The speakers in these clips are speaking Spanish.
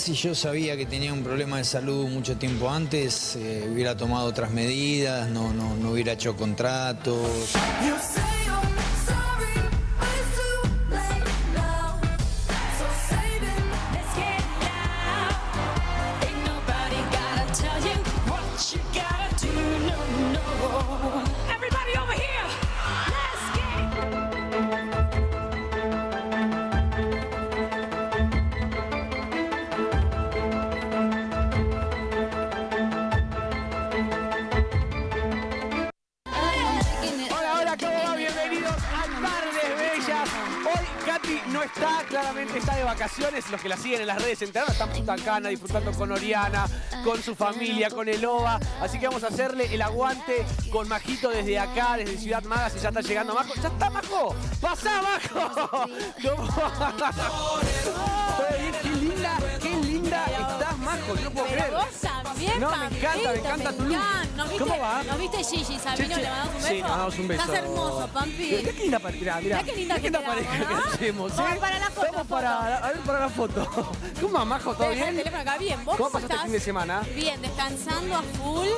si yo sabía que tenía un problema de salud mucho tiempo antes, eh, hubiera tomado otras medidas, no, no, no hubiera hecho contratos. Punta disfrutando con Oriana, con su familia, con el OVA. Así que vamos a hacerle el aguante con Majito desde acá, desde Ciudad Magas. Y ya está llegando Majo. ¡Ya está Majo! ¡Pasá, Majo! ¡Qué linda, qué linda estás, Majo! Yo no puedo creer. También, No, me encanta, me encanta tu look. encanta. ¿Nos viste, ¿Cómo va? ¿Nos viste Gigi Sabino? ¿Le mandamos un beso? Sí, mandamos un beso. Estás hermoso, Pampi. Mirá qué linda pareja, mirá. Qué linda quedamos, pareja que hacemos, Vamos ¿eh? para la foto, Vamos para, a ver, para la foto. ¿Cómo Majo? ¿Todo Deja el bien? teléfono acá. Bien, ¿vos ¿Cómo pasaste el fin de semana? Bien, descansando a full.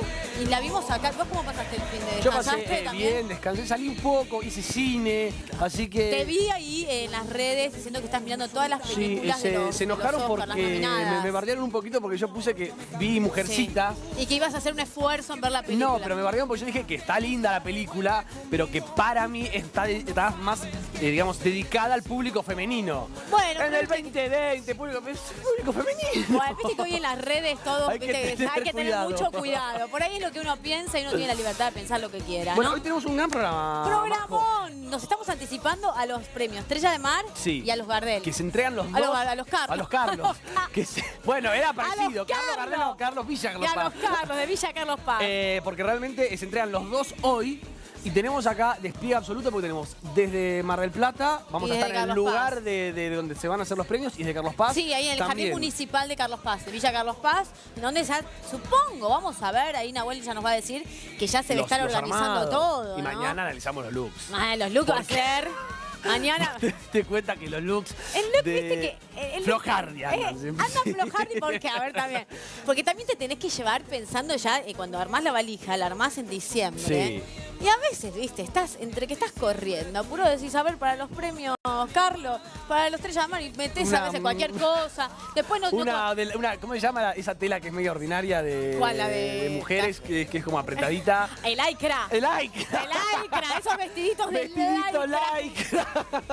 Y la vimos acá. ¿Vos cómo pasaste el fin de Yo pasé bien, descansé, salí un poco, hice cine, así que... Te vi ahí en las redes diciendo que estás mirando todas las Sí, películas de se, los, se de los enojaron Oscar, las porque me, me bardearon un poquito porque yo puse que vi Mujercita. Sí. Y que ibas a hacer un esfuerzo en ver la película. No, pero me bardearon porque yo dije que está linda la película, pero que para mí está, está más, eh, digamos, dedicada al público femenino. Bueno, en el viste 2020, público, público femenino. Bueno, viste que hoy en las redes todos Hay que tener hay que tener mucho cuidado. Por ahí es lo que uno piensa y uno tiene la libertad de pensar lo que quiera. Bueno, ¿no? hoy tenemos un gran programa. Programón. Nos estamos anticipando a los premios Estrella de Mar Sí. y a los Gardel. Que se entregan los A dos. a los Carlos. A los Carlos. Que se- bueno, era parecido. los Carlos. Gardel o Carlos Villa, y Carlos a Paz. los Carlos, de Villa Carlos Paz. Eh, porque realmente se entregan los dos hoy. Y tenemos acá despliegue absoluto porque tenemos desde Mar del Plata, vamos Y a estar en el lugar de, de donde se van a hacer los premios y de Carlos Paz. Sí, ahí en el Jardín también. Municipal de Carlos Paz, de Villa Carlos Paz, donde ya, supongo, vamos a ver, ahí Nahuel ya nos va a decir que ya se va a estar organizando armados. todo. Y ¿no? mañana analizamos los looks. Ah, los looks va a ser. Mañana. Te, te cuenta que los looks. El look, de viste que. eh, el Flojardi eh, andan anda flojardi porque, a ver, también. Porque también te tenés que llevar pensando ya, eh, cuando armás la valija, la armás en diciembre. Sí. Y a veces, viste, estás, entre que estás corriendo, apuro decís, a ver, para los premios, Carlos, para los tres llamados, y metés Una- a veces cualquier cosa. Después no. no- Una, de una- ¿Cómo se llama la- esa tela que es medio ordinaria de, ¿Cuál? La de- mujeres, que, que es como apretadita? el lycra. El like. El lycra, esos vestiditos de Vestidito lycra. like.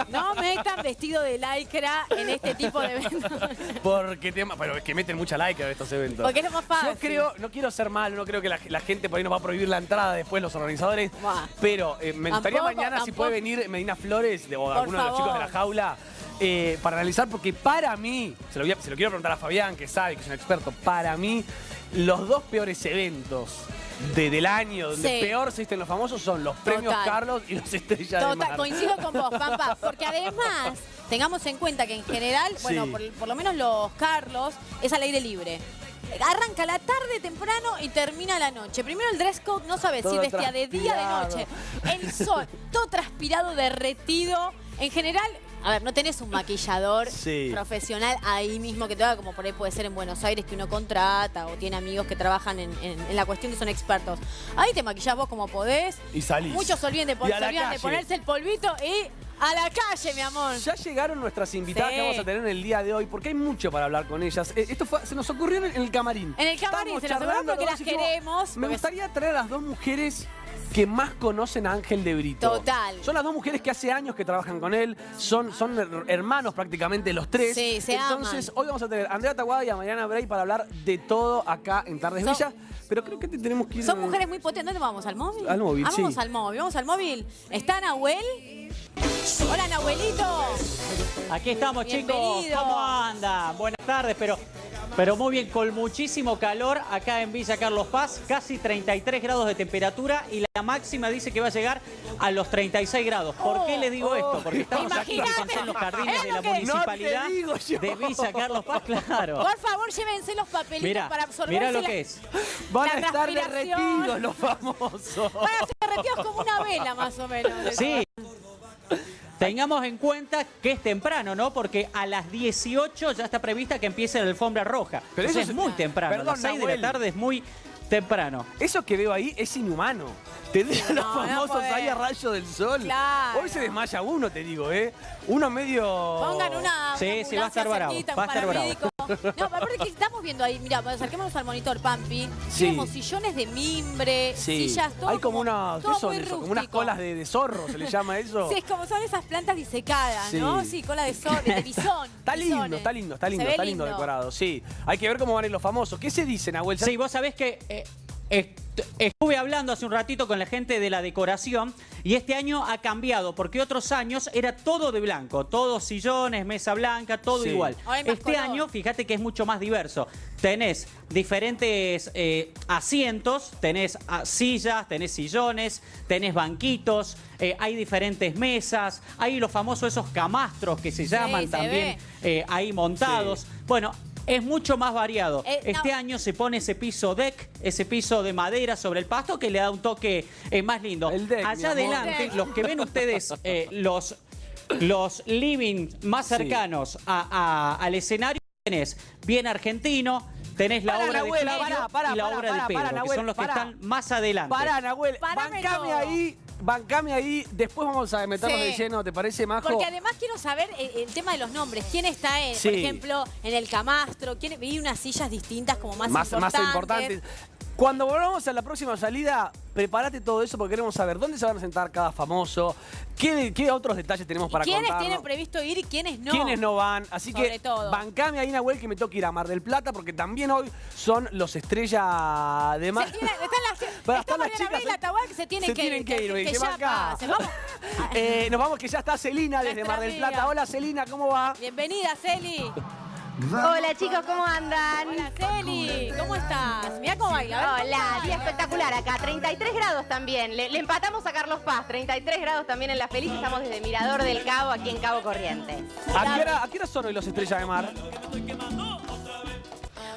No metan vestido de lycra en este tipo de eventos. Porque tema, pero es que meten mucha like a estos eventos. Porque es lo más fácil. Yo creo, no quiero ser malo, no creo que la, la gente por ahí nos va a prohibir la entrada después los organizadores. Buah. Pero eh, me gustaría Tampoco, mañana si tampoco. puede venir Medina Flores de- o Por alguno de los chicos de la favor. jaula. eh, para analizar, porque para mí, se lo, voy a- se lo quiero preguntar a Fabián, que sabe, que es un experto, para mí, los dos peores eventos de- del año, donde Sí. peor se visten los famosos, son los premios Total. Carlos y los Estrellas de Total, Mar. coincido con vos, Pampa, porque además tengamos en cuenta que en general, bueno, Sí. por, por lo menos los Carlos, es al aire libre. Arranca la tarde temprano y termina la noche. Primero el dress code, no sabes si vestía de día de noche. El sol, todo transpirado, derretido. En general, a ver, no tenés un maquillador Sí. profesional ahí mismo que te haga como por ahí puede ser en Buenos Aires que uno contrata o tiene amigos que trabajan en, en- en la cuestión que son expertos. Ahí te maquillás vos como podés. Y salís. Muchos se olviden de, pon- se olvidan de ponerse el polvito y a la calle, mi amor. Ya llegaron nuestras invitadas Sí. que vamos a tener en el día de hoy, porque hay mucho para hablar con ellas. Eh, esto fue- se nos ocurrió en el, camarín. En el camarín, Estábamos se nos ocurrió charlando porque los las queremos, Me porque- gustaría traer a las dos mujeres que más conocen a Ángel de Brito. Total. Son las dos mujeres que hace años que trabajan con él, son, son her- hermanos prácticamente los tres. Sí, se Entonces, aman. hoy vamos a tener a Andrea Taguada y a Mariana Bray para hablar de todo acá en Tardes Bellas. Pero creo que te tenemos que ir... Son mujeres muy potentes. ¿Dónde vamos? ¿Al móvil? Al móvil, Ah, Vamos sí. al móvil, vamos al móvil. ¿Está Nahuel? Hola, Nahuelito. Aquí estamos, chicos. ¿Cómo andan? Buenas tardes, pero, pero muy bien, con muchísimo calor acá en Villa Carlos Paz, casi 33 grados de temperatura y la máxima dice que va a llegar a los 36 grados. ¿Por qué les digo Oh, esto? Porque estamos aquí, en los jardines Es de la municipalidad No de Villa Carlos Paz, claro. Por favor, llévense los papelitos para absorber. mira lo que es. Van a estar derretidos los famosos. Van a ser derretidos como una vela, más o menos. Sí, Tengamos en cuenta que es temprano, ¿no? Porque a las 18 ya está prevista que empiece la alfombra roja. Pero Eso eso es muy temprano. Perdón, a las 6 de la tarde es muy temprano. Eso que veo ahí es inhumano. Los No, no famosos ahí a rayo del sol. Claro. Hoy se desmaya uno, te digo, ¿eh? Uno medio. Pongan una, Sí, una sí, va a estar bravo, va a un estar bravo. paramédico. No, pero aparte que estamos viendo ahí, mira, acerquémonos al monitor, Pampi. Sí. Tenemos sillones de mimbre, Sí. sillas, todo Hay como unas. todo ¿Qué son muy eso? Como unas colas de, de zorro, ¿se le llama eso? Sí, es como son esas plantas disecadas, Sí. ¿no? Sí, cola de sol, de bisón. Está lindo, bisones. está lindo, está lindo, está lindo, decorado, sí. Hay que ver cómo van a ir los famosos. ¿Qué se dicen, Nahuel? Sí, vos sabés que eh, est- estuve hablando hace un ratito con la gente de la decoración y este año ha cambiado porque otros años era todo de blanco, todos sillones, mesa blanca, todo Sí. igual. Este color. año, fíjate que es mucho más diverso. Tenés diferentes eh, asientos, tenés ah, sillas, tenés sillones, tenés banquitos, eh, hay diferentes mesas, hay los famosos esos camastros que se llaman se también eh, ahí montados. Bueno, es mucho más variado. Eh, no. Este año se pone ese piso deck, ese piso de madera sobre el pasto que le da un toque eh, más lindo. El deck, mi Allá adelante, Deck. los que ven ustedes, eh, los, los living más Sí. cercanos a- a- al escenario, tenés bien argentino, tenés la Pará, obra Nahuel, de pará, y la obra de Pedro, que son los que están más adelante. Pará, Nahuel, bancame ahí, bancame ahí. Después vamos a meternos Sí. de lleno, ¿te parece, Majo? Porque además quiero saber el, el tema de los nombres. ¿Quién está en, Sí. por ejemplo, en el camastro? ¿Quién, vi unas sillas distintas como más, más, más importantes. importantes. Cuando volvamos a la próxima salida, prepárate todo eso porque queremos saber dónde se van a sentar cada famoso, qué, qué otros detalles tenemos para ¿Quiénes contarnos. tienen previsto ir y quiénes no? ¿Quiénes no van? Así Sobre que todo. bancame ahí, Nahuel, que me toca ir a Mar del Plata porque también hoy son los estrella de Mar. Se tiene- están las, está están las chicas, la eh. Tahual que se tienen Se que tienen ir. que ir, que ya. Vamos. Eh, nos vamos que ya está Celina desde Mar del. Plata. Hola Celina, ¿cómo va? Bienvenida, Celi. Hola chicos, ¿cómo andan? Hola, Celi. ¿Cómo estás? Mira cómo baila. ver, Hola, ¿cómo día espectacular acá, 33 grados también. Le, le empatamos a Carlos Paz, 33 grados también en La Feliz. Estamos desde Mirador del Cabo, aquí en Cabo Corrientes. ¿A qué, hora, a qué hora son hoy los Estrella de Mar?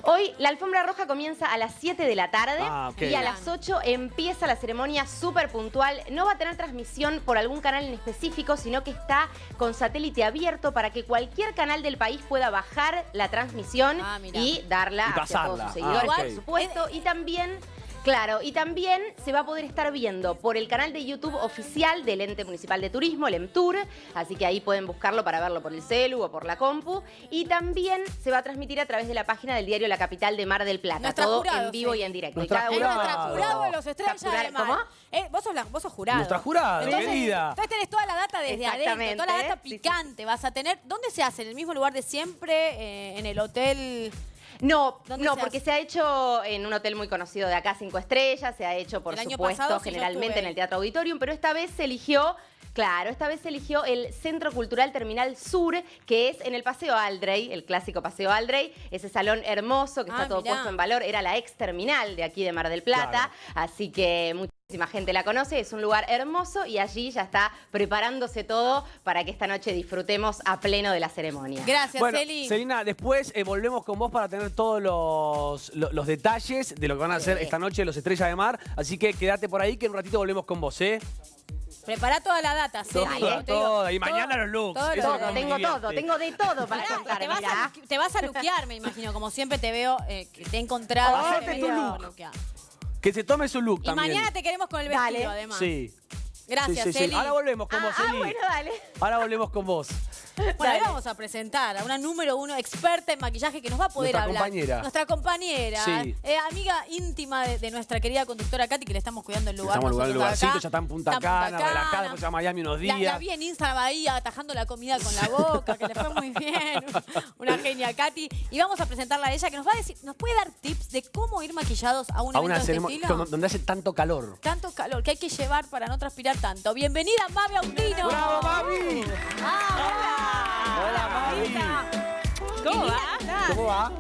Hoy la alfombra roja comienza a las 7 de la tarde Ah, y a las 8 empieza la ceremonia súper puntual. No va a tener transmisión por algún canal en específico, sino que está con satélite abierto para que cualquier canal del país pueda bajar la transmisión Ah, y darla Y hacia pasarla. todos sus Ah, seguidores, por supuesto. Y también Claro, y también se va a poder estar viendo por el canal de YouTube oficial del Ente Municipal de Turismo, el EMTUR, así que ahí pueden buscarlo para verlo por el celu o por la compu. Y también se va a transmitir a través de la página del diario La Capital de Mar del Plata, Nuestra todo jurado, en vivo sí. y en directo. Y Nuestra cada Es uno- nuestra Jurado. jurado de los estrellas Capturar- de mar. ¿Cómo? Eh, vos, sos la- vos sos jurado. Nuestra jurado, entonces, querida. Entonces tenés toda la data desde adentro, toda la data sí, sí. picante vas a tener. ¿Dónde se hace? ¿En el mismo lugar de siempre? Eh, ¿En el hotel? No, ¿Dónde no, se porque hace? se ha hecho en un hotel muy conocido de acá, cinco estrellas, se ha hecho, por El supuesto, pasado generalmente en el. Teatro Auditorium, pero esta vez se eligió, claro, esta vez se eligió el Centro Cultural Terminal Sur, que es en el Paseo Aldrey, el clásico Paseo Aldrey, ese salón hermoso que Ah, está todo mirá. puesto en valor, era la ex terminal de aquí de Mar del Plata, así que muchísima gente la conoce, es un lugar hermoso y allí ya está preparándose todo para que esta noche disfrutemos a pleno de la ceremonia. Gracias, Bueno, Celi. Celina, después eh, volvemos con vos para tener todos los, lo- los detalles de lo que van a hacer esta noche los Estrellas de Mar. Así que quédate por ahí que en un ratito volvemos con vos, ¿eh? Prepará toda la data, Celi. Toda, digo, toda. Y todo- mañana los looks. todo Eso me Tengo divierte. todo, tengo de todo para Pará, contar, te, vas mirá. a, te vas a luquear, me imagino. Como siempre te veo, eh, que te he encontrado. Te tu veo look. luquear. Que se tome su look Y también. mañana te queremos con el vestido, Dale. además. Sí. Gracias, Sí, sí, sí. Celi. Ahora volvemos con vos, Ah, ah, Celi. bueno, dale. Ahora volvemos con vos. Bueno, ahí vamos a presentar a una número uno experta en maquillaje que nos va a poder Nuestra hablar. compañera. Nuestra compañera. Sí. eh, amiga íntima de, de nuestra querida conductora Katy, que le estamos cuidando el lugar. Estamos en el lugarcito, acá. ya está en Punta Está Cana, relajada, después se va a Miami unos La, días. la vi en Instagram ahí atajando la comida con la boca, que le fue muy bien. Una genia, Katy. Y vamos a presentarla a ella, que nos va a decir, nos puede dar tips de cómo ir maquillados a un A evento de estilo. donde hace tanto calor. Tanto calor que hay que llevar para no transpirar tanto. Bienvenida, Mavi Autino. ¡Bravo, Mavi! Ah, hola. Hola, Mavi. ¿Cómo va? ¿Cómo va?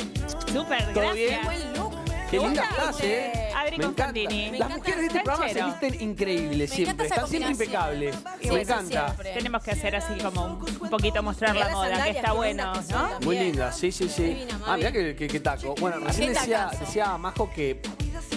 Súper, ¿Todo gracias. bien? Buen look. Qué linda estás. ¿eh? Adri Me encanta. Constantini. Me Las mujeres de este programa se visten increíbles Me siempre. Están siempre impecables. Sí, Me encanta. siempre. Tenemos que hacer así como un, poquito mostrar la moda, que está bueno, que ¿no? Muy linda, sí, sí, sí. Divina, ah, mirá qué, qué- qué taco. Bueno, recién decía, decía Majo que,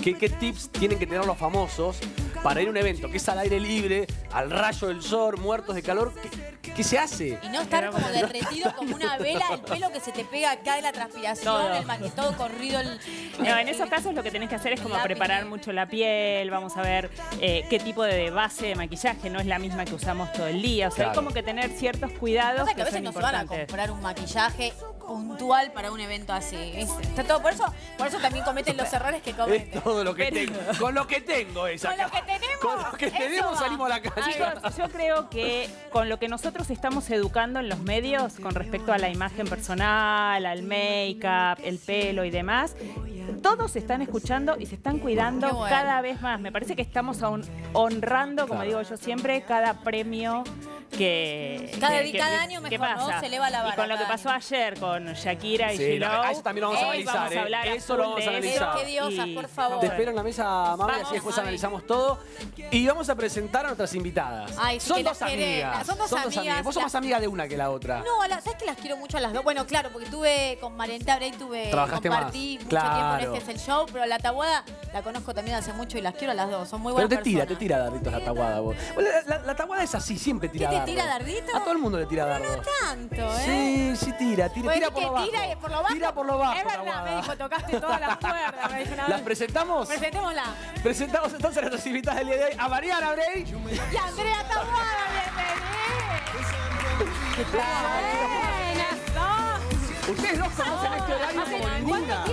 que qué tips tienen que tener los famosos para ir a un evento que es al aire libre, al rayo del sol, muertos de calor. ¿Qué, qué- ¿Qué se hace? Y no estar como derretido como una vela, el pelo que se te pega acá de la transpiración, Todo. el maqui- todo corrido. El, No, en esos casos lo que tenés que hacer es como preparar piel. mucho la piel, vamos a ver eh, qué tipo de base de maquillaje, no es la misma que usamos todo el día. O sea, Claro. hay como que tener ciertos cuidados Pasa que que a veces no se van a comprar un maquillaje puntual para un evento así. ¿viste? Está todo por eso, por eso también cometen los errores que Es cometen. todo lo que Pero- tengo. Con lo que tengo es Con acá. lo que tenemos, Con lo que tenemos va. salimos a la calle. Chicos, yo creo que con lo que nosotros estamos educando en los medios con respecto a la imagen personal, al make-up, el pelo y demás, todos se están escuchando y se están cuidando bueno. cada vez más. Me parece que estamos aún honrando, como digo yo siempre, cada premio que. Cada que- que- año mejor, ¿no? pasa. Se eleva la Y vara con lo que pasó año. ayer con Shakira y Sí, no, eso también lo vamos a analizar, vamos ¿eh? a hablar a Eso lo vamos a analizar. Pero qué diosas, y- por favor. Te espero en la mesa, Mami, así después Mami. analizamos todo. Y vamos a presentar a nuestras invitadas. Ay, sí, son dos amigas. Son dos amigas, Vos sos más amiga de una que la otra. No, a la- ¿sabes que las quiero mucho a las dos? Bueno, claro, porque tuve con Marienta Bray, tuve, Trabajaste más. compartí mucho Claro. tiempo en Este es el Show, pero la Tabuada la conozco también hace mucho y las quiero a las dos, son muy Pero buenas te tira, te tira darditos la vos. Bueno, La, la- la taguada es así, siempre tira ¿Qué te tira darditos? A todo el mundo le tira dardos. Tanto, ¿eh? Sí, sí tira, tira, tira por lo bajo. tira y por lo bajo. Tira por lo bajo, Es verdad, me dijo, tocaste todas las cuerdas. Me dijo una ¿Las presentamos? Presentémosla. Presentamos entonces a nuestras invitadas del día de hoy. A Mariana Bray. Y Andrea Tabuada, bienvenida. Ustedes dos conocen este horario como ninguna.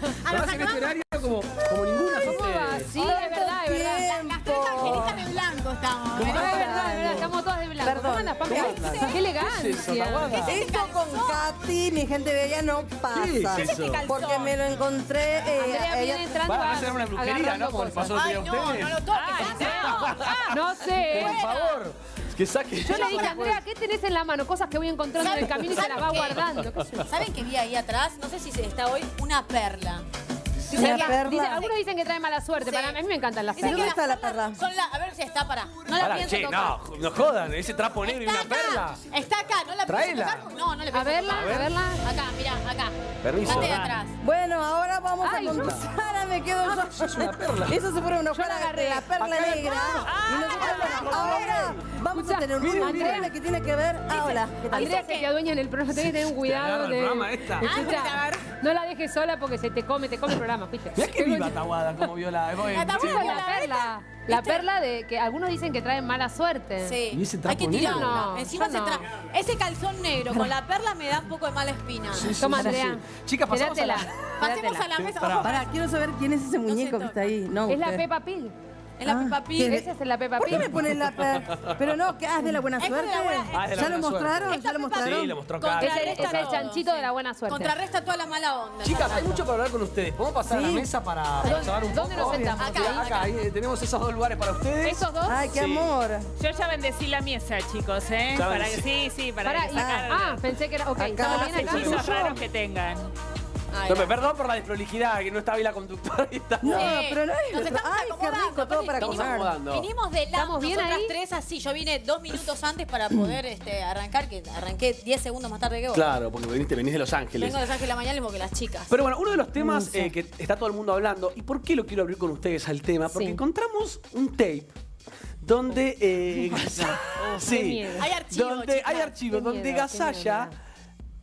tiempo? Conocen este horario como, como ninguna. ustedes. Sí, es verdad, es verdad. Las tres angelitas de blanco estamos. Es ¿eh? verdad, es verdad, estamos todas de blanco. Perdón. ¿Cómo andas? ¿Cómo? Qué ¿Qué es eso, elegancia. Esto con Katy, mi gente bella, no pasa. ¿Qué es eso? Porque me lo encontré. eh, Andrea ella- viene entrando Va a y hacer una brujería, ¿no? Como les cosas. pasó el Ay, día a no, ustedes. no lo toques. No sé. Por favor, que saque. Yo le dije, Andrea, ¿qué tenés en la mano? Cosas que voy encontrando en el camino y se las va ¿Qué? guardando. ¿Saben que vi ahí atrás? No sé si se está hoy una perla. Que- perla. algunos dicen que trae mala suerte. Sí. Para mí, a mí me encantan las ¿Dónde perlas. que está las la perla? Son la, a ver si está para. No la Pará, pienso che, tocar. no, no jodan, ese trapo negro y Está una acá. perla. Está acá, no la Traela. pienso tocar. No, no le A verla, tocar. a verla. Acá, mira, acá. Permiso. Date de atrás. Bueno, ahora vamos Ay, a yo-. Ahora me quedo yo. Es una perla. Eso se fueron una Yo la jugada agarré. de la perla Acá la- negra. y nosotros, bueno, ahora vamos a tener un Miren, que tiene que ver. Ah, hola. ¿qué tal? Andrea se quedó dueña en el programa. Tenés que tener un cuidado agarra el de. programa esta. Escucha, Ah, no la dejes sola porque se te come, te come el programa, ¿viste? Mirá que viva Taguada, como vio la. La perla. La perla de que algunos dicen que trae mala suerte. Sí. ¿Y ese Hay que negro? tirarla. No, Encima se no. tra... Ese calzón negro con la perla me da un poco de mala espina. Toma, sí, Andrea. sí. Chicas, pasamos a la- Pasemos a la mesa. pará. quiero saber quién es ese muñeco que está ahí. No, Es la. Peppa Pig. En la Ah, Peppa Pig. ¿qué? Esa es la Peppa ¿Por qué me ponen la perla? Pero no, ¿qué? ¿Ah, de la buena Es de suerte? la buena- Ah, es de la ¿Ya lo buena suerte. mostraron? Esta ¿Ya lo Peppa mostraron? Sí, lo mostró Contra- Katy. Es el, es el Contrarresta chanchito de la buena suerte. Contrarresta toda la mala onda. Chicas, hay mucho para hablar con ustedes. ¿Podemos pasar a la Sí. mesa para, para charlar un ¿Dónde poco? nos sentamos? Acá, Acá, acá. ahí, eh, tenemos esos dos lugares para ustedes. ¿Esos dos? Ay, qué Sí. amor. Yo ya bendecí la mesa, chicos, ¿eh? Ya Para que, sí, sí, para Pará, que y- sacar ah, pensé que era. Ok, Acá, ¿estamos los bien acá? ¿es hechizos raros que tengan. Ay, No, me- perdón por la desprolijidad, que no estaba ahí la conductora. y está- No, Eh, pero no nos es. estamos Ay, qué acomodando, rico todo para acomodando. Vinimos de la ¿Estamos bien nosotras ahí? tres así. Yo vine dos minutos antes para poder este, arrancar, que arranqué 10 segundos más tarde que vos. Claro, porque viniste, venís de Los Ángeles. Vengo de Los Ángeles de la mañana porque las chicas. Pero bueno, uno de los temas eh, que está todo el mundo hablando, ¿y por qué lo quiero abrir con ustedes al tema? Porque Sí. encontramos un tape donde. eh, sí, miedo. Hay archivo, donde chicas. hay archivos Qué donde miedo, qué Gasalla miedo.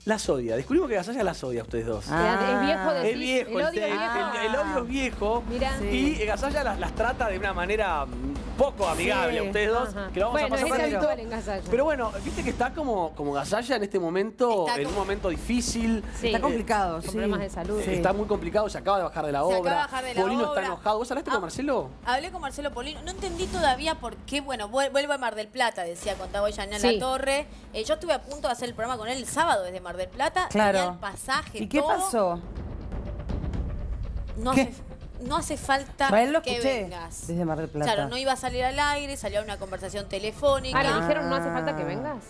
Las odia. Descubrimos que Gasalla las odia a ustedes dos. Ah. Es viejo de Es viejo, el el, odio es viejo. el- el odio es viejo. Mira. Y Gasalla las, las trata de una manera mm, poco amigable a Sí, ustedes dos, ajá. que lo vamos Bueno, a pasar es. Pero bueno, viste que está como, como Gasalla en este momento, Está en un momento difícil. Sí. Está complicado, Con sí. problemas de salud. Sí. Está muy complicado, se acaba de bajar de la Se obra. acaba de bajar de la Polino obra. está enojado. ¿Vos hablaste Ah. con Marcelo? Hablé con Marcelo Polino. No entendí todavía por qué, bueno, vuel- vuelvo a Mar del Plata, decía, contaba ella en Sí. la torre. Eh, yo estuve a punto de hacer el programa con él el sábado desde Mar del Plata. Claro. Tenía el pasaje, ¿Y qué todo. pasó? No ¿Qué? hace, no hace falta A él lo que vengas. desde Mar del Plata. Claro, no iba a salir al aire, salió a una conversación telefónica. Ah, le dijeron no hace falta que vengas.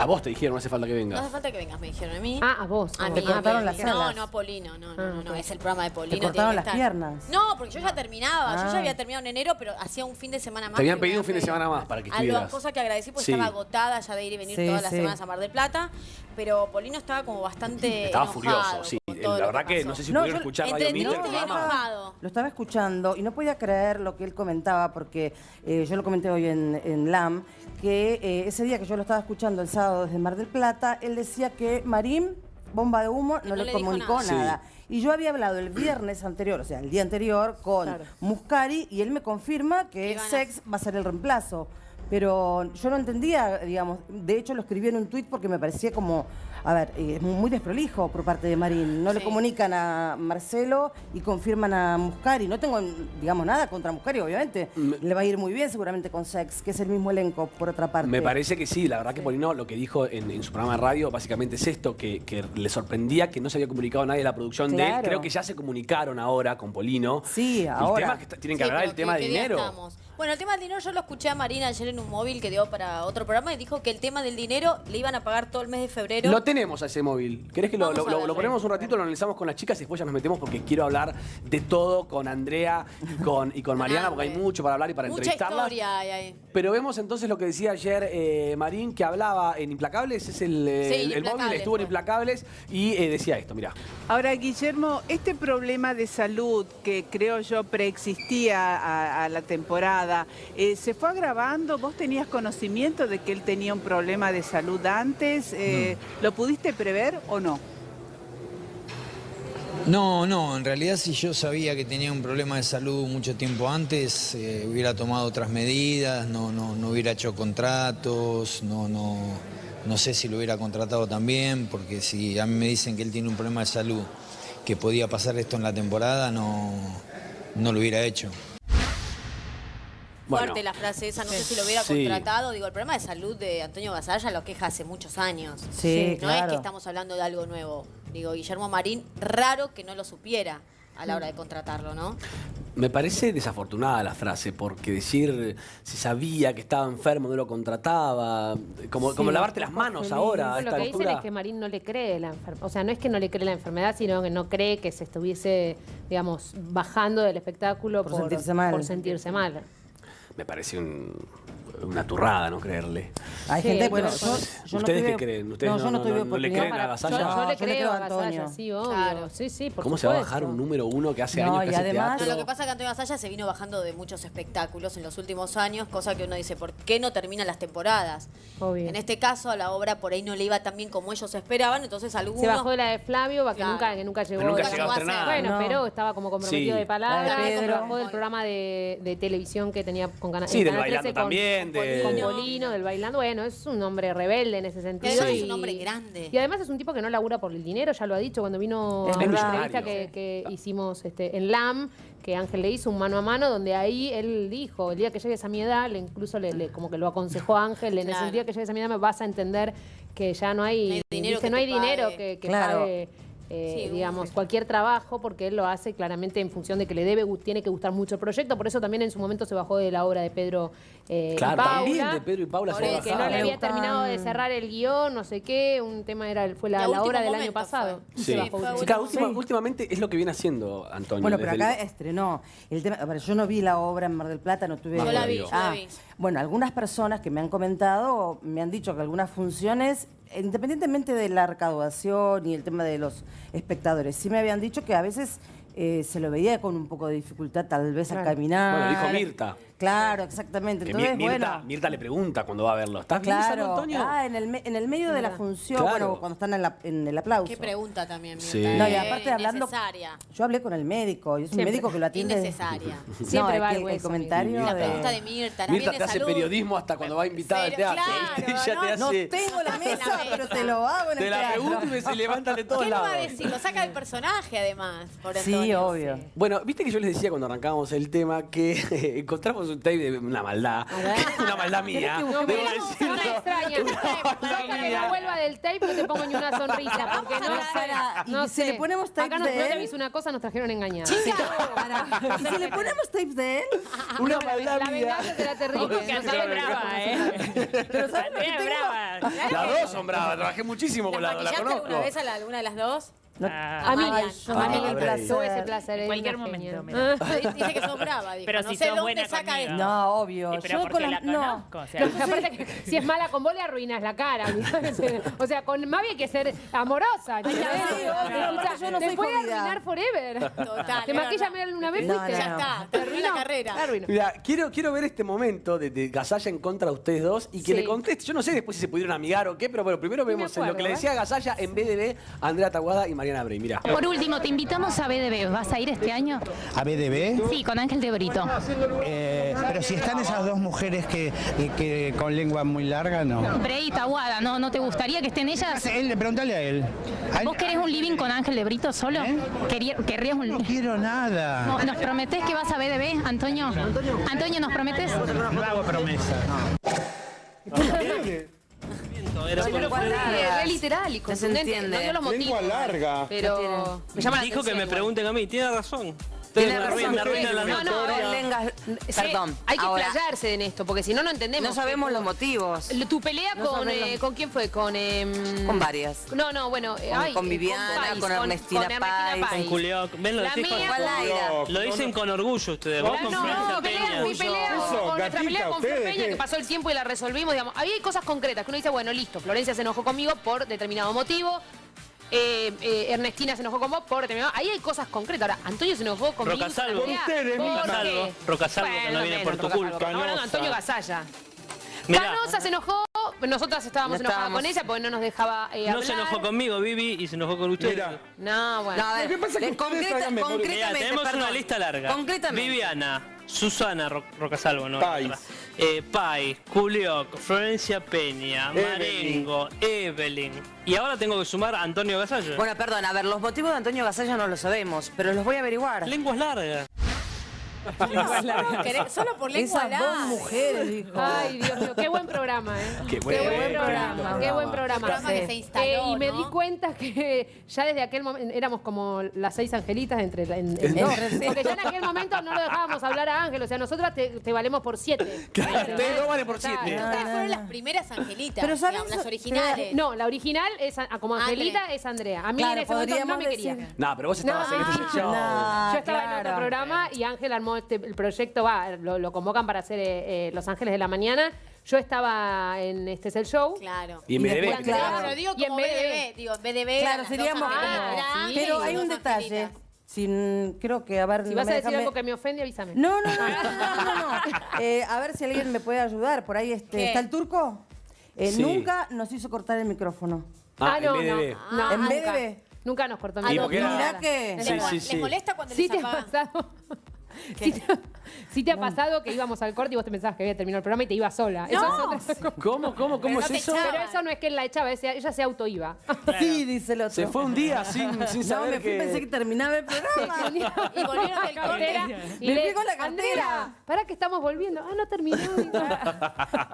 A vos te dijeron, no hace falta que No vengas. hace falta que vengas, me dijeron a mí. Ah, a vos. A mí. Te cortaron las No, alas. no, a Polino, no, no, Ah, no, no, es el programa de Polino. Te cortaron tiene que las estar. piernas. No, porque yo ya terminaba, yo Ah. ya había terminado en enero, pero hacía un fin de semana más. Te habían que pedido un fin de semana más para que A estuvieras. las cosas que agradecí porque Sí. estaba agotada ya de ir y venir Sí, todas las sí. semanas a Mar del Plata, pero Polino estaba como bastante Estaba enojado furioso, sí. con todo la lo verdad que, pasó. no sé si No, pudieron yo- escuchar Radio Mitre, el y programa. enojado. Lo estaba escuchando y no podía creer lo que él comentaba, porque eh, yo lo comenté hoy en, en LAM, que eh, ese día que yo lo estaba escuchando el sábado desde Mar del Plata, él decía que Marín, bomba de humo, no, no le, comunicó nada. nada. Y yo había hablado el viernes anterior, o sea, el día anterior, con Claro. Muscari y él me confirma que Sex va a ser el reemplazo. Pero yo no entendía, digamos, de hecho lo escribí en un tuit porque me parecía como, a ver, es muy desprolijo por parte de Marín. No le Sí. comunican a Marcelo y confirman a Muscari. No tengo, digamos, nada contra Muscari, obviamente. Me- Le va a ir muy bien seguramente con Sex, que es el mismo elenco, por otra parte. Me parece que sí, la verdad que Polino lo que dijo en, en su programa de radio básicamente es esto, que, que le sorprendía que no se había comunicado nadie de la producción de él. Creo que ya se comunicaron ahora con Polino. Sí, El ahora. tema es que tienen que Sí, hablar el tema ¿qué- de dinero. estamos? Bueno, el tema del dinero yo lo escuché a Marina ayer en un móvil que dio para otro programa y dijo que el tema del dinero le iban a pagar todo el mes de febrero. Lo tenemos a ese móvil. ¿Querés que lo, lo- ponemos un ratito, lo analizamos con las chicas y después ya nos metemos porque quiero hablar de todo con Andrea y con, y con Mariana porque hay mucho para hablar y para Mucha entrevistarlas. historia hay ahí. Pero vemos entonces lo que decía ayer eh, Marín, que hablaba en Implacables, es el, eh, Sí, el- el móvil, estuvo en. Implacables y eh, decía esto, mira. Ahora, Guillermo, este problema de salud que creo yo preexistía a, a la temporada, eh, ¿se fue agravando? ¿Vos tenías conocimiento de que él tenía un problema de salud antes? Eh, ¿Lo pudiste prever o no? No, no, en realidad si yo sabía que tenía un problema de salud mucho tiempo antes, eh, hubiera tomado otras medidas, no, no, no hubiera hecho contratos, no, no, no sé si lo hubiera contratado también, porque si a mí me dicen que él tiene un problema de salud, que podía pasar esto en la temporada, no, no lo hubiera hecho. Bueno, Fuerte la frase esa, no sé si lo hubiera Sí. contratado. Digo, el problema de salud de Antonio Gasalla lo queja hace muchos años. Sí, No es que estamos hablando de algo nuevo. Digo, Guillermo Marín, raro que no lo supiera a la hora de contratarlo, ¿no? Me parece desafortunada la frase, porque decir si sabía que estaba enfermo no lo contrataba, como, Sí, como un lavarte las manos feliz. ahora a Lo esta que dicen es que Marín no le cree la enfermedad. O sea, no es que no le cree la enfermedad, sino que no cree que se estuviese, digamos, bajando del espectáculo Por por, sentirse mal. por sentirse mal. Me parece un- una turrada no creerle. Hay Sí, gente, bueno, yo, yo ¿Ustedes no qué creen? ¿Ustedes no, yo no- no, no- tuve no le creen a Gasalla? Yo, le yo le creo a Gasalla, sí, obvio. Claro. Sí, sí, por ¿Cómo se va a bajar un número uno que hace No, años y que hace además- teatro? No, lo que pasa es que Antonio Gasalla se vino bajando de muchos espectáculos en los últimos años, cosa que uno dice, ¿por qué no terminan las temporadas? Obvio. En este caso, a la obra por ahí no le iba tan bien como ellos esperaban, entonces algunos... Se bajó de la de Flavio, que, Claro. nunca, que nunca llegó. Pero nunca llegó a estrenar. Bueno, No. pero estaba como comprometido Sí. de palabra. Bajó del programa de, televisión que tenía con Canal Sí, del Canal 13 Bailando con- también, de- con Polino, del bailando. Bueno, es un hombre rebelde en ese sentido. es y- un hombre grande. Y además es un tipo que no labura por el dinero, ya lo ha dicho cuando vino Es a una entrevista que, que hicimos este, en LAM, que Ángel le hizo un mano a mano, donde ahí él dijo, el día que llegues a mi edad, le incluso le, le- como que lo aconsejó a Ángel, en Claro. el sentido que llegues a mi edad me vas a entender que ya no hay, No hay dinero dice, que no hay dinero pague". que, que Claro. pague eh, Sí, digamos, cualquier trabajo, porque él lo hace claramente en función de que le debe, tiene que gustar mucho el proyecto, por eso también en su momento se bajó de la obra de Pedro eh, y Claro, Paula. también de Pedro y Paula Por se Que no le había terminado de cerrar el guion, no sé qué, un tema era fue la, Y obra del año pasado. fue. y Sí, bajó. Sí, claro, último última- últimamente es lo que viene haciendo Antonio. Bueno, pero acá el- estrenó. El tema, ver, yo no vi la obra en Mar del Plata, no tuve. Yo la vi, yo la vi. Bueno, algunas personas que me han comentado me han dicho que algunas funciones, independientemente de la recaudación y el tema de los espectadores, sí me habían dicho que a veces eh, se lo veía con un poco de dificultad, tal vez al Claro. caminar. Bueno, dijo Mirta. Claro, exactamente. que Entonces, Mi- Mirta, bueno. Mirta le pregunta cuando va a verlo. ¿Estás bien, San Claro, Antonio? ah, en el, me- en el medio de la función, Claro. bueno, cuando están en, la- en el aplauso. Qué pregunta también, Mirta. Sí. ¿eh? No, y aparte hablando, yo hablé con el médico, y es un Siempre. médico que lo atiende. Innecesaria. Siempre no, va al que el hueso, comentario La de... pregunta de Mirta, ¿la Mirta te hace salud? periodismo hasta cuando va invitada al teatro. claro, Ella te no- hace. No tengo la mesa, la pero te lo hago en Te el la teatro. pregunto y me se levantan de todos ¿Qué le va lados. a decir? Lo saca del personaje, además. Por Sí, obvio. Bueno, viste que yo les decía cuando arrancábamos el tema que encontramos un tape de una maldad. una maldad mía. No, Debo me no decirlo. me extraña. Basta que no vuelva del tape no te pongo ni una sonrisa. Porque no Para- sé. y No si le ponemos tapes Acá nos, de no te él. aviso una cosa, nos trajeron engañados. Y si le ponemos tapes de él, Una La maldad mía. venganza será terrible. Que Andrea es brava, ¿eh? pero ¿sabes lo que Andrea es tengo? brava. Las dos son bravas, trabajé muchísimo con ¿La la, la conozco. alguna vez a la- alguna de las dos? No- Ah, A Miriam. el placer. Tuve ese placer. En es cualquier momento, mira. Dice que sos brava, dijo. Pero no si sé dónde buena saca conmigo. esto. No, obvio. Pero Yo con la la, no. conozco, o sea, que aparte que si es mala con vos le arruinas la cara. O sea, con Mavi hay que ser amorosa. sí, yo no te soy puede jodida. arruinar forever. Total, Te es maquilla verdad. una vez, No, fuiste. no, Ya no. está, terminó la carrera. Te. Mira, quiero, quiero ver este momento de, Gasalla en contra de ustedes dos y que le conteste. Yo no sé después si se pudieron amigar o qué, pero bueno, primero me vemos lo que le ¿eh? decía Gasalla en BDB, Andrea Taguada y Mariana Bray. Mira. Por último, te invitamos a BDB. ¿Vas a ir este año? ¿A BDB? Sí, con Ángel de Brito. Eh, pero si están esas dos mujeres que, que con lengua muy larga, no. Bray y Taguada, ¿no, ¿no te gustaría que estén ellas? Él, pregúntale a él. A él- ¿Vos querés un living con Ángel de Brito solo? Quería- ¿Querrías un No quiero nada. No, ¿Nos prometés que vas a BDB, Antonio? Antonio, ¿nos prometes? No hago promesa. Era Pero por- re literal y contundente. entiende. No dio los motivos. Lengua larga. Pero me llama la Dijo que atención me igual. pregunten a mí, tiene razón. Ustedes Tiene razón, arruinan, me arruinan la No, no. Lengas- Sí, Perdón. hay que ahora, explayarse en esto, porque si no, no entendemos. No sabemos los motivos. Tu pelea No con, sabemos. eh, ¿con quién fue? Con, em, Con varias. No, no, bueno. eh, Con- ay, con eh, Viviana, Pais, con Ernestina Pais. Con Culioc. ¿Ven? Lo La decís mía con-. Lo dicen con orgullo ustedes. Vos con no, Florencia no, pelea, Peña. mi pelea Eso, con nuestra gatita, pelea con Flor ¿ustedes Peña, qué? que pasó el tiempo y la resolvimos, digamos. Ahí hay cosas concretas que uno dice, bueno, listo, Florencia se enojó conmigo por determinado motivo. Eh, eh, Ernestina se enojó con vos por determinado. Ahí hay cosas concretas. Ahora, Antonio se enojó conmigo. Rocasalvo. Por ustedes, ¿por Rocasalvo. qué? Rocasalvo, que no viene por tu culpa. Hablando de Antonio. Gasalla. Mirá. Canosa se enojó, nosotras estábamos No enojadas estábamos. con ella porque no nos dejaba eh, No hablar. se enojó conmigo, Vivi, y se enojó con ustedes. Mira. No, bueno. No, a ver, que pasa que concreta- concretamente, tenemos perdón. una lista larga. Concretamente. Viviana, Susana Ro- Rocasalvo, ¿no? Pais. Eh, Pais, Culioc, Florencia Peña, Evelyn. Marengo, Evelyn. Y ahora tengo que sumar a Antonio Gasallo. Bueno, perdón, a ver, los motivos de Antonio Gasalla no los sabemos, pero los voy a averiguar. Lenguas largas. Solo por lengua Esas dos mujeres, dijo. Ay, Dios mío, qué buen programa, ¿eh? Qué Qué buen buen programa, programa. qué buen programa. Un programa que Sí. se instaló, Eh, y me ¿no? di cuenta que ya desde aquel momento éramos como las seis angelitas entre, en, en- No. porque ya en aquel momento no lo dejábamos hablar a Ángel, o sea, nosotras te, te valemos por siete. Claro, ustedes no valen por siete. Ustedes fueron las primeras angelitas, Pero ¿sabes? digamos, las originales. No, la original es como Angelita es Andrea. A mí Claro, en ese momento no me quería. No, pero vos estabas en ese show. No, Yo estaba en otro programa y Ángel armó este, el proyecto, va, lo, lo convocan para hacer eh, eh, Los Ángeles de la Mañana. Yo estaba en Este es el Show. Claro. Y en BDB. claro. Pero digo Y en BDB. BDB, digo, BDB. Claro, seríamos. Era Sí, pero hay un detalle. Sin, creo que, a ver... Si no vas a decir algo que me ofende, avísame. No, no, no, no, no, no, no. Eh, a ver si alguien me puede ayudar. Por ahí este, ¿Qué? está el turco. Eh, Sí. Nunca nos hizo cortar el micrófono. Ah, no, en BDB. no, no, En nunca. BDB. Nunca nos cortó Ah, Y no, porque era- Mirá que... Sí, sí, ¿Les sí. molesta cuando Sí les te Sí te, ha pasado que íbamos al corte y vos te pensabas que había terminado el programa y te ibas sola. Eso No. es otra cosa. ¿Cómo, cómo, cómo Pero es no eso? Pero eso no es que él la echaba, ella se auto iba. Sí, dice el otro. Se fue un día sin, sin No, saber me fui, que... pensé que terminaba el programa. Y volvieron del cartera corte. y Me le fui con la cartera. Para que estamos volviendo. Ah, no terminó.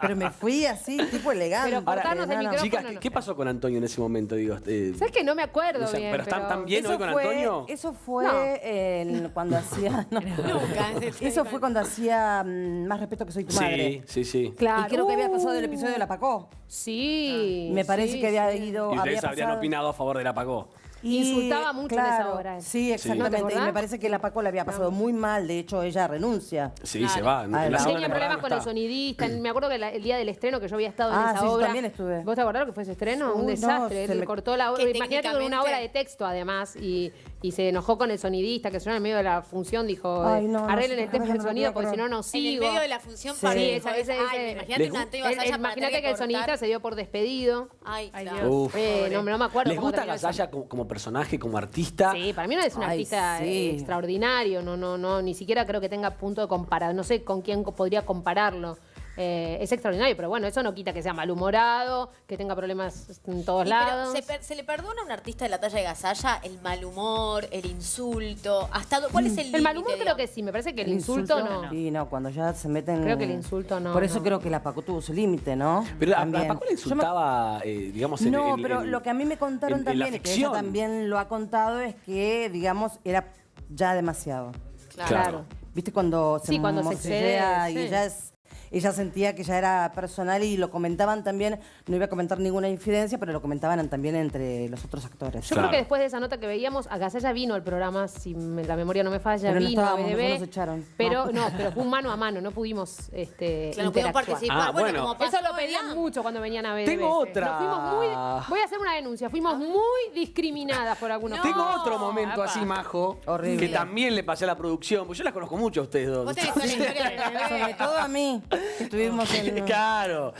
Pero me fui así, tipo elegante. Pero cortarnos el No, no. micrófono. Chicas, no, ¿qué, no. qué pasó con Antonio en ese momento? Digo, eh, ¿Sabes que no me acuerdo no sé, bien? pero están tan bien hoy con fue, Antonio. eso fue No. en- cuando hacía. Nunca. Eso fue cuando hacía mm, Más respeto que soy tu madre. Sí, sí, sí. Claro. Y creo que había pasado el episodio de la Pacó. Sí. Me parece sí, que había sí. ido. Y había ustedes habrían pasado. opinado a favor de la pagó. Insultaba mucho en esa él. Sí, ¿No te exactamente. y acordás? me parece que la Paco la había pasado muy mal. De hecho, ella renuncia. Sí, se va. En Ah, la la segunda Tenía temporada problemas no con el está. sonidista. Me acuerdo que la- el día del estreno que yo había estado en Ah, esa sí, yo obra. también estuve. ¿Vos te acordás lo que fue ese estreno? Uy, Un no, desastre. se me- cortó la obra. Que Imagínate con una técnicamente- obra de texto además. Y, y se enojó con el sonidista que sonó en medio de la función. Dijo: Ay, no, arreglen el tema del sonido porque si no, no En el sigo. medio de la función Sí. esa- Ay, imagínate ¿Les un gu- Antonio El- Gasalla el- para tener Imagínate que el sonidista se dio por despedido. Ay. Uf. Eh, no, no me acuerdo. ¿Les cómo gusta. Gasalla como, como personaje, como artista? Sí, para mí no es un Ay, artista sí. eh, extraordinario, no, no, no, ni siquiera creo que tenga punto de comparar, no sé con quién podría compararlo. Eh, es extraordinario, pero bueno, eso no quita que sea malhumorado, que tenga problemas en todos Y pero lados. ¿se, per- se le perdona a un artista de la talla de Gasalla el mal humor, el insulto? ¿Hasta ¿Cuál es el El mal humor creo que sí, me parece que el, insulto, no. Sí, no, cuando ya se meten. Creo que el insulto no, Por eso no. creo que la Paco tuvo su límite, ¿no? Pero a También. Paco le Yo me- insultaba, eh, digamos, en No, en- pero en- lo que a mí me contaron también, y que ella también lo ha contado, es que, digamos, era ya demasiado. Claro. Claro. ¿Viste cuando se Sí, cuando se excede, y sí. ya es... ella sentía que ya era personal y lo comentaban también, no iba a comentar ninguna infidencia, pero lo comentaban también entre los otros actores. Yo creo que después de esa nota que veíamos, a Gasalla vino al programa, si me- la memoria no me falla, Pero no vino a estábamos, BDB. no nos echaron. Pero No. no, pero fue un mano a mano, no pudimos este, Claro, no interactuar. participar. Ah, bueno. como Eso lo pedían mucho cuando venían a BDB. Tengo otra. Nos fuimos muy, voy a hacer una denuncia, fuimos muy discriminadas por algunos. Tengo otro momento apa. así, Majo, Horrible. que también le pasé a la producción, porque yo la conozco mucho a ustedes dos. Vos tenés una historia de Sobre bebé. todo a mí, estuvimos en... claro.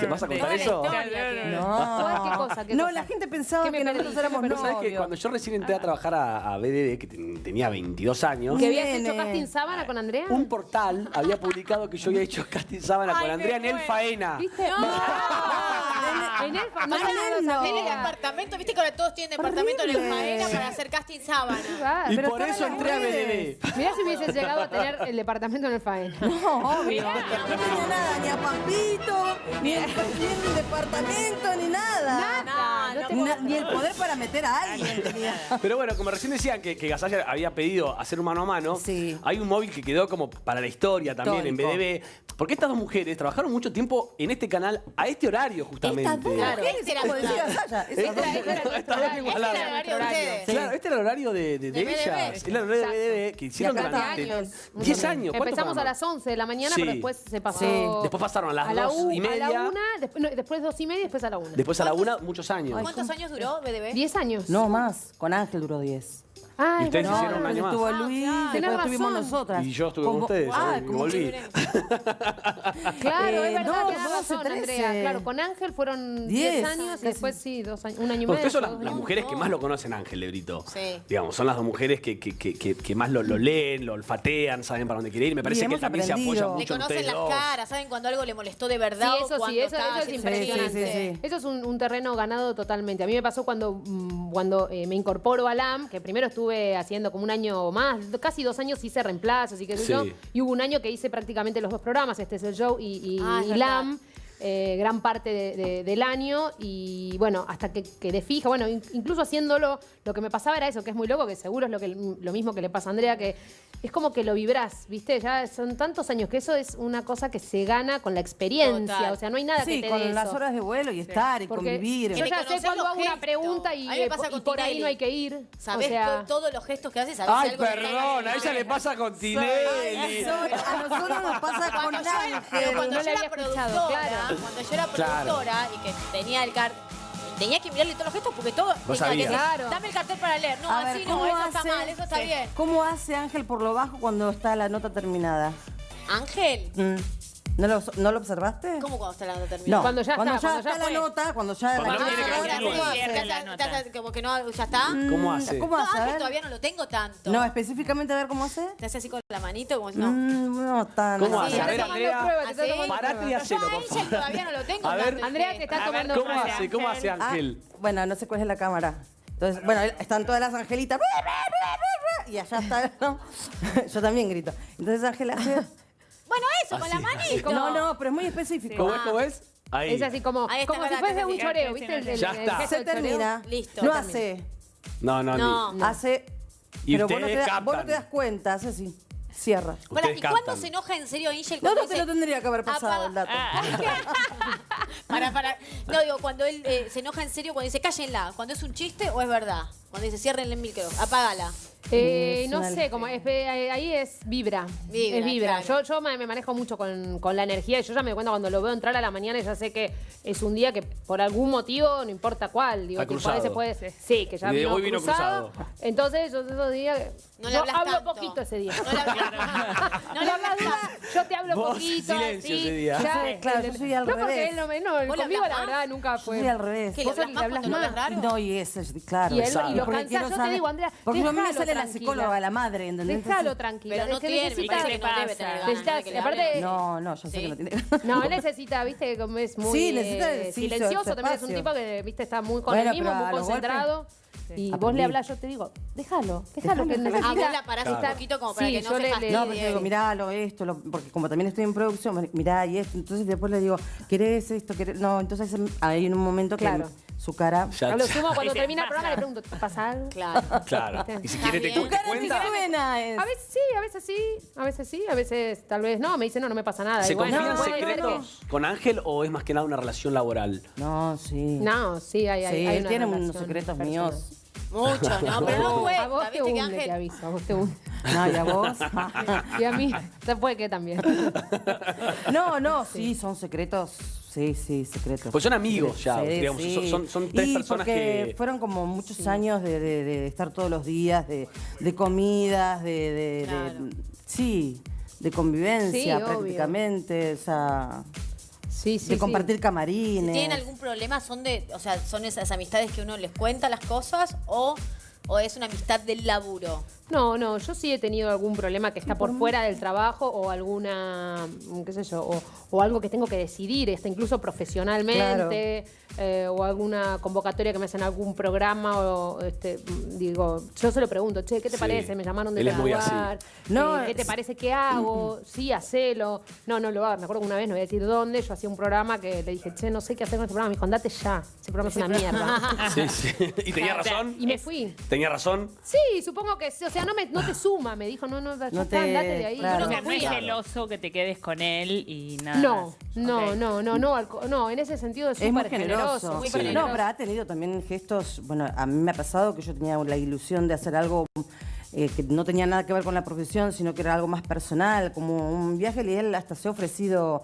¿Qué vas a contar eso? No, ¿Qué cosa? ¿Qué no la gente pensaba ¿Qué me que nosotros éramos ¿Qué me Pero sabes que novios. cuando yo recién entré a trabajar a, a BDD, que ten- tenía 22 años, ¿Que habías hecho casting sábana con Andrea? un portal había publicado que yo había hecho casting sábana con Andrea en el. Faena. ¿Viste? En el no sabía, no Tiene sabía. departamento, viste que ahora todos tienen departamento en el faena para hacer casting sábana. Ah, Y pero por eso en entré a. BDD. Mirá si hubieses llegado a tener el departamento en el faena. No, obvio. No tenía nada, ni a Pampito, ni el, ni el departamento, ni nada. No, no Ni, na- ni el poder para meter a alguien. Pero bueno, como recién decían que, que Gasalla había pedido hacer un mano a mano, Sí. hay un móvil que quedó como para la historia también Histórico. en BDB. Porque estas dos mujeres trabajaron mucho tiempo en este canal a este horario justamente. Estas dos Claro. mujeres, Este era. Este el horario de ustedes. Claro, este era el horario de, de, de De BDB. ellas. Era el horario de BDB que hicieron durante años. 10 años. ¿Cuánto Empezamos a las 11 de la mañana, pero después se pasó. Sí. Después pasaron a las la dos u- y A la media. una, después, no, después dos y media y después a la una. Después a la una, muchos años. ¿Cuántos años duró BDB? 10 años. No más, con Ángel duró 10. Ay, ¿Y ustedes verdad. hicieron un año más? estuvo Luis, Tenés después estuvimos nosotras. Y yo estuve con Como- ustedes, Ah, y como volví. Claro, Eh, es verdad, no, tenés 12, razón, 13. Andrea. Claro, con Ángel fueron 10 10, años y casi. después sí, dos años, un año y medio. ustedes son las, las mujeres que más lo conocen, Ángel de Brito. Sí. Digamos, son las dos mujeres que, que, que, que- que más lo, lo leen, lo olfatean, saben para dónde quiere ir. Me parece que hemos también se Le mucho en conocen las dos. caras, saben cuando algo le molestó de verdad Sí, eso sí, eso, es impresionante. Eso es un, terreno ganado totalmente. A mí me pasó cuando, mm, cuando eh, me incorporo a LAM, que primero estuve haciendo como un año más, casi dos años hice reemplazos y qué sé Sí. yo. Y hubo un año que hice prácticamente los dos programas, este es el show y, y- Ah, y. LAM. Eh, gran parte de- de- del año y bueno, hasta que quedé fija, bueno, in- incluso haciéndolo, lo que me pasaba era eso, que es muy loco, que seguro es lo, que, lo mismo que le pasa a Andrea, que es como que lo vibrás, ¿viste? Ya son tantos años que eso es una cosa que se gana con la experiencia, Total. o sea, no hay nada Sí, que te con dé las eso. horas de vuelo y estar y Porque convivir. Yo ya que sé cuando hago una pregunta y, A mí me eh, pasa y con por ahí no hay que ir. ¿Sabés o sea, todos los gestos que hace? ¿Sabés Ay, algo perdón, a ella le pasa con Tinelli. A nosotros nos pasa con Ángel. cuando yo escuchado, productora, claro. Cuando yo era Claro. productora y que tenía el car tenía que mirarle todos los gestos porque todo Vos tenía que sabías. decir, Claro. dame el cartel para leer. No, A ver, así no, ¿cómo eso está hace- mal, eso está sí. bien. ¿Cómo hace Ángel por lo bajo cuando está la nota terminada? Ángel, Mm. ¿No lo, ¿No lo observaste? ¿cómo cuando está la nota terminada? No, Cuando ya está, cuando ya está la nota, cuando ya Cuando la tiene que. ¿cómo Ya hace? está- la ya nota. está- como que no, ya está. ¿Cómo Mm, hace? ¿Cómo No, hace? A Ángel ver. todavía no lo tengo tanto. No, específicamente a ver cómo hace. Te hace así con la manito como si no. Mm, no tan ¿Cómo así. hace? A ver, Andrea. tomando prueba, te estoy ¿Así? tomando Parate y prueba. hacelo, Yo a por Ángel favor. todavía no lo tengo A ver. tanto. Andrea, te A ver, tomando ¿Cómo ¿Cómo hace? hace ¿Cómo hace Ángel? Ángel? Bueno, no sé cuál es la cámara. Entonces, bueno, están todas las angelitas. Y allá está, ¿no? Yo también grito. Entonces Ángel hace. Bueno, eso, con la manito. No, no, pero es muy específico. ¿Cómo es? ¿Cómo es? Ahí. Es así como, Ahí está, como si verdad, fuese que un sí. choreo, Sí, ¿viste? sí, El, el- Ya el está. gesto Se del choreo. termina. Listo. No Termina. hace. No, no, No. Hace. Y pero vos no, ustedes te das, vos no captan. te das cuenta, hace así. Cierra. Pará, Ustedes ¿Y cuándo captan. se enoja en serio Angel? No, cuando no te dice- lo tendría que haber pasado Apaga- el dato. Para, para. No, digo, cuando él eh, se enoja en serio, cuando dice cállenla, cuando es un chiste o es verdad. Cuando dice ciérrenle el micro, apágala. Eh, no sé, como es- eh, ahí es vibra. Vibra, es vibra. claro. Yo, yo me, me manejo mucho con, con la energía y yo ya me doy cuenta cuando lo veo entrar a la mañana y ya sé que es un día que por algún motivo, no importa cuál, digo, Está tipo, a veces cruzado. puede Sí, que ya De vino, hoy vino cruzado. cruzado. Entonces, yo esos días. No le yo hablas hablo tanto. poquito ese día. No le hablas, no le hablas tanto. Yo te hablo Vos, poquito. silencio así, ese día. ya, Yo soy- claro, yo soy al no, porque revés. él no me. No, ¿Vos le conmigo hablas la más? verdad nunca Yo fue. soy al revés. ¿Qué, le ¿Vos hablas más hablas cuando ves raro? No, y eso es claro. Y él- y lo Porque cansás. quiero Yo te digo, Andrea, Porque a mí me déjalo sale la tranquila. psicóloga, la madre, ¿entendés? Déjalo tranquila. Pero no es que tiene, necesita- me parece que no debe tener ganas. Necesitas- de que le aparte- hablen. No, no, yo sé Sí. que no tiene. No, él necesita, viste, como es muy Sí, necesita, eh, sí, silencioso, su también es un espacio. tipo que, viste, está muy con Bueno, él mismo, pero muy a los concentrado. Y vos Aprendí. le hablas, yo te digo, déjalo, déjalo que. Ah, vos la parás un poquito como para Sí, que no yo se le- fastidie. No, pero yo digo, mirá lo esto, lo- porque como también estoy en producción, mirá y esto. Entonces después le digo, ¿querés esto? ¿Querés? No, entonces hay en un momento que Claro. Su cara. Ya- A lo sumo, cuando ¿Qué termina el programa le pregunto, ¿te pasa algo? Claro. Claro. Y si quiere te, cu- Tu te cara cuenta. suena es. A veces sí, a veces sí, a veces sí, a veces tal vez no. Me dice, no, no me pasa nada. ¿Se Igual, confían no, puede ser que- secretos con Ángel o es más que nada una relación laboral? No, sí. No, sí, hay, hay, Sí, hay él una tiene unos relación secretos personal. míos. Mucho, ¿no? Pero no fue. A vos te ¿Viste que hunde, te Ángel? aviso, a vos te hunde. No, y a vos. Y a mí, se puede que también. No, no, sí, son secretos. Sí, sí, secretos. Pues son amigos ya, Sí, digamos, sí. son- son- tres Y personas porque que- fueron como muchos años de, de- de estar todos los días, de, de comidas, de, de- de- Claro. sí, de convivencia Sí, obvio. prácticamente, o sea, Sí, sí, de sí. compartir camarines. ¿Tienen algún problema? ¿Son de, o sea, son esas amistades que uno les cuenta las cosas o, o es una amistad del laburo? No, no, yo sí he tenido algún problema que está por fuera del trabajo o alguna, mm, qué sé yo, o, o algo que tengo que decidir, este, incluso profesionalmente, eh, o alguna convocatoria que me hacen algún programa, o este, mm, digo, yo se lo pregunto, che, ¿qué te Sí. parece? Me llamaron de así. No, eh, ¿qué te parece que hago? Sí, hacelo. No, no lo hago. Me acuerdo que una vez, no voy a decir dónde, yo hacía un programa que le dije, che, no sé qué hacer con este programa. Me dijo, andate ya, ese programa es una mierda. Sí, sí. ¿Y tenía razón? y me fui. ¿Tenía razón? Sí, supongo que sí. O sea, no, me, no te suma, me dijo. No, no, ya No está, te- andate de ahí. claro. O No, sea, no es que te quedes con él y nada No, más. no, Ok. no, no, no, no, en ese sentido es Es muy súper generoso. generoso. muy Sí. generoso. No, pero ha tenido también gestos. Bueno, a mí me ha pasado que yo tenía la ilusión de hacer algo eh, que no tenía nada que ver con la profesión, sino que era algo más personal, como un viaje. Y él hasta se ha ofrecido.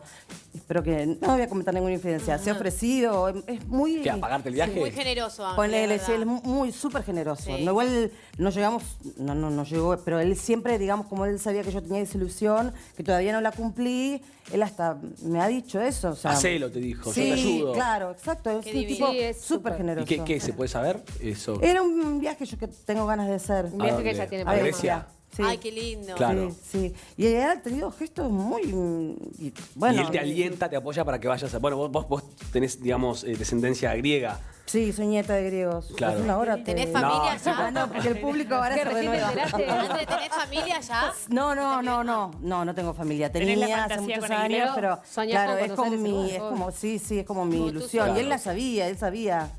Espero que. No voy a comentar ninguna infidencia. Se ha ofrecido. es- Es muy. ¿Qué, a pagarte el viaje? Muy generoso, es sí, él es muy súper generoso. Sí. No, igual no llegamos, no, no, no llegó, pero él siempre, digamos, como él sabía que yo tenía esa ilusión, que todavía no la cumplí, él hasta me ha dicho eso. O sea, Hacelo, te dijo, yo sí, te ayudo. claro, exacto. Es Qué un tipo Sí, súper súper. ¿Y generoso. qué, qué, se puede saber? Eso. Era un viaje yo que tengo ganas de hacer. Un viaje que dónde? ella tiene ¿A para Grecia? Sí. Ay, qué lindo. Claro. Sí, sí. Y él ha tenido gestos muy. y, bueno, y él te alienta, te apoya para que vayas a... Bueno, vos, vos, vos tenés, digamos, eh, descendencia griega. Sí, soy nieta de griegos. Claro. Es una hora te- ¿Tenés familia No, ya? Ah, no, porque el público ahora ¿Qué, se renueva. ¿tenés familia ya? No, no, no, no, no, no tengo familia. Tenía hace muchos años, pero claro, con es como mi, es como, sí, sí, es como mi ilusión. Y él la sabía, él sabía.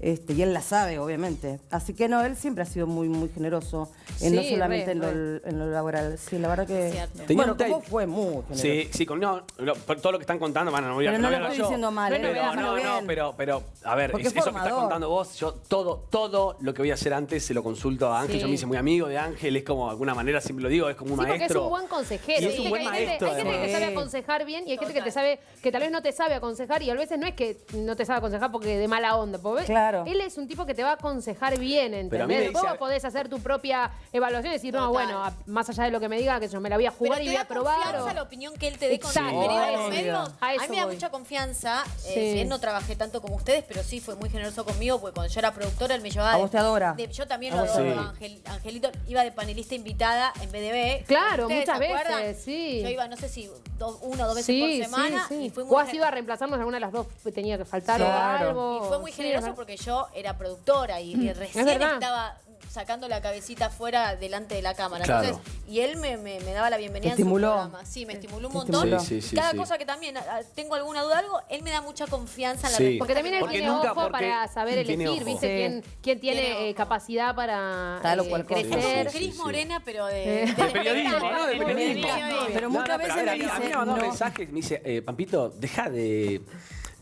Este, y él la sabe, obviamente. Así que no, él siempre ha sido muy, muy generoso. en no solamente re, en, lo, en lo laboral. Sí, la verdad que. Bueno, como fue muy generoso. Sí, sí, con, no, lo- por todo lo que están contando, bueno, no voy a Pero no voy a lo hablar estoy yo. diciendo mal, No, ¿eh? Pero, no, no, bien. pero, pero, a ver, es- eso que estás contando vos, yo todo, todo lo que voy a hacer antes se lo consulto a Ángel. Sí. Yo me hice muy amigo de Ángel, es como de alguna manera, siempre lo digo, es como un Sí, porque es maestro. un buen consejero. Y es un buen que hay gente- maestro, Hay gente que sabe aconsejar bien y hay gente que te sabe, que tal vez no te sabe aconsejar y a veces no es que no te sabe aconsejar porque de mala onda. porque Claro. Él es un tipo que te va a aconsejar bien, Pero a mí me ¿entendés? dice- Vos podés hacer tu propia evaluación y decir, no, bueno, a- más allá de lo que me diga, que yo me la voy a jugar y voy a probar. o- la opinión que él te dé Exacto. a los medios. A mí me da voy. mucha confianza. eh, Sí. si bien no trabajé tanto como ustedes, pero sí fue muy generoso conmigo, porque cuando yo era productora, él me llevaba. A vos te adora. de- yo también lo adoro. sí. Angelito iba de panelista invitada en BDB. Claro, ¿Ustedes muchas veces, sí. Yo iba, no sé si do- una o dos veces Sí, por semana. sí. Y fue o muy has ido a reemplazarnos alguna de las dos que tenía que faltar Claro. o algo. Y fue muy generoso porque yo era productora y, y recién estaba sacando la cabecita fuera delante de la cámara. Claro. Entonces, y él me, me- me daba la bienvenida en su estimuló. programa. Sí, me estimuló un montón. estimuló. Sí, sí, sí, Cada sí. cosa que también tengo alguna duda algo, él me da mucha confianza en la Sí. respuesta. Porque también él Porque tiene nunca- ojo para saber elegir. ¿viste? Sí. ¿Quién, quién tiene Tiene eh, capacidad para Tal o eh, cual cosa. crecer. Sí, Cris. Morena, pero de, Eh. de- De periodismo, ¿no? De periodismo. Pero muchas veces me a mí- a mí dice, me mandó un no. mensaje, me dice, Pampito, deja de...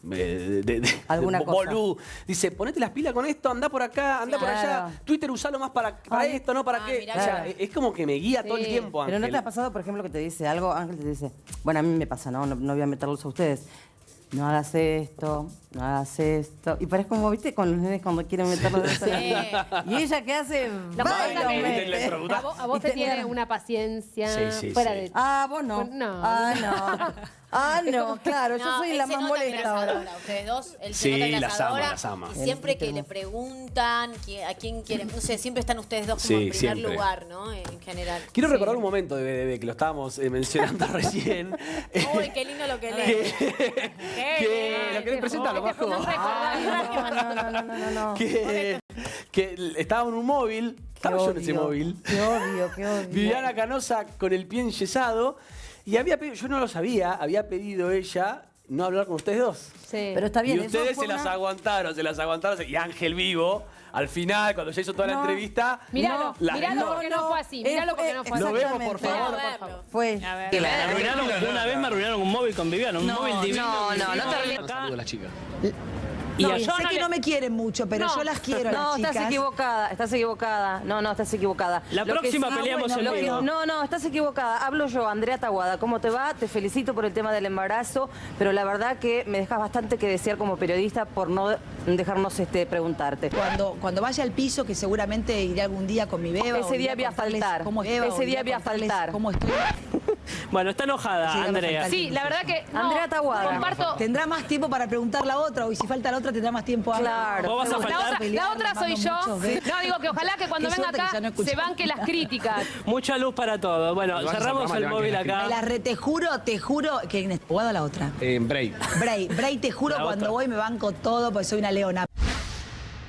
De, de- de- Alguna de cosa. bolú. Dice, ponete las pilas con esto, anda por acá, anda por allá. Twitter usalo más para, para Ay. esto, no para Ah, qué. mirá O sea, es como que me guía todo el tiempo, Pero Ángel. ¿no te ha pasado, por ejemplo, que te dice algo? Ángel te dice, bueno, a mí me pasa, ¿no? No, no voy a meterlos a ustedes. No hagas esto, no hagas esto. Y parece como, ¿viste? Con los nenes cuando quieren meterlos de esa Y ella, ¿qué hace? La que- ¿viste? mete. A vos, a vos Y te tenía- tiene una paciencia Sí, sí, fuera sí. de... Ah, vos no. No. Ah, no. Ah, no, claro, yo soy la más que molesta ahora. Ustedes dos, él se Sí, nota que las, ama, las ama. Y siempre que le preguntan a quién quieren, no sé, siempre están ustedes dos como Sí, en primer siempre. lugar, ¿no? En general. Quiero recordar un momento de BDB que lo estábamos eh, mencionando recién. Uy, qué lindo lo que lee. que lo querés Majo. Ay, no, no, no, no, no, no. Que, que estaba en un móvil, estaba yo en ese móvil. Qué odio, qué odio. Viviana Canosa con el pie enyesado. Y había pedido, yo no lo sabía, había pedido ella no hablar con ustedes dos. Sí. Pero está bien, Y ustedes se las aguantaron, se las aguantaron. Y Ángel vivo, al final, cuando ya hizo toda la entrevista. Míralo, la- míralo no, porque no, fue así. Míralo porque no fue así. Lo vemos, por favor. Fue. Me arruinaron, una vez me arruinaron un móvil con Viviana, un No, móvil divino. no, no, no te rías. acá. Saludo a las chicas. Y No, a sé que le- no me quieren mucho, pero No. yo las quiero a las No, chicas. estás equivocada, estás equivocada. No, no, estás equivocada. La Lo que próxima sí- peleamos en que- vivo. No, no, estás equivocada. Hablo yo, Andrea Taguada. ¿Cómo te va? Te felicito por el tema del embarazo, pero la verdad que me dejas bastante que desear como periodista por no dejarnos este, preguntarte. Cuando, cuando vaya al piso, que seguramente iré algún día con mi beba. Ese día voy a faltar. Ese día voy a faltar. ¿Cómo estoy? Bueno, está enojada, Sí, Andrea. Sí, la verdad que. no, Andrea Taguada. Comparto. Tendrá más tiempo para preguntar la otra, y si falta la otra, tendrá más tiempo a Claro. Vos vas a La otra, la otra soy yo. No, digo que ojalá que cuando Qué venga acá no se banque las críticas. Mucha luz para todo. Bueno, cerramos el móvil acá. Me la re, te juro, te juro que en jugado a la otra. En break. Bray, Bray, te juro, La cuando otra. voy me banco todo porque soy una leona.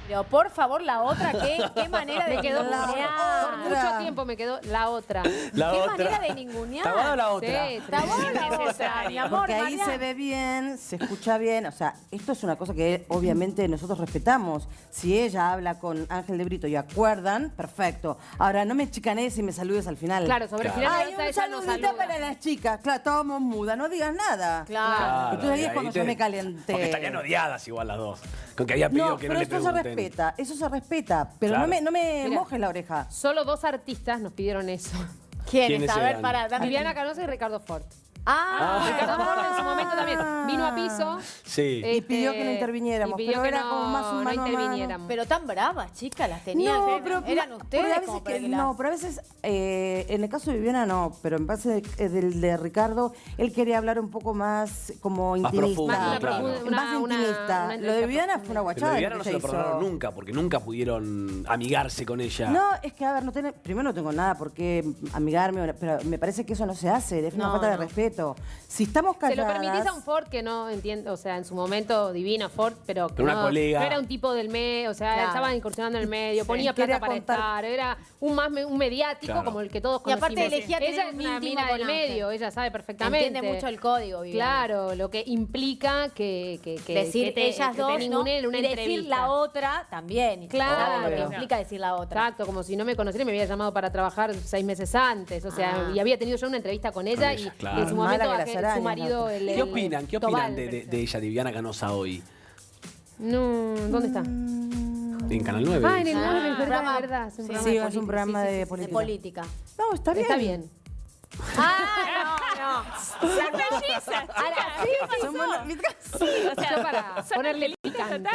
Pero por favor, la otra, qué, qué manera de Me quedó por ningunear. mucho tiempo me quedó la otra. La Qué otra. manera de ningunear. ¿Taguada o la otra? Sí, Está la otra, mi amor. Porque ahí se ve bien, se escucha bien. O sea, esto es una cosa que obviamente nosotros respetamos. Si ella habla con Ángel de Brito y acuerdan, perfecto. Ahora, no me chicanees y me saludes al final. Claro, sobre el final Ay, de la un ella no saludito saluda. para las chicas. Claro, estábamos muda, no digas nada. Claro. Entonces ahí es cuando te- yo me calenté. Porque estarían odiadas igual las dos. Con que había pedido No, que pero no le pregunten. Respeta, eso se respeta. Pero Claro. no me, no me Mira. mojes la oreja. Solo dos artistas nos pidieron eso. ¿Quiénes? ¿Quiénes A ver, eran? para dame. Viviana Canosa y Ricardo Ford. Ah, Ricardo Ford en su momento también vino a piso. Sí. Y pidió que no este, interviniéramos, y pidió pero que era no, como más un no mano a mano. interviniéramos. pero tan bravas, chicas, las tenían. No, pero eran ustedes a veces como para que- que las- No, pero a veces, eh, en el caso de Viviana no, pero en base de- eh, del de Ricardo, él quería hablar un poco más como Más intimista. profundo, Más claro. más una- intimista. una lo de Viviana profunda. fue una guachada. de Viviana no se lo perdonaron hizo. nunca, porque nunca pudieron amigarse con ella. No, es que a ver, no tiene, primero no tengo nada por qué amigarme, pero me parece que eso no se hace, es una No, falta de no. Si estamos Se calladas... lo permitís a un Ford que no entiendo, o sea, en su momento divino Ford, pero que Pero una no, colega. no era un tipo del medio, o sea, Claro. estaba incursionando en el medio, ponía plata para contar- estar, era un más me- un mediático Claro. como el que todos Y aparte conocimos. elegía tener ella es un una mina con del medio, ella sabe perfectamente. Entiende mucho el código, Viviana. Claro, lo que implica que, que, que decir que te- ellas que dos, ¿no? en una y decir entrevista. la otra también. Claro. ¿Saben lo que implica decir la otra? Exacto, como si no me conociera y me había llamado para trabajar seis meses antes. O sea, Ah. y había tenido yo una entrevista con ella, ella, y, claro. y en su Mala que las arañas, su marido, ¿no? el, ¿Qué opinan? ¿Qué Tobal, opinan de, me de- parece. de ella, de Viviana Canosa, hoy? No, ¿dónde está? En Canal 9. Ah, en el Ah, 9, es verdad, programa- es verdad. Es un sí, programa Sí, de es un política. programa de De política. política. No, está bien. Está bien. Ah, no, no. Son mellizas, Ahora, chicas, sí, para son ponerle picante.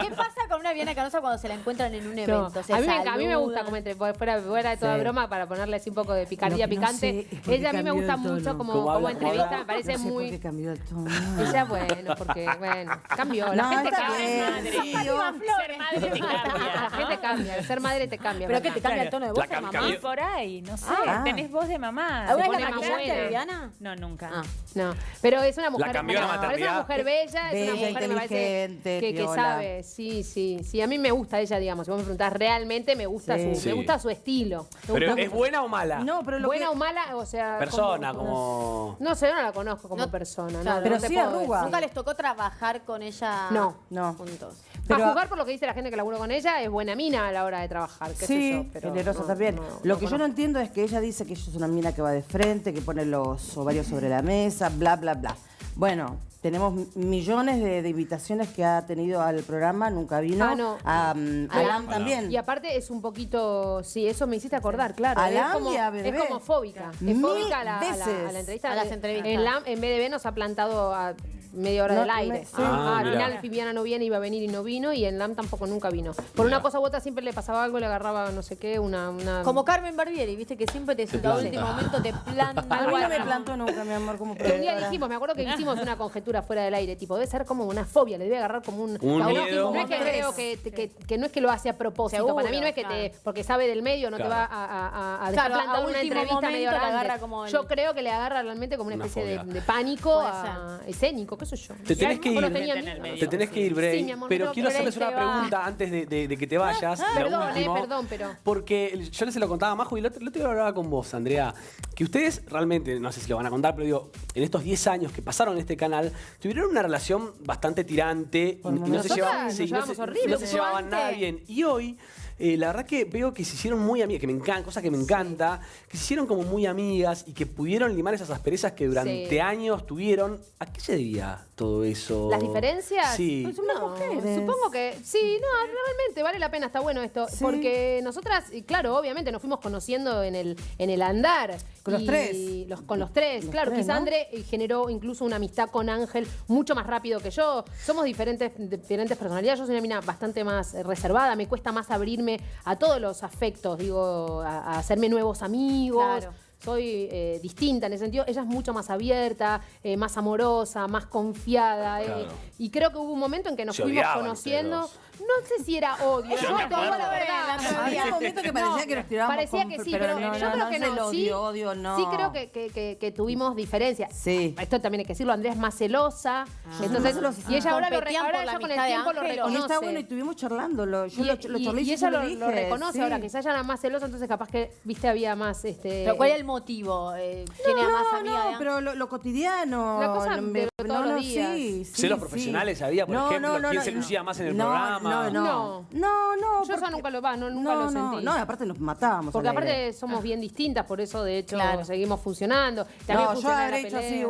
¿Qué pasa con una Viana Canosa cuando se la encuentran en un No, evento? Se a, mí me, a mí me gusta como entre, fuera, fuera de toda Sí. broma para ponerle así un poco de picardía Lo que no picante. sé es por qué ella a mí me cambió gusta el tono. mucho como, ¿Cómo como habla? ¿Cómo entrevista, habla? me parece No sé por muy... cambió el tono. Ella bueno, porque bueno, cambió. La No, gente está cambia. bien, Ser madre te La cambia. gente cambia, el ser madre te cambia. ¿Pero que ¿verdad? te cambia el tono de voz, La cam- mamá? Y por ahí, no sé, Ah. tenés voz de mamá. ¿Alguna Se vez la pone más maquillaste, buena. Viviana? No, nunca. Ah. No, pero es una mujer. cambió la me parece maternidad. una mujer bella, es Bella, una mujer me parece inteligente, que, que piola. sabe. Sí, sí, sí. A mí me gusta ella, digamos. Si vos me preguntás realmente, me gusta Sí. su, Sí. me gusta su estilo. Me ¿Pero gusta es mucho. buena o mala? No, pero lo buena que- o mala, o sea. Persona, como... No sé, yo no la conozco como No, persona. no, claro. no Pero te sí puedo arruga. decir. ¿Nunca les tocó trabajar con ella No. No. juntos? Pero- a jugar por lo que dice la gente que laburó con ella, es buena mina a la hora de trabajar. Qué sé Sí, yo, pero generosa no, también. no, lo no que yo no conozco. entiendo es que ella dice que ella es una mina que va de frente, que pone los ovarios sobre la mesa, bla, bla, bla. Bueno, tenemos millones de, de invitaciones que ha tenido al programa, nunca vino. Ah, no. A, um, Alam. Alam también. Y aparte es un poquito, sí, eso me hiciste acordar, claro. Alam es, como, y a es como fóbica. Es Mil fóbica a la, a la- a la veces. entrevista. A las entrevistas. En, en BDB nos ha plantado a media hora No, del aire. me- sí. Ah, al final Viviana no viene, iba a venir y no vino. Y en LAM tampoco nunca vino. Por una cosa u otra siempre le pasaba algo, le agarraba no sé qué, una... una Como Carmen Barbieri, viste que siempre te, a planta. último momento te planta A mí no me plantó nunca, mi amor, como un día dijimos, me acuerdo que hicimos una conjetura fuera del aire, tipo, debe ser como una fobia, le debe agarrar como un... No es que creo que, que- que no es que lo hace a propósito, Seguro, para mí no es que te... Porque sabe del medio, no te va a, a- a- a dejar Claro, a plantado una entrevista medio el- Yo creo que le agarra realmente como una, Una especie de, de pánico a- escénico, qué sé yo. Te tenés que ir, te tenés que ir, Bray, Sí, mi amor, pero quiero hacerles una va. pregunta antes de, de- de que te vayas. la Perdón, eh, última. perdón, pero. Porque yo les se lo contaba a Majo y día lo hablaba con vos, Andrea, que ustedes realmente, no sé si lo van a contar, pero digo, en estos 10 años que pasaron en este canal, tuvieron una relación bastante tirante y, y no, se llevaban, sí, no se- no llevaban nada bien. Y hoy, eh, la verdad que veo que se hicieron muy amigas, que me encanta, cosa que me encanta, que se hicieron como muy amigas y que pudieron limar esas asperezas que durante Sí. años tuvieron. ¿A qué se debía todo eso? ¿Las diferencias? Sí. Pues no, Supongo que sí, no, realmente vale la pena, está bueno esto. Sí. Porque nosotras, y claro, obviamente nos fuimos conociendo en el, en el andar. Con los Y tres. los- con los tres, Los claro. tres, Quizá ¿no? André eh, generó incluso una amistad con Ángel mucho más rápido que yo. Somos diferentes, diferentes personalidades. Yo soy una mina bastante más eh, reservada, me cuesta más abrirme a todos los afectos, digo, a, a hacerme nuevos amigos. Claro. Soy eh, distinta en ese sentido. Ella es mucho más abierta, eh, más amorosa, más confiada. eh, Claro. y creo que hubo un momento en que nos Se fuimos conociendo. ustedes No sé si era odio. Yo te digo la verdad. Había un momento que parecía que nos tirábamos Parecía que sí, pero no, yo no, creo no que no. odio, sí, odio, no. Sí creo que, que- que- que tuvimos diferencias. Sí. Esto también hay que decirlo, Andrea es más celosa. entonces, Más celosa. y ella ahora, lo, re- ¿Competían ahora con el tiempo lo no? Y reconoce. está bueno, y estuvimos charlándolo. Yo Y, lo, lo y- charlé y ella lo, dije, lo reconoce sí. ahora, quizá ella era más celosa, entonces capaz que, viste, había más... Este, Pero ¿cuál era el motivo? Eh, ¿Quién era más amiga no, pero lo, lo cotidiano. La cosa lo- de no, todos no, los días. sí, sí, Celos profesionales había, por ejemplo, quién se lucía más en el no, programa. No, no, No. no. Yo eso nunca lo, va, no, nunca no, lo no, sentí. no, aparte nos matábamos. Porque aparte somos bien distintas, por eso de hecho Claro. seguimos funcionando. También no, yo habré hecho así,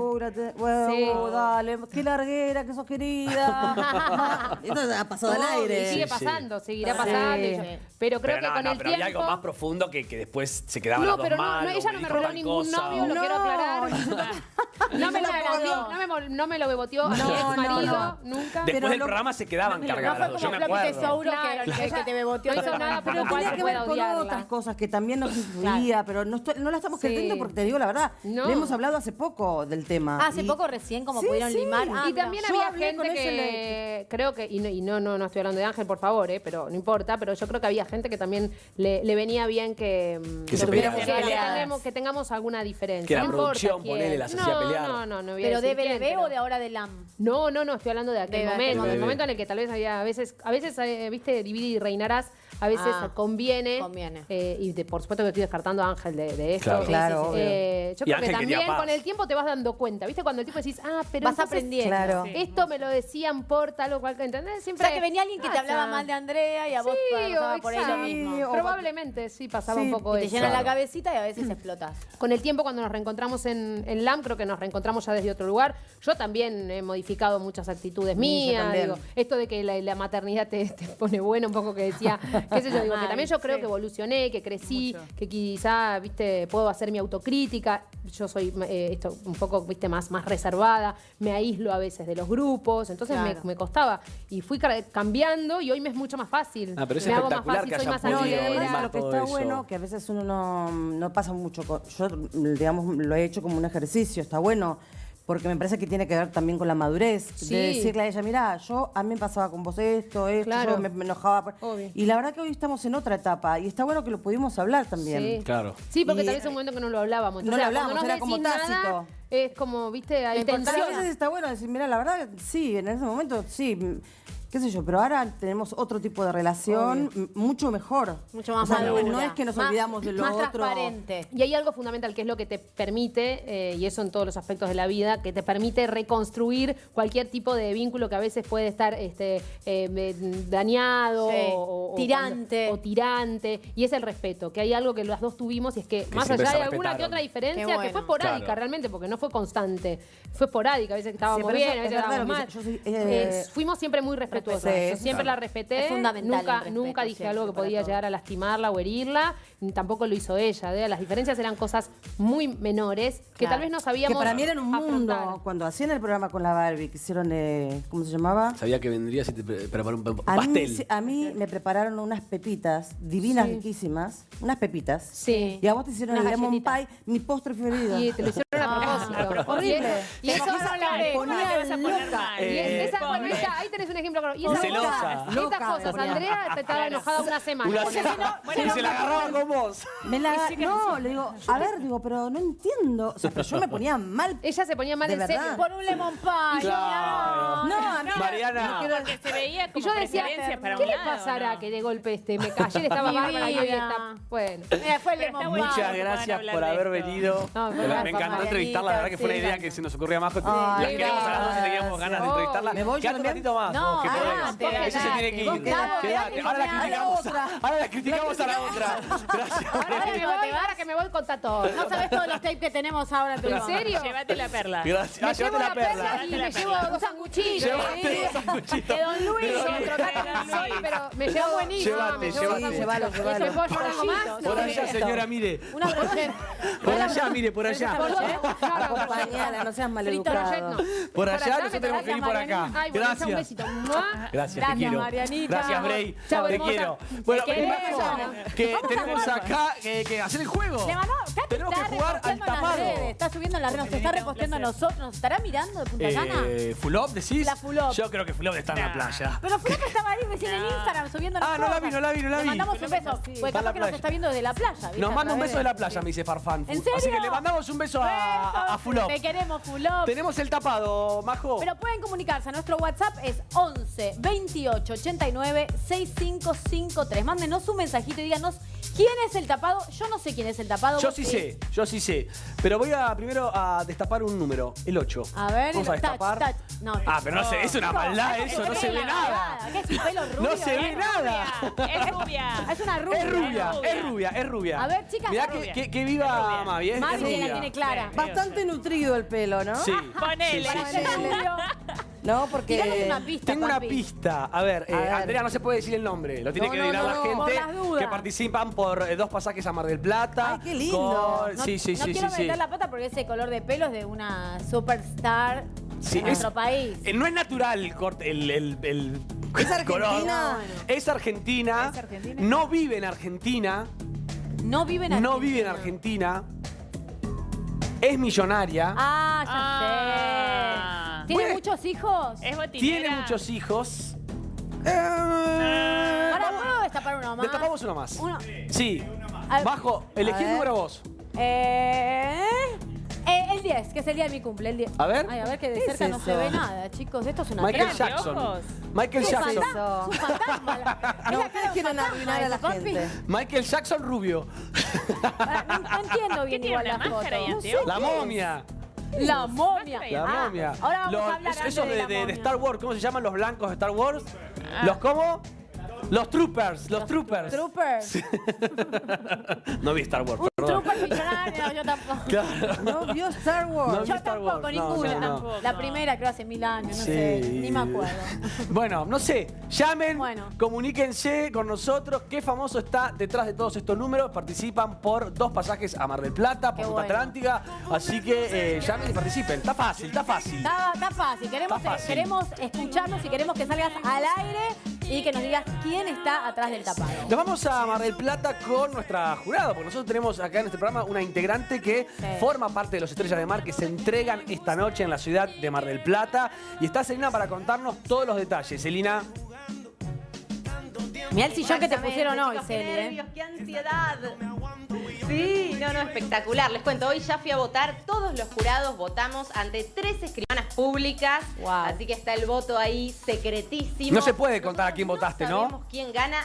bueno, Sí. dale, qué larguera, que sos querida. Esto ha pasado al aire. y sigue Sí, sí. pasando, seguirá pasando. Pero creo pero que no, con no, el pero tiempo. había algo más profundo que, que después se quedaban No, pero no, no, ella no me tal ningún novio, lo quiero aclarar. No me lo No, beboteó, no. no me, no me lo beboteó a mi No, ex marido, no, nunca. Después Pero del lo- programa se quedaban No cargadas. yo me Floppy acuerdo. Claro, que te beboteó. No hizo nada Pero tenía que ver con odiarla. otras cosas que también nos influía, pero no, estoy- no la estamos Sí. creyendo porque te digo la verdad. No. Le hemos hablado hace poco del tema. Ah, hace Y- poco recién, como Sí, pudieron sí. limar. Ah, y mira. también había gente que creo que, y no, y no, no, no estoy hablando de Ángel, por favor, eh, pero no importa, pero yo creo que había gente que también le, le venía bien que, mm, Que se tengamos, que tengamos alguna diferencia. Que la no producción, ponele, las no, hacía pelear. No, no, no ¿Pero de BLB o de ahora de LAM? No, no, no, estoy hablando de aquel momento. del momento en el que tal vez había, a veces, a veces, eh, viste, divide y reinarás, a veces Ah, conviene. conviene. eh, y de- por supuesto que estoy descartando a Ángel de, de esto. Claro. Claro, obvio. Eh, yo Y creo que Ángel también con el tiempo te vas dando cuenta, ¿viste? Cuando el tipo decís, ah, pero Vas entonces aprendiendo. Claro. Sí. Esto me lo decían por tal o cual, ¿entendés? O Siempre sea, que venía alguien que te hablaba mal de Andrea y a vos Sí, pasaba o por ahí lo mismo. o- Probablemente sí pasaba Sí, un poco Y te eso. llenan la Claro. cabecita y a veces explotas. Con el tiempo, cuando nos reencontramos en, en LAM, creo que nos reencontramos ya desde otro lugar. Yo también he modificado muchas actitudes mías. Digo, esto de que la, la maternidad te, te pone bueno, un poco que decía, qué sé yo, digo, que también yo creo sí. que evolucioné, que crecí, que quizá, viste, puedo hacer mi autocrítica. Yo soy eh, esto un poco, viste, más, más reservada, me aíslo a veces de los grupos, entonces me- Claro. me, costaba. Y fui ca- cambiando y hoy me es mucho más fácil. Ah, pero es me hago más espectacular fácil, que soy más No, y además lo que está eso. bueno, que a veces uno no, no pasa mucho. Yo, digamos, lo he hecho como un ejercicio, está bueno, porque me parece que tiene que ver también con la madurez. Sí. De decirle a ella, mira, yo a mí me pasaba con vos esto, esto, Claro. yo me, me enojaba. por-". Obvio. Y la verdad que hoy estamos en otra etapa, y está bueno que lo pudimos hablar también. Sí. Claro. Sí, porque Y- tal vez es un momento que no lo hablábamos. No Entonces, lo hablábamos, era no como nada, tácito. es como, viste, hay Pero a tensión. veces está bueno decir, mira, la verdad, sí, en ese momento sí, qué sé yo, pero ahora tenemos otro tipo de relación mucho mejor. Mucho más O sea, no- madura. No es que nos Más- olvidamos de lo más otro. transparente. Y hay algo fundamental que es lo que te permite, eh, y eso en todos los aspectos de la vida, que te permite reconstruir cualquier tipo de vínculo que a veces puede estar este, eh, me- dañado Sí. o, o- Tirante. cuando- o tirante. Y es el respeto, que hay algo que las dos tuvimos y es que, más allá de alguna que otra diferencia, que fue esporádica Claro. realmente, porque no fue constante, fue esporádica, a veces estábamos bien, a veces estábamos mal. que yo- yo soy, eh, Eh, fuimos siempre muy Sí, Yo siempre claro. la respeté. Es fundamental Nunca, respeto, nunca dije algo que podía todo. llegar a lastimarla o herirla, ni tampoco lo hizo ella. ¿eh? Las diferencias eran cosas muy menores que Claro. tal vez no Que sabíamos. para mí era un mundo. afrontar. Cuando hacían el programa con la Barbie, que hicieron, eh, ¿cómo se llamaba? Sabía que vendría si te pre- preparó un pa- A mí, pastel. a mí me prepararon unas pepitas divinas, Sí. riquísimas. Unas pepitas. Sí. Y a vos te hicieron Unas el lemon pie, mi postre preferido. Y te lo hicieron a propósito. horrible. Y eso, no la ponía loca. y Eh, esa- ahí tenés un ejemplo bárbaro. Y estas Celosa. cosas, Loca, cosas, me ponía. Andrea te estaba enojada una semana. Una Porque semana. si no- y se la agarraba con vos. Me la, no, le digo, a ver, digo, pero no entiendo. O sea, pero yo me ponía mal. Ella se ponía mal ¿De en serio. verdad? Por un lemon pie. Claro. No, a mí- Mariana. Porque se veía Y como yo decía, preferencias para ¿qué un le lado, pasará ¿no? que de golpe este me ayer estaba Mi bárbara y hoy vida. está bueno? Mira, fue el Pero está lemon bueno. pie. Muchas gracias por haber esto. venido. No, Me- gracias, encantó Marianita, entrevistarla, la verdad que fue una sí. idea que se nos ocurría más. Ay, la queremos a las dos y teníamos ganas de entrevistarla. ¿Me voy yo Quédate un también? ratito más. No, vos, que podés. Quédate, Ella se tiene que ir. quedate, Quédate. quedate, Ahora la quedate. criticamos. otra. Ahora la criticamos a la otra. Gracias. Ahora que me voy, ahora que me voy con todo. No sabes todos los tapes que tenemos ahora en tu ¿En serio? Llévate la perla. Gracias. Me Ah, llevo llévate la la perla y me llevo dos sanguchitos. Llévate dos sanguchitos. De Don Luis. Pero me llevo buenísimo. Llévate, me llevo llévate. ¿Te puedo algo más? Por allá, señora, mire. Una. Por allá, mire, por allá. Acompañala, no seas maleducado. Por allá, nosotros me tenemos que ir por acá. Ay, bueno, ya un Gracias. besito. ¡Mua! Gracias, te Gracias, quiero. Marianita. Gracias, Bray. Te hermosa. quiero. Bueno, que Vamos a tenemos acá que, que hacer el juego. Le mandó, Katy Tenemos que jugar al tapado. redes, Está subiendo en las redes, nos está reposteando a nosotros, nos estará mirando de Punta Cana. Eh, ¿Fulop decís? La Fulop. Yo creo que Fulop está en la playa. Pero Felipe estaba ahí recién en Instagram subiendo Ah, no la vi, no la vi, no la Le vi. mandamos un beso. Porque capaz que nos está viendo desde la playa. ¿viste? Nos manda un beso de la playa, me dice Farfán. ¿En Así serio? que le mandamos un beso a, Fulop. Te queremos, Fulop. Tenemos el tapado, Majo. Pero pueden comunicarse a nuestro WhatsApp, es 11 28 89 6553. Mándenos un mensajito y díganos quién es el tapado. Yo no sé quién es el tapado. Yo sí sé, yo sí sé. Pero voy a primero a destapar un número, el 8. A ver, Vamos a touch, destapar. touch. No, Ah, pero no sé, es una maldad no eso, no se ve nada. maldad. ¿Qué es un pelo rubio? No se ve nada. Es rubia. Es una rubia. Es rubia, es rubia, es rubia. A ver, chicas, Mirá que, que, que viva Mavi, es, Mavi es la tiene clara. Bastante nutrido el pelo, ¿no? Sí. Ponele. Sí, sí, sí, sí. No, porque. Una pista, Tengo una papi. pista. A ver, eh, A ver. Andrea no se puede decir el nombre. Lo tiene No, que no, adivinar no, la no. gente Por las dudas. que participan por eh, dos pasajes a Mar del Plata. Ay, qué lindo. con- No, sí, sí, no sí, quiero sí, sí. meter la pata porque ese color de pelo es de una superstar Sí, de nuestro es- país. Eh, no es natural el corte, el, el, el ¿Es color. argentina? Es argentina. ¿Es argentina? No vive en Argentina. No vive en Argentina. No vive en Argentina. Es millonaria. Ah, ya Ah. sé. ¿Tiene Bueno. muchos hijos? Es botinera. tiene muchos hijos. Ahora Eh, puedo destapar uno más. Destapamos uno más. Uno. Sí. A. Bajo, elegí el ver. número vos. Eh, eh, el 10, que es el día de mi cumple. El 10. A ver. Ay, a ver que de ¿Qué cerca es no se eso? ve nada, chicos. Esto es una Michael trampa. Jackson. ojos? Michael Es un Jackson. fantasma, es un fantasma. Es la No, cara de ustedes un quieren fantasma arruinar a la eso, papi. gente. Michael Jackson rubio. Ahora, No, no entiendo bien ¿Qué tiene, igual una la foto. máscara y No sé? La es. momia. La momia. La Ah, momia. Ahora vamos Los- a hablar esos de. Star Wars, ¿cómo se llaman los blancos de Star Wars? Ah. ¿Los cómo? Los troopers, los, troopers. Troopers. no vi Star Wars, Un perdón. trooper millonario, yo tampoco. Claro. No vio Star Wars. No vi Yo Star tampoco, Wars. No, ninguna. no, no. La primera creo hace mil años, no Sí. sé, ni me acuerdo. Bueno, no sé, llamen, Bueno. comuníquense con nosotros. ¿Qué famoso está detrás de todos estos números? Participan por dos pasajes a Mar del Plata, por Ruta bueno. Atlántica. Así que eh, llamen y participen. Está fácil, está fácil. Está, está fácil. Queremos, Está fácil. queremos escucharnos y queremos que salgas al aire y que nos digas quién está atrás del tapado. Nos vamos a Mar del Plata con nuestra jurada, porque nosotros tenemos acá en este programa una integrante que Sí. forma parte de los Estrellas de Mar que se entregan esta noche en la ciudad de Mar del Plata. Y está Celina para contarnos todos los detalles. Celina. Mira el sillón que te pusieron hoy. Qué ¿eh? nervios, qué ansiedad. Sí, no, no, espectacular. Les cuento, hoy ya fui a votar. Todos los jurados votamos ante tres escribanas públicas. Wow. Así que está el voto ahí secretísimo. No se puede contar a quién votaste, ¿no? Sabemos quién gana.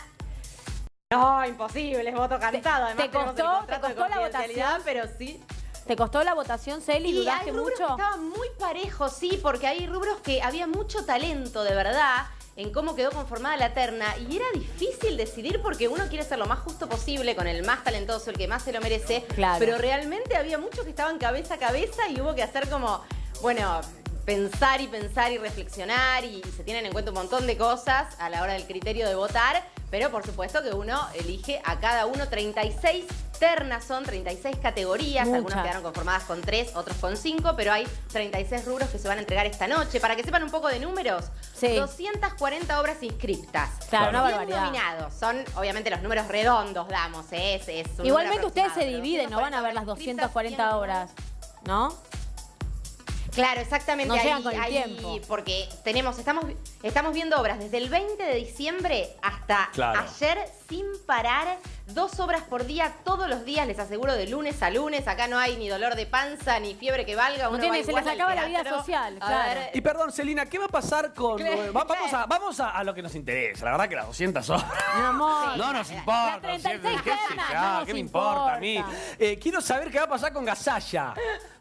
No, imposible, es voto cantado. Además, te el costó- te costó la votación? Pero sí. ¿Te costó la votación, Celi? Y ¿Dudaste hay rubros que mucho? estaban muy parejos, sí, porque hay rubros que había mucho talento, de verdad, en cómo quedó conformada la terna. Y era difícil decidir porque uno quiere ser lo más justo posible, con el más talentoso, el que más se lo merece. Claro. Pero realmente había muchos que estaban cabeza a cabeza y hubo que hacer como, bueno, pensar y pensar y reflexionar y se tienen en cuenta un montón de cosas a la hora del criterio de votar, pero por supuesto que uno elige a cada uno 36 ternas, son 36 categorías, Muchas. algunas quedaron conformadas con 3, otros con 5, pero hay 36 rubros que se van a entregar esta noche. Para que sepan un poco de números, Sí. 240 obras inscriptas. Claro, una 100 barbaridad. nominados, son obviamente los números redondos, damos, es, es un Igualmente ustedes se dividen, no van a ver las 240 240 horas, ¿no? Claro, exactamente. No ahí, llegan con el ahí, tiempo. Porque tenemos, estamos, estamos viendo obras desde el 20 de diciembre hasta Claro. ayer sin parar. Dos obras por día, todos los días, les aseguro, de lunes a lunes. Acá no hay ni dolor de panza, ni fiebre que valga. No uno tiene, va se les acaba la vida social, claro. Y perdón, Celina, ¿qué va a pasar con...? Claro. va- vamos a, vamos a, a lo que nos interesa. La verdad que las 200 horas... Mi amor. No nos importa. Las 36 ¿qué no ¿Qué me importa a mí? Eh, quiero saber qué va a pasar con Gasalla.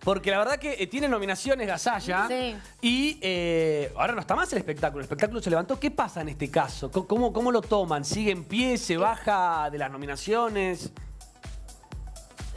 Porque la verdad que eh, tiene nominaciones Gasalla. Sí. Y eh, ahora no está más el espectáculo. El espectáculo se levantó. ¿Qué pasa en este caso? ¿Cómo- ¿Cómo, cómo lo toman? ¿Sigue en pie? ¿Se baja de las nominaciones?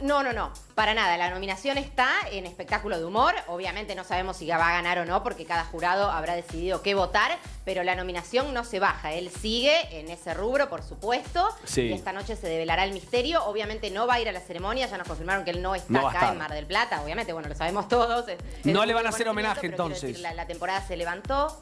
No, no, no, para nada. La nominación está en espectáculo de humor. Obviamente no sabemos si va a ganar o no, porque cada jurado habrá decidido qué votar, pero la nominación no se baja. Él sigue en ese rubro, por supuesto. Sí. Y esta noche se develará el misterio. Obviamente no va a ir a la ceremonia, ya nos confirmaron que él no está No acá estar. en Mar del Plata. Obviamente, bueno, lo sabemos todos. es- es No le van a hacer homenaje, entonces. decir, la, la temporada se levantó.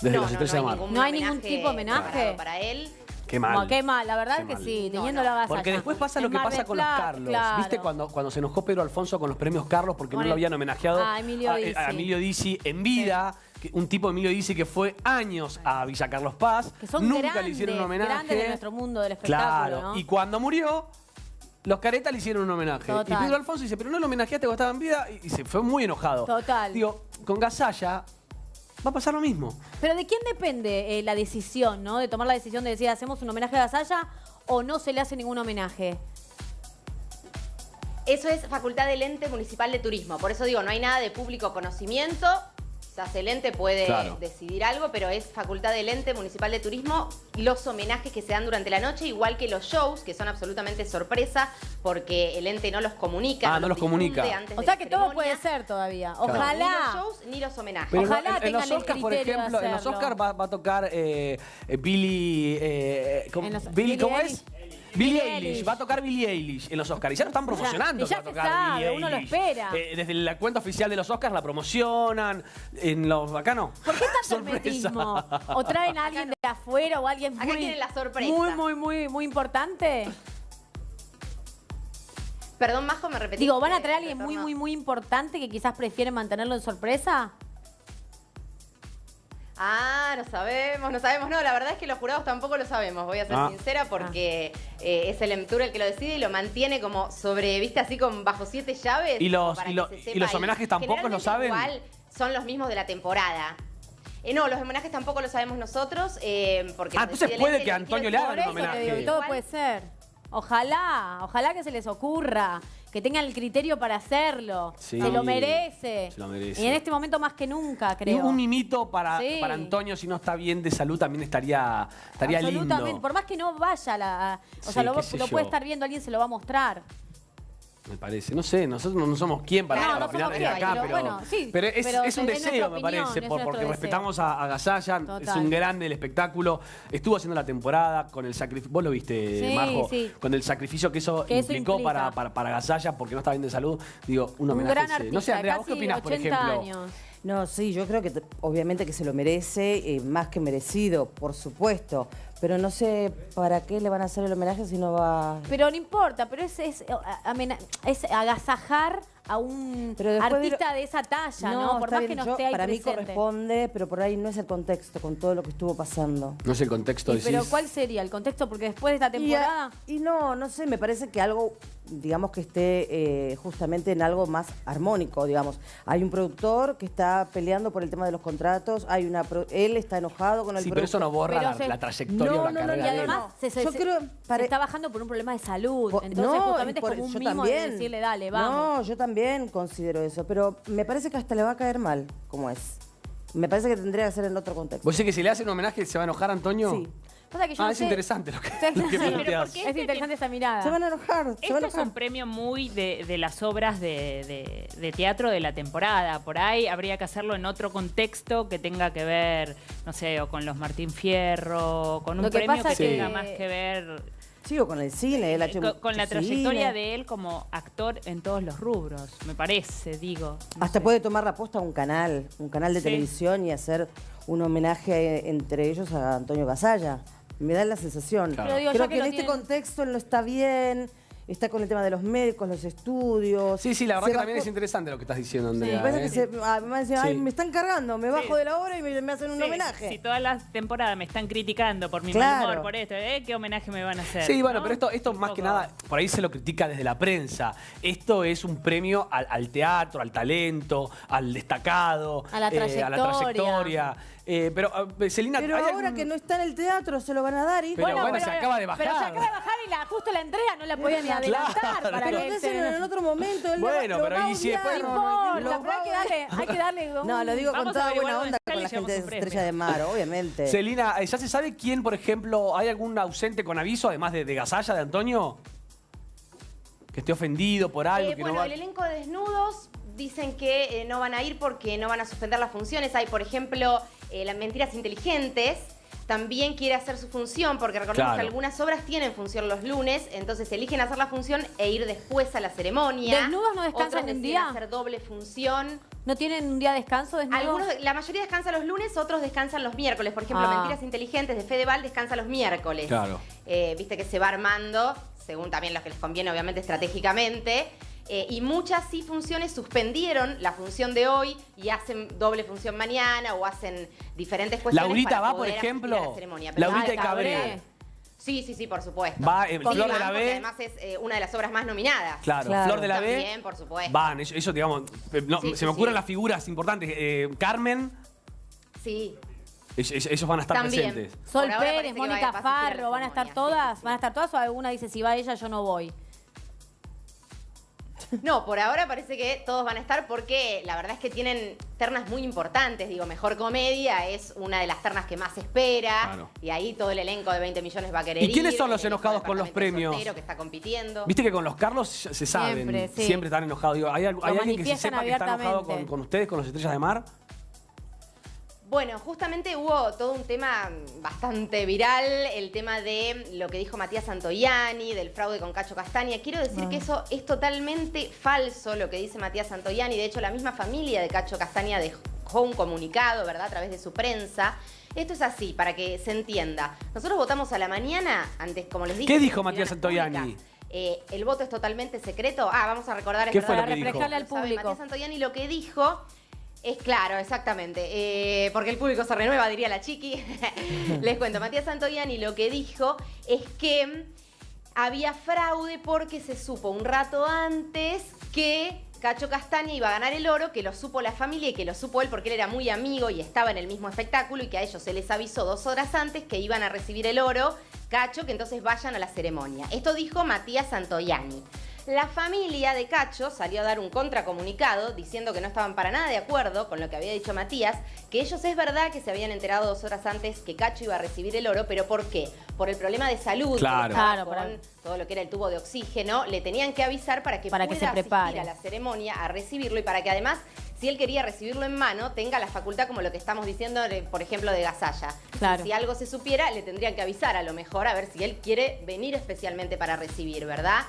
Desde no, las no, no hay ningún No hay ningún tipo de homenaje. preparado para él. Qué mal. Como, qué mal, la verdad Qué que mal. sí, No, teniendo no. la Porque después pasa lo que pasa con los Carlos. ¿Viste cuando, cuando se enojó Pedro Alfonso con los premios Carlos porque no lo habían homenajeado a Emilio a, Dizzi. a Emilio Dizzi en vida? un tipo Emilio Dizzi que fue años a Villa Carlos Paz. Que son nunca grandes, le hicieron un homenaje. grandes de nuestro mundo del espectáculo, Claro. ¿no? Y cuando murió, los caretas le hicieron un homenaje. Total. Y Pedro Alfonso dice, pero no lo homenajeaste cuando estaba en vida. Y, y se fue muy enojado. Total. Digo, con Gasalla va a pasar lo mismo. Pero ¿de quién depende eh, la decisión, no? De tomar la decisión de decir, ¿hacemos un homenaje a Gasalla o no se le hace ningún homenaje? Eso es facultad del ente municipal de turismo. Por eso digo, no hay nada de público conocimiento. Quizás el ente puede Claro. decidir algo, pero es facultad del ente municipal de turismo los homenajes que se dan durante la noche, igual que los shows, que son absolutamente sorpresa, porque el ente no los comunica. Ah, no los difunde comunica. antes O sea que todo puede ser todavía. Ni los Ojalá. shows ni los homenajes. Pero Ojalá en, en tengan los Oscars, por ejemplo, en los. Oscars va, va a tocar eh, eh, Billy. eh, ¿cómo, En los- Billy, ¿cómo Eilish. es? Billie Eilish. Eilish. Va a tocar Billie Eilish en los Oscars. Y ya lo están promocionando. y ya que va a se tocar sabe, Billie uno lo Eilish. espera. Eh, desde la cuenta oficial de los Oscars la promocionan. En los. Acá no. ¿Por qué tanto Sorpresa. hermetismo? ¿O traen a alguien de afuera o alguien Acá muy, quieren la sorpresa. muy, muy, muy, muy importante? Perdón, Majo, me repetí. Digo, ¿van a traer a alguien muy, muy, muy importante que quizás prefieren mantenerlo en sorpresa? Ah, no sabemos, no sabemos. No, la verdad es que los jurados tampoco lo sabemos, voy a ser Ah. sincera, porque eh, es el EMTUR el que lo decide y lo mantiene como sobre, viste, así con bajo siete llaves. Y los- y lo- y los homenajes tampoco lo saben. Igual son los mismos de la temporada. Eh, no, los homenajes tampoco lo sabemos nosotros, eh, porque... Ah, entonces puede que Antonio le haga un homenaje. digo, todo puede ser. Ojalá, ojalá que se les ocurra, que tengan el criterio para hacerlo. Sí. Se lo merece. Se lo merece. Y en este momento más que nunca, Y creo. un mimito para, Sí. para Antonio, si no está bien de salud, también estaría, estaría Absolutamente. lindo. Por más que no vaya la. O Sí, sea, lo, lo puede estar viendo, alguien se lo va a mostrar. Me parece. No sé, nosotros no, no somos quién para, No, para no opinar desde acá, pero pero, bueno, sí, pero es, pero es un deseo, me opinión, parece, por- porque deseo. respetamos a, a Gasalla, es un grande del espectáculo. Estuvo haciendo la temporada con el sacrificio. Vos lo viste, Sí, Majo, sí. con el sacrificio que eso Que implicó para, para, para Gasalla porque no está bien de salud. Digo, un Un homenaje. gran artista, no sé, Andrea, ¿vos qué opinás, por 80 ejemplo? años. No, sí, yo creo que obviamente que se lo merece, eh, más que merecido, por supuesto. Pero no sé para qué le van a hacer el homenaje si no va. Pero no importa, pero es, es, amena- es agasajar a un de artista de, esa talla, ¿no? Por más bien, que no yo- esté ahí Para mí corresponde, pero por ahí no es el contexto con todo lo que estuvo pasando. No sé el contexto Y, de pero ¿cuál sería el contexto? Porque después de esta temporada... Y, a- y no, no sé, me parece que algo, digamos que esté eh, justamente en algo más armónico, digamos. Hay un productor que está peleando por el tema de los contratos, hay una pro- él está enojado con el Sí, pero eso no borra la, se- la trayectoria No, o la no, no, carrera Y no, de él. además se, se- Yo se- creo- se está bajando por un problema de salud. Entonces, no, justamente y por- es como un mimo de decirle, dale, vamos. No, yo también considero eso, pero me parece que hasta le va a caer mal, como es. Me parece que tendría que ser en otro contexto. ¿Vos decís que si le hacen un homenaje se va a enojar Antonio? Sí. Pasa que yo Ah, no es sé- interesante lo que, lo que porque- Es interesante esa mirada. Se van a enojar, se van a Esto es un premio muy de, de las obras de, de- de teatro de la temporada. Por ahí habría que hacerlo en otro contexto que tenga que ver, no sé, o con los Martín Fierro, con un Lo que premio pasa que que- tenga más que ver Sí, o con el cine, él ha hecho con, con la trayectoria cine. de él como actor en todos los rubros, me parece, digo. no Hasta sé. puede tomar la posta a un canal, un canal de Sí. televisión y hacer un homenaje entre ellos a Antonio Gasalla. Me da la sensación. Claro. Pero digo, Creo que, que en este tienen- contexto él no está bien está con el tema de los médicos, los estudios. Sí, sí, la verdad que también es interesante lo que estás diciendo, Me Andrea. parece ¿eh? que se, ah, me decía, ay, Sí. me están cargando, me bajo de la hora y me, me hacen un Sí, homenaje. Si todas las temporadas me están criticando por mi Claro. mal humor, por esto, ¿eh? ¿qué homenaje me van a hacer? Sí, bueno, ¿no? pero esto, esto más que nada, por ahí se lo critica desde la prensa. Esto es un premio al, al teatro, al talento, al destacado, A la a la trayectoria. Eh, pero, Celina, Pero ¿hay ahora algún- que no está en el teatro, se lo van a dar, hijo. Pero bueno, se acaba de Pero se bajar. acaba de bajar y la, justo la entrega no la podía ni adelantar Claro. para Pero que se- en otro momento. él Bueno, lo pero lo va y a si odiar, después- No importa, pero hay que darle, hay que darle un- No, lo digo Vamos con a toda buena onda con y la gente de. Estrella de Mar, obviamente. Celina, eh, ¿ya se sabe quién, por ejemplo, hay algún ausente con aviso, además de, de Gasalla, de Antonio? Que esté ofendido por algo, Eh, que bueno, no va... el elenco de desnudos dicen que eh, no van a ir porque no van a suspender las funciones. Hay, por ejemplo, eh, las mentiras inteligentes. También quiere hacer su función, porque recordemos Claro. que algunas obras tienen función los lunes, entonces eligen hacer la función e ir después a la ceremonia. ¿Desnudos no descansan Otros un día? hacer doble función. ¿No tienen un día de descanso desnudos? Algunos, la mayoría descansa los lunes, otros descansan los miércoles. Por ejemplo, Ah. Mentiras Inteligentes de Fedeval descansa los miércoles. Claro. Eh, Viste que se va armando, según también lo que les conviene, obviamente, estratégicamente. Eh, y muchas sí funciones suspendieron la función de hoy y hacen doble función mañana o hacen diferentes cuestiones. Laurita para va, por poder asistir ejemplo. a la ceremonia. Pero Laurita ah, y Cabré. Cabré. Sí, sí, sí, por supuesto. Va, eh, Sí, Flor de van la porque B. Además es eh, una de las obras más nominadas. Claro, Flor de la B. También, por supuesto. Van, eso, digamos, eh, no, Sí, se sí, me ocurren sí. las figuras importantes. Eh, Carmen, Sí. ellos, ellos van a estar También. presentes. Sol Por ahora Pérez, que Mónica va a asistir a la Farro, ¿van a estar ceremonia, todas? ¿Van a estar todas o alguna dice si va ella yo no voy? No, por ahora parece que todos van a estar porque la verdad es que tienen ternas muy importantes. Digo, Mejor Comedia es una de las ternas que más se espera. Claro. Y ahí todo el elenco de 20 millones va a querer ¿Y quiénes ir, son los enojados con los premios? Soltero que está compitiendo. Viste que con los Carlos se saben, Siempre, siempre, sí. están enojados. Digo, ¿hay, al- hay alguien que se sepa que está enojado con ustedes, con los Estrellas de Mar? Bueno, justamente hubo todo un tema bastante viral, el tema de lo que dijo Matías Santoiani, del fraude con Cacho Castaña. Quiero decir que eso es totalmente falso, lo que dice Matías Santoiani. De hecho, la misma familia de Cacho Castaña dejó un comunicado, ¿verdad?, a través de su prensa. Esto es así, para que se entienda. Nosotros votamos a la mañana, antes, como les dije... ¿Qué dijo Matías públicas. Eh, el voto es totalmente secreto. Ah, vamos a recordar... ¿Qué fue lo que para dijo? reflejarle al público. Matías Santoiani lo que dijo es claro, exactamente. Eh, porque el público se renueva, diría la chiqui. Les cuento, Matías Santoiani lo que dijo es que había fraude porque se supo un rato antes que Cacho Castaña iba a ganar el oro, que lo supo la familia y que lo supo él porque él era muy amigo y estaba en el mismo espectáculo y que a ellos se les avisó dos horas antes que iban a recibir el oro, Cacho, que entonces vayan a la ceremonia. Esto dijo Matías Santoiani. La familia de Cacho salió a dar un contracomunicado diciendo que no estaban para nada de acuerdo con lo que había dicho Matías, que ellos es verdad que se habían enterado dos horas antes que Cacho iba a recibir el oro, pero ¿por qué? Por el problema de salud, Claro. que con para- todo lo que era el tubo de oxígeno, le tenían que avisar para que Para que pueda se prepare. asistir a la ceremonia a recibirlo y para que además, si él quería recibirlo en mano, tenga la facultad como lo que estamos diciendo, por ejemplo, de Gasalla. Claro. Si algo se supiera, le tendrían que avisar a lo mejor a ver si él quiere venir especialmente para recibir, ¿verdad?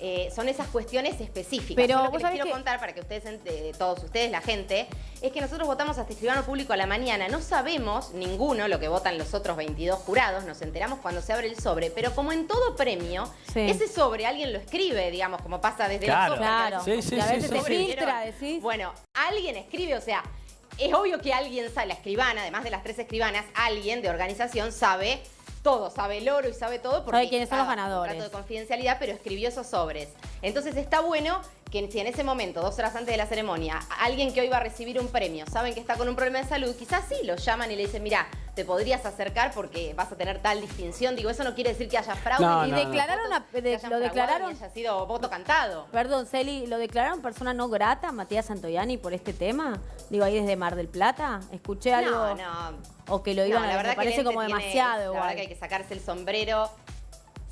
Eh, son esas cuestiones específicas. Pero Yo lo que les quiero que- contar para que ustedes, eh, todos ustedes, la gente, es que nosotros votamos hasta escribano público a la mañana. No sabemos ninguno lo que votan los otros 22 jurados, nos enteramos cuando se abre el sobre, pero como en todo premio, Sí. ese sobre alguien lo escribe, digamos, como pasa desde Claro. los Claro. Sí, sí, y a veces sí. se filtra, decís. Bueno, alguien escribe, o sea, es obvio que alguien sabe, la escribana, además de las tres escribanas, alguien de organización sabe todo, sabe el oro y sabe todo porque Sabe quiénes son los ganadores. contrato de confidencialidad, pero escribió esos sobres. Entonces está bueno que si en ese momento, dos horas antes de la ceremonia, alguien que hoy va a recibir un premio, saben que está con un problema de salud, quizás sí lo llaman y le dicen, mira, te podrías acercar porque vas a tener tal distinción. Digo, eso no quiere decir que haya fraude. No, no, no. declararon a- de- que lo declararon- ni haya sido voto cantado. Perdón, Celi, ¿lo declararon persona no grata Matías Santoyani por este tema? Digo, ahí desde Mar del Plata. Escuché algo. No, no. O que lo iban No, a la verdad que parece como tiene- demasiado La igual. verdad que hay que sacarse el sombrero.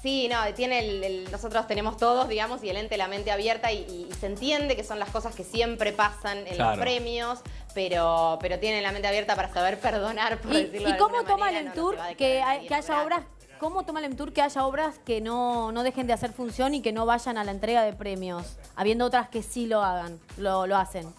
Sí, no, tiene el, el- nosotros tenemos todos, digamos, y el ente la mente abierta y, y- y se entiende que son las cosas que siempre pasan en Claro. los premios, pero, pero tiene la mente abierta para saber perdonar, por ¿Y, decirlo y de cómo toma manera, el no, no declarar que, hay- que haya obras? ¿Cómo toma el Entur que haya obras que no, no dejen de hacer función y que no vayan a la entrega de premios? Habiendo otras que sí lo hagan, lo, lo hacen.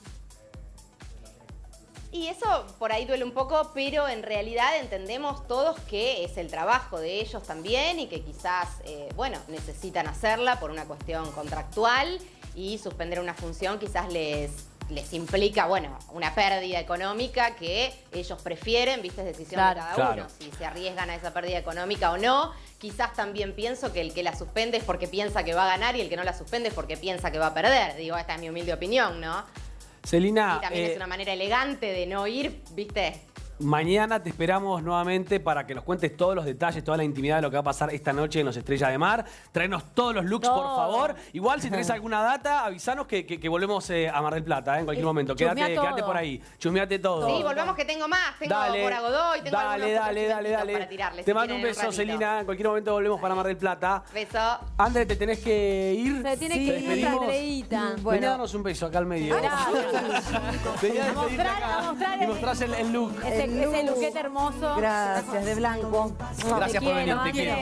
Y eso por ahí duele un poco, pero en realidad entendemos todos que es el trabajo de ellos también y que quizás, eh, bueno, necesitan hacerla por una cuestión contractual y suspender una función quizás les, les implica, bueno, una pérdida económica que ellos prefieren, viste, es decisión Claro. de cada Claro. uno, si se arriesgan a esa pérdida económica o no. Quizás también pienso que el que la suspende es porque piensa que va a ganar y el que no la suspende es porque piensa que va a perder. Digo, esta es mi humilde opinión, ¿no? Celina, Y también eh, es una manera elegante de no ir, ¿viste? Mañana te esperamos nuevamente para que nos cuentes todos los detalles, toda la intimidad de lo que va a pasar esta noche en los Estrella de Mar. Traenos todos los looks, por favor. Igual, si tenés alguna data, avisanos que, que- que volvemos eh, a Mar del Plata eh, en cualquier momento. chusmea Quédate, por ahí. Chusmeate todo. Sí, volvamos que tengo más. Tengo Dale, Bora Godoy, tengo dale, dale, dale, dale. para tirarles. Te si mando un beso. Celina. En cualquier momento volvemos para Mar del Plata. Beso. André, te tenés que ir. Se tiene ¿Te que ir Andreita. Vení a darnos un beso acá al medio. Vení a despedirte mostrar, acá a mostrar y el- mostrás el, el look. Ese, ese luquete hermoso. Gracias, de blanco. Gracias por venir, te quiero.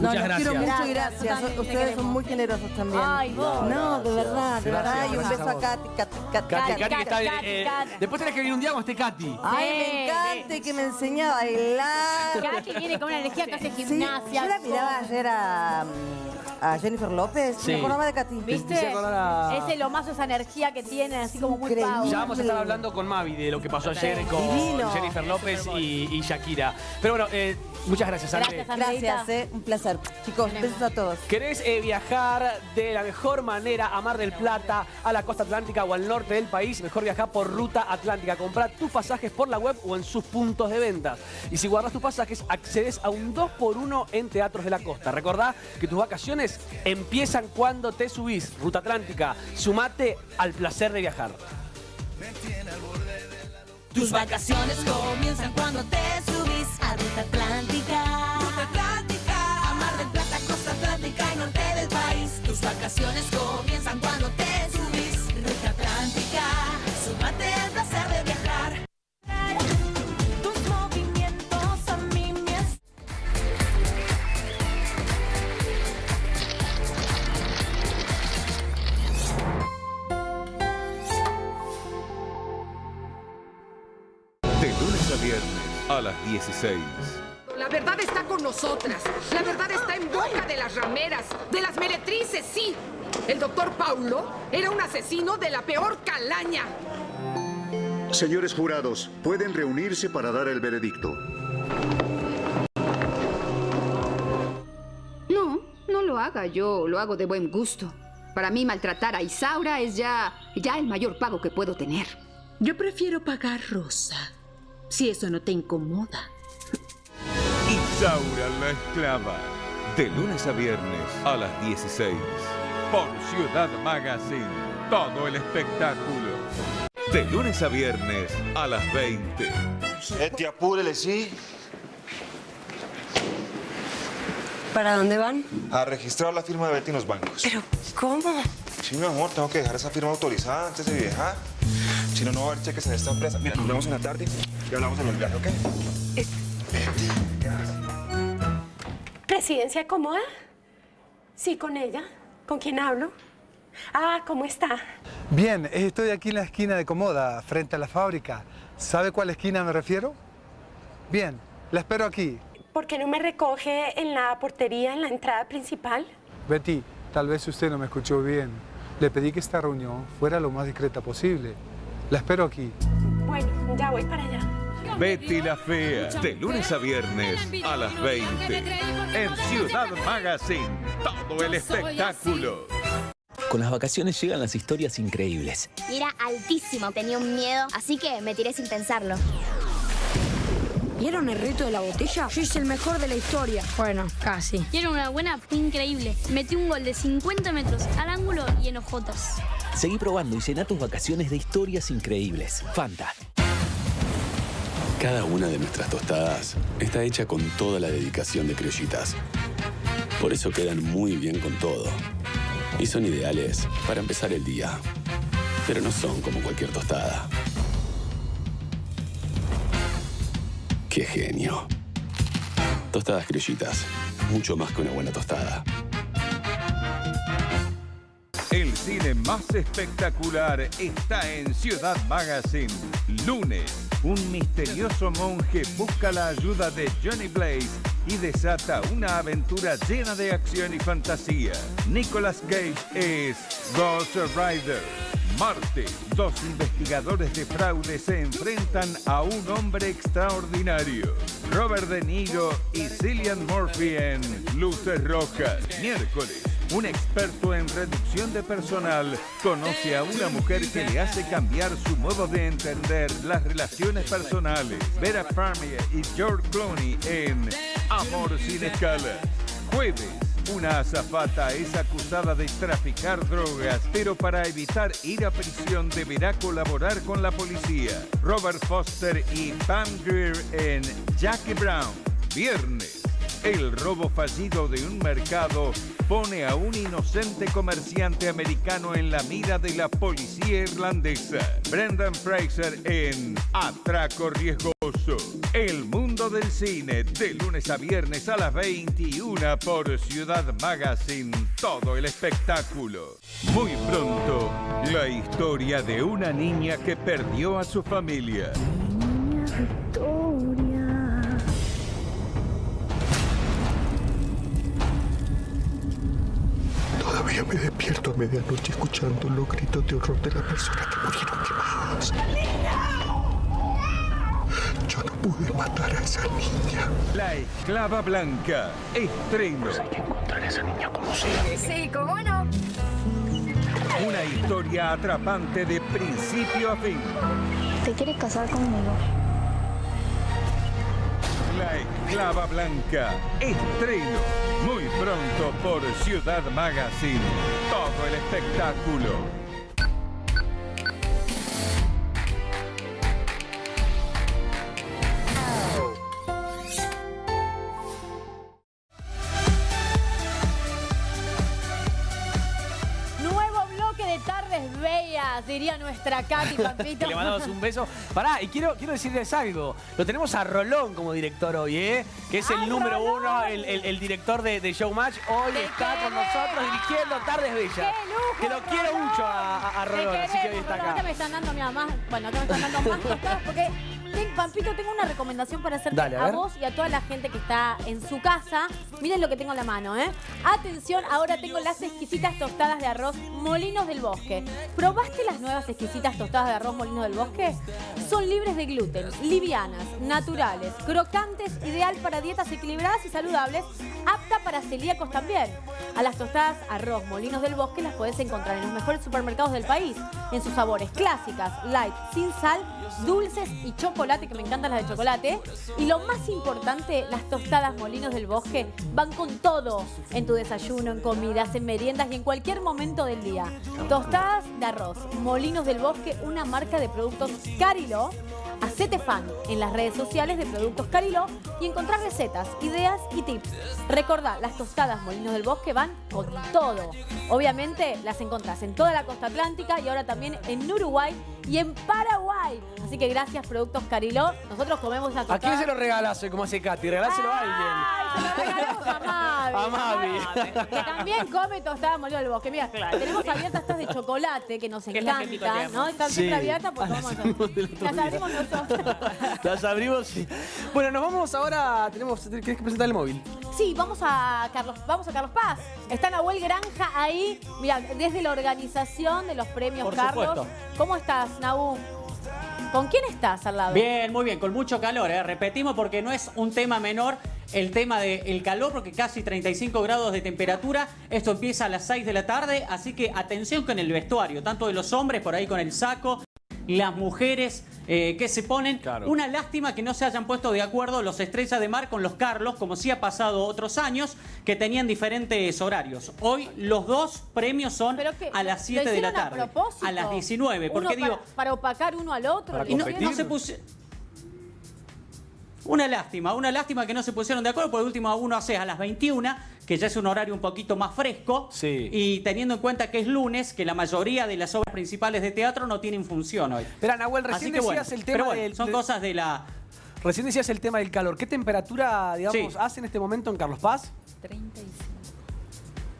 No, Muchas los gracias. quiero mucho y Gracias, Ustedes son muy generosos también. Ay, vos. No, de verdad, de verdad. Y un beso a. Katy, Katy, Katy. Katy, que está eh. Después tenés que venir un día con este Katy. Ay, me encanta que me enseña a bailar. Katy viene con una energía que hace gimnasia. yo la miraba ayer a, a Jennifer López Sí. me acordaba de Katy. Te ¿Viste? hice acordar a- Ese lo más esa energía que tiene, así como muy Increíble. Ya vamos a estar hablando con Mavi de lo que pasó ayer con Divino. Jennifer López y, y Shakira. Pero bueno, eh, muchas gracias, André. Gracias. Gracias, eh, un placer. Chicos, besos a todos. ¿Querés eh, viajar de la mejor manera a Mar del Plata, a la costa atlántica o al norte del país? Mejor viajar por ruta atlántica. Comprá tus pasajes por la web o en sus puntos de ventas. Y si guardas tus pasajes, accedes a un 2x1 en Teatros de la Costa. Recordá que tus vacaciones empiezan cuando te subís. Ruta Atlántica. Sumate al placer de viajar. Tus vacaciones comienzan cuando te subís Ruta Atlántica. Ruta Atlántica. A Mar del Plata, Costa Atlántica y norte del país. Tus vacaciones comienzan cuando te a las 16. La verdad está con nosotras. La verdad está en boca de las rameras, de las meretrices, sí. El doctor Paulo era un asesino de la peor calaña. Señores jurados, pueden reunirse para dar el veredicto. No, no lo haga. Yo lo hago de buen gusto. Para mí maltratar a Isaura es ya, ya el mayor pago que puedo tener. Yo prefiero pagar Rosa, si eso no te incomoda. Isaura la esclava. De lunes a viernes a las 16. Por Ciudad Magazine. Todo el espectáculo. De lunes a viernes a las 20. Este apúrele, sí. ¿Para dónde van? A registrar la firma de Betty en los bancos. ¿Pero cómo? Sí, mi amor, tengo que dejar esa firma autorizada antes de viajar. Si no, no va a haber cheques en esta empresa. Mira, nos vemos en la tarde y hablamos en el viaje, ¿ok? ¿Presidencia cómoda? Sí, con ella. ¿Con quién hablo? Ah, ¿cómo está? Bien, estoy aquí en la esquina de Comoda, frente a la fábrica. ¿Sabe cuál esquina me refiero? Bien, la espero aquí. ¿Por qué no me recoge en la portería, en la entrada principal? Betty, tal vez usted no me escuchó bien. Le pedí que esta reunión fuera lo más discreta posible. La espero aquí. Bueno, ya voy para allá. Betty la Fea. De lunes a viernes a las 20. En Ciudad Magazine. Todo el espectáculo. Con las vacaciones llegan las historias increíbles. Y era altísimo, tenía un miedo, así que me tiré sin pensarlo. ¿Vieron el reto de la botella? Yo hice el mejor de la historia. Bueno, casi. Y era una buena, fue increíble. Metí un gol de 50 metros al ángulo y en ojotas. Seguí probando y llená tus vacaciones de historias increíbles. Fanta. Cada una de nuestras tostadas está hecha con toda la dedicación de criollitas. Por eso quedan muy bien con todo. Y son ideales para empezar el día. Pero no son como cualquier tostada. ¡Qué genio! Tostadas criollitas. Mucho más que una buena tostada. El cine más espectacular está en Ciudad Magazine. Lunes un misterioso monje busca la ayuda de Johnny Blaze y desata una aventura llena de acción y fantasía. Nicolas Cage es Ghost Rider. Marte, dos investigadores de fraude se enfrentan a un hombre extraordinario. Robert De Niro y Cillian Murphy en Luces Rojas. Miércoles, un experto en reducción de personal conoce a una mujer que le hace cambiar su modo de entender las relaciones personales. Vera Farmiga y George Clooney en Amor sin escala. Jueves, una azafata es acusada de traficar drogas, pero para evitar ir a prisión deberá colaborar con la policía. Robert Foster y Pam Grier en Jackie Brown. Viernes. El robo fallido de un mercado pone a un inocente comerciante americano en la mira de la policía irlandesa. Brendan Fraser en Atraco Riesgoso. El mundo del cine de lunes a viernes a las 21 por Ciudad Magazine. Todo el espectáculo. Muy pronto, la historia de una niña que perdió a su familia. Todavía me despierto a medianoche escuchando los gritos de horror de las personas que murieron quemadas. Yo no pude matar a esa niña. La esclava blanca. Estreno. hay que encontrar a esa niña como sea. Sí, ¿cómo no? Una historia atrapante de principio a fin. ¿Te quieres casar conmigo? La esclava blanca. Estreno. Muy pronto por Ciudad Magazine. Todo el espectáculo. Diría nuestra Katy Pampito. Le mandamos un beso. Pará, y quiero, quiero decirles algo. Lo tenemos a Rolón como director hoy, ¿eh? Que es el número uno, el, el- el director de, de Showmatch. Hoy está con nosotros dirigiendo Tardes Bellas. ¡Qué lujo, Que lo quiero Rolón! mucho a, a- a Te Rolón, así que hoy está Rolón. acá. Acá me están dando, mira, más. Bueno, me están dando más porque. Pampito, tengo una recomendación para hacerte Dale, a vos y a toda la gente que está en su casa. Miren lo que tengo en la mano, ¿eh? Atención, ahora tengo las exquisitas tostadas de arroz Molinos del Bosque. ¿Probaste las nuevas exquisitas tostadas de arroz Molinos del Bosque? Son libres de gluten, livianas, naturales, crocantes, ideal para dietas equilibradas y saludables, apta para celíacos también. A las tostadas arroz Molinos del Bosque las puedes encontrar en los mejores supermercados del país, en sus sabores clásicas, light, sin sal, dulces y chocolate, que me encantan las de chocolate. Y lo más importante, las tostadas Molinos del Bosque van con todo en tu desayuno, en comidas, en meriendas y en cualquier momento del día. Tostadas de arroz, Molinos del Bosque, una marca de productos Carilo. Hacete fan en las redes sociales de Productos Carilo y encontrar recetas, ideas y tips. Recordá, las tostadas Molinos del Bosque van con todo. Obviamente las encontrás en toda la costa atlántica y ahora también en Uruguay y en Paraguay. Así que gracias Productos Carilo. Nosotros comemos esa ¿A tostada. quién se lo regalás hoy, como hace Katy? Regaláselo a alguien. Se lo regalamos a Mavi. A Mavi. Que también come tostada molida del bosque. Mira, tenemos abiertas estas de chocolate que nos Que es la que pico encantan, tiempo. ¿no? Están Sí. siempre abiertas porque vamos a... Las abrimos nosotros. Las abrimos, sí. Bueno, nos vamos ahora. Tenemos, ¿Querés que presentar el móvil? Sí, vamos a Carlos, vamos a Carlos Paz. Está Nahuel Granja ahí, mira, desde la organización de los premios Por Carlos. supuesto. ¿Cómo estás, Nahu? ¿Con quién estás al lado? Bien, muy bien, con mucho calor. ¿eh? Repetimos porque no es un tema menor el tema del calor, porque casi 35 grados de temperatura. Esto empieza a las 6 de la tarde, así que atención con el vestuario, tanto de los hombres por ahí con el saco, las mujeres eh, que se ponen. Una lástima que no se hayan puesto de acuerdo los estrellas de mar con los Carlos, como sí ha pasado otros años, que tenían diferentes horarios. Hoy los dos premios son a las 7 de la a tarde. A las 19, porque Uno digo, para, para opacar uno al otro. y no, no se puse- Una lástima, una lástima que no se pusieron de acuerdo, por último uno hace a las 21, que ya es un horario un poquito más fresco, y teniendo en cuenta que es lunes, que la mayoría de las obras principales de teatro no tienen función hoy. Espera, Nahuel, recién Así que bueno, decías el tema pero bueno, del- son del- cosas de la... Recién decías el tema del calor. ¿Qué temperatura, digamos, Sí. hace en este momento en Carlos Paz?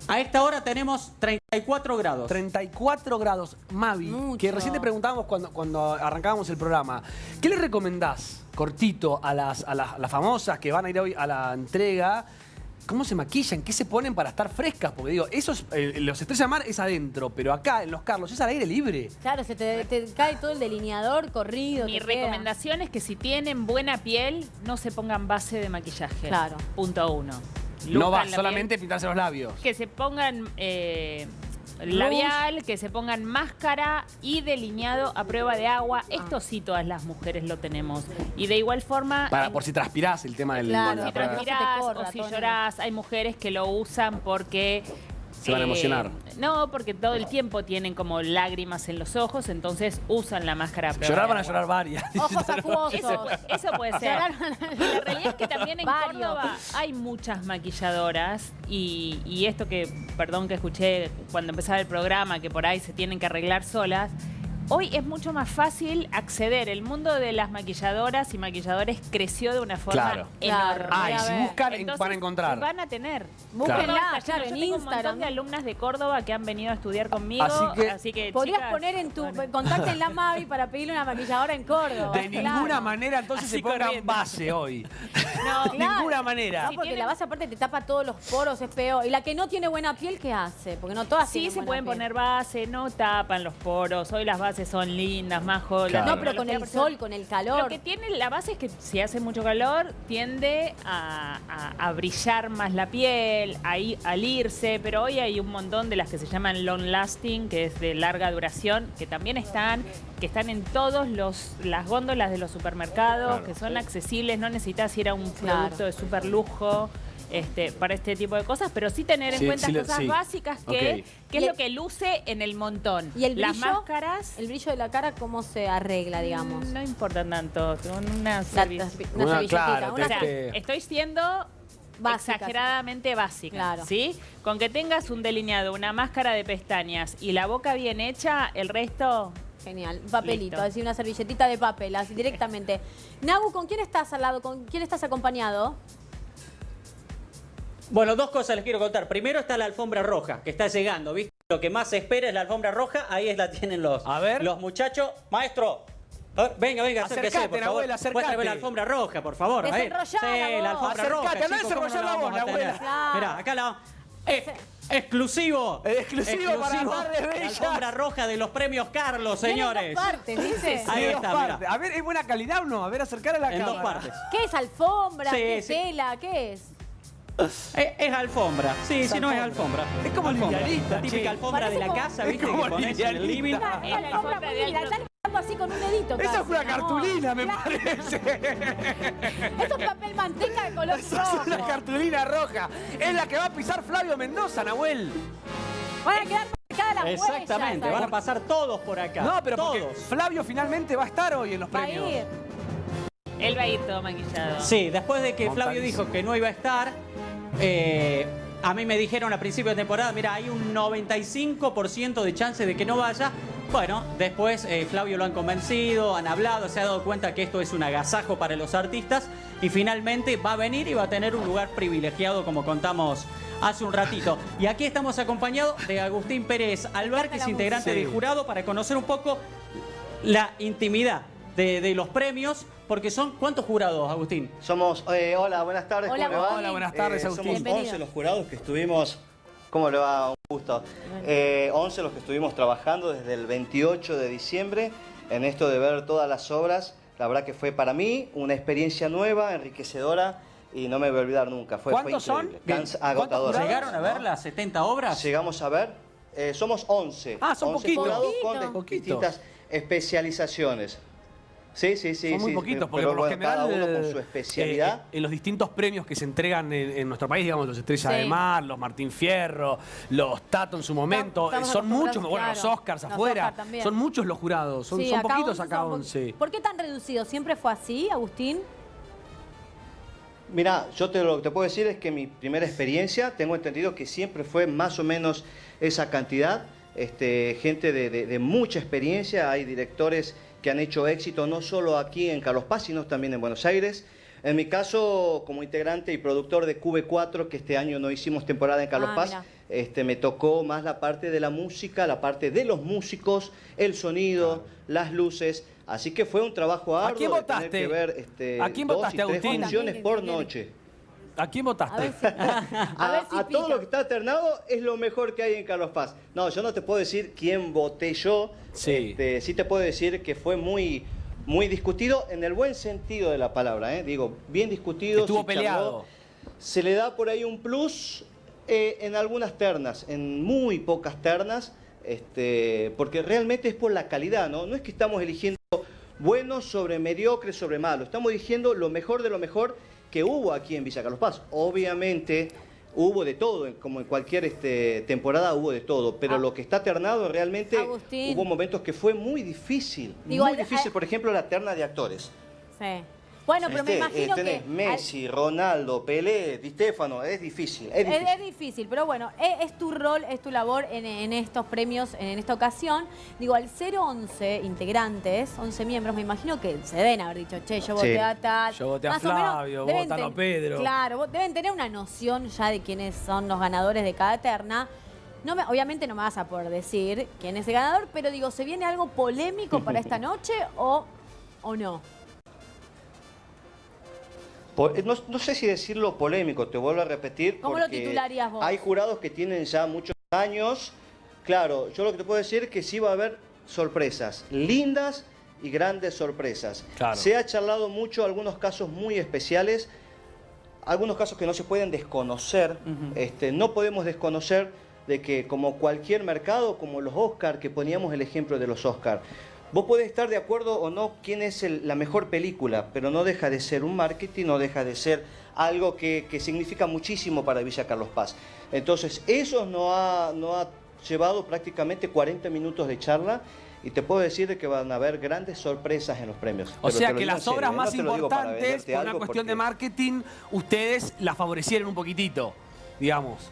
A esta hora tenemos 34 grados. 34 grados. Mavi, que recién te preguntábamos cuando, cuando arrancábamos el programa, ¿qué le recomendás, cortito, a las, a las, a las famosas que van a ir hoy a la entrega? ¿Cómo se maquillan? ¿Qué se ponen para estar frescas? Porque digo, esos, eh, los estrellas de mar es adentro, pero acá en Los Carlos es al aire libre. Claro, se te, te cae todo el delineador corrido. Mi queda. recomendación es que si tienen buena piel, no se pongan base de maquillaje. Claro. Punto uno. No va solamente piel. pintarse los labios. Que se pongan eh. Labial, que se pongan máscara y delineado a prueba de agua. Esto sí todas las mujeres lo tenemos. Y de igual forma... Para, en- por si transpirás el tema del... Claro, de la si transpirás corra, o si llorás, hay mujeres que lo usan porque... Se van a emocionar. No, porque todo el tiempo tienen como lágrimas en los ojos, entonces usan la máscara. Llorar van a llorar varias. Ojos acuosos. Eso, eso puede ser. La realidad es que también en Varios. Córdoba hay muchas maquilladoras y, y esto que, perdón que escuché cuando empezaba el programa, que por ahí se tienen que arreglar solas. Hoy es mucho más fácil acceder. El mundo de las maquilladoras y maquilladores creció de una forma Claro. enorme. Ah, y si buscan, en- Entonces, van a encontrar. Van a tener. Búsquenla, claro, en Yo tengo un montón de alumnas de Córdoba que han venido a estudiar conmigo. Así que- Podrías chicas, poner en tu contacto en la Mavi para pedirle una maquilladora en Córdoba. De Claro. ninguna manera entonces Así se pongan corriendo. base hoy. No, De ninguna manera. No, porque la base aparte te tapa todos los poros, es peor. Y la que no tiene buena piel, ¿qué hace? Porque no todas Sí, se pueden piel. poner base, no tapan los poros. Hoy las bases son lindas, más jodas. Claro. No, pero con el sol, con el calor. Lo que tiene la base es que si hace mucho calor, tiende a, a- a brillar más la piel, a, i- al irse. Pero hoy hay un montón de las que se llaman long lasting, que es de larga duración, que también están, que están en todos los las góndolas de los supermercados, Claro. que son accesibles. No necesitas ir a un Claro. producto de super lujo. Este, para este tipo de cosas, pero sí tener en Sí, cuenta sí cosas sí. básicas que, Ok. que Y es el- lo que luce en el montón. ¿Y el brillo? Las máscaras El brillo de la cara, ¿cómo se arregla, digamos? no importan tanto, con una La- servi- una Una, servilletita, claro, una o sea, estoy siendo Básica, exageradamente básica, Claro. ¿sí? Con que tengas un delineado, una máscara de pestañas y la boca bien hecha, el resto Genial, papelito, Listo. así una servilletita de papel, así directamente. Nabu, ¿con quién estás al lado? ¿Con quién estás acompañado? Bueno, dos cosas les quiero contar. Primero está la alfombra roja, que está llegando, ¿viste? Lo que más se espera es la alfombra roja, ahí es la tienen los, A ver. los muchachos. Maestro, a ver, venga, venga, Acercate, acérquese, por favor. Acercate. Muéstrame la alfombra roja, por favor. a ver. Desenrollá Sí, la la alfombra Acercate, roja. andá a chicos, ¿cómo desenrollar la voz, a tener? Nahuel. Claro. Mirá, acá la... Eh, exclusivo. Exclusivo para La alfombra roja de los premios Carlos, señores. dos partes, ¿viste? Ahí está, mirá. A ver, ¿es buena calidad o no? A ver, acercar a la En cámara. dos partes. ¿Qué es alfombra? Sí, ¿Qué sí. tela? ¿Qué es? Es, es alfombra. Sí, Es sí, no es alfombra. Es como Alfombra. livianita, La típica che. alfombra de la casa, ¿viste? es como Que pones en el livianita. living. Es la alfombra muy linda, están así con un dedito. Casi, es una cartulina, me Claro. parece. Eso es papel manteca de color Eso es una rojo. cartulina roja. Es la que va a pisar Flavio Mendoza, Nahuel. Van a quedar marcadas las huellas. Exactamente, van a pasar todos por acá. No, pero porque todos. Flavio finalmente va a estar hoy en los Va a premios. ir. él va a ir todo maquillado. Sí, después de que. Flavio dijo que no iba a estar, eh, a mí me dijeron a principio de temporada, mira, hay un 95% de chance de que no vaya. Bueno, después eh, Flavio lo han convencido, han hablado, se ha dado cuenta que esto es un agasajo para los artistas y finalmente va a venir y va a tener un lugar privilegiado como contamos hace un ratito. Y aquí estamos acompañados de Agustín Pérez Albert, que es integrante música. del jurado, para conocer un poco la intimidad de, de los premios, porque son ¿cuántos jurados, Agustín? Somos, eh, hola, buenas tardes, Hola, ¿cómo le va? Agustín. Hola, buenas tardes, Eh, Agustín. Somos Bienvenido. 11 los jurados que estuvimos, ¿cómo le va? Un gusto. Eh, 11 los que estuvimos trabajando desde el 28 de diciembre en esto de ver todas las obras. La verdad que fue para mí una experiencia nueva, enriquecedora y no me voy a olvidar nunca. Fue, fue ¿Cuántos son? cansa- ¿Cuántos agotador. ¿Llegaron a ver las 70 obras? Llegamos a ver, eh, somos 11. Ah, son 11 poquitos. jurados con distintas especializaciones. Sí, sí, sí. Son muy sí, poquitos, porque pero por lo bueno, general. cada uno con su eh, especialidad. eh, en los distintos premios que se entregan en, en nuestro país, digamos, los Estrellas Sí. de Mar, los Martín Fierro, los Tato en su momento, Estamos son muchos, bueno, los. Oscars Los afuera, Oscar son muchos los jurados, son, Sí, son acá poquitos 11 acá son po- 11. ¿Por qué tan reducido? ¿Siempre fue así, Agustín? Mira, yo te lo que te puedo decir es que mi primera experiencia, tengo entendido que siempre fue más o menos esa cantidad. Este, gente de, de- de mucha experiencia, hay directores que han hecho éxito no solo aquí en Carlos Paz, sino también en Buenos Aires. En mi caso, como integrante y productor de QV4, que este año no hicimos temporada en Carlos Ah, Paz, mira. este, me tocó más la parte de la música, la parte de los músicos, el sonido, las luces. Así que fue un trabajo arduo quién de votaste? tener que ver este, ¿A quién dos votaste, y tres Agustín? funciones por noche. ¿A quién votaste? A, a todo lo que está alternado es lo mejor que hay en Carlos Paz. No, yo no te puedo decir quién voté yo. Sí. Este, sí te puedo decir que fue muy, muy discutido en el buen sentido de la palabra. ¿eh? Digo, bien discutido. Estuvo se charló. peleado. Se le da por ahí un plus eh, en algunas ternas, en muy pocas ternas, este, porque realmente es por la calidad, ¿no? No es que estamos eligiendo buenos sobre mediocres sobre malos, estamos eligiendo lo mejor de lo mejor que hubo aquí en Villa Carlos Paz. Obviamente hubo de todo, como en cualquier este, temporada hubo de todo, pero Ah. lo que está ternado realmente Agustín. hubo momentos que fue muy difícil, Digo, muy al- difícil, al- por ejemplo la terna de actores. Sí. Bueno, pero me Este, imagino tenés que... Messi, Ronaldo, Pelé, Di Stefano, es difícil, es difícil. es difícil, pero bueno, es, es tu rol, es tu labor en, en estos premios, en, esta ocasión. Digo, al ser 11 integrantes, 11 miembros, me imagino que se deben haber dicho, che, yo voté Sí. a tal. Yo voté a Flavio, votan a Pedro. Claro, deben tener una noción ya de quiénes son los ganadores de cada terna. No me- obviamente no me vas a poder decir quién es el ganador, pero digo, ¿se viene algo polémico para esta noche o, o no? Eh, no, no sé si decirlo polémico, te vuelvo a repetir. ¿Cómo lo titularías vos? Hay jurados que tienen ya muchos años. Claro, yo lo que te puedo decir es que sí va a haber sorpresas, lindas y grandes sorpresas. Claro. Se ha charlado mucho algunos casos muy especiales, algunos casos que no se pueden desconocer. este, no podemos desconocer de que como cualquier mercado, como los Oscar, que poníamos el ejemplo de los Oscar, vos podés estar de acuerdo o no quién es el- la mejor película, pero no deja de ser un marketing, no deja de ser algo que, que significa muchísimo para Villa Carlos Paz. Entonces, eso nos ha, nos ha llevado prácticamente 40 minutos de charla. Y te puedo decir de que van a haber grandes sorpresas en los premios. O Pero sea que las obras ¿eh? más No importantes, por una cuestión de marketing, ustedes las favorecieron un poquitito, digamos.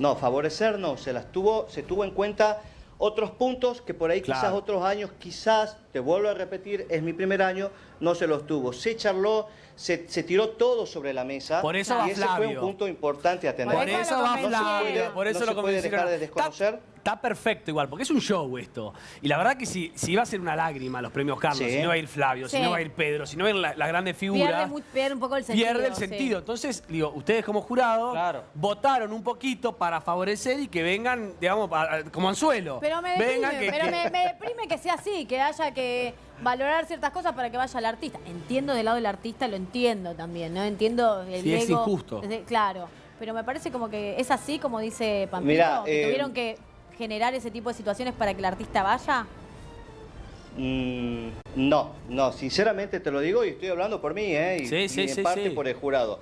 No, favorecer no, se las tuvo, se tuvo en cuenta otros puntos que por ahí quizás otros años, quizás, te vuelvo a repetir, es mi primer año, no se los tuvo. Se charló, se, se tiró todo sobre la mesa. Por eso y va ese fue Flavio. un punto importante a tener. Por eso va No se Flavio, puede- por eso no lo se puede dejar de desconocer. Está perfecto igual, porque es un show esto. Y la verdad que si, si iba a ser una lágrima los premios Carlos, Sí. si no va a ir Flavio, si no va a ir Pedro, si no va a ir la- las grandes figuras, Pierde, un poco el sentido. pierde el sí. sentido. Entonces, digo, ustedes como jurado votaron un poquito para favorecer y que vengan, digamos, a- a- como anzuelo. Pero me deprime, vengan que, pero que- me, me deprime que sea así, que haya que valorar ciertas cosas para que vaya el artista. Entiendo del lado del artista, lo entiendo también, ¿no? Entiendo el Sí, es ego. injusto. claro, pero me parece como que es así, como dice Pampito, Mirá, que eh, tuvieron que generar ese tipo de situaciones para que el artista vaya. Mm, no, no, sinceramente te lo digo y estoy hablando por mí, ¿eh? Y, Sí, y sí, en sí, parte sí. por el jurado.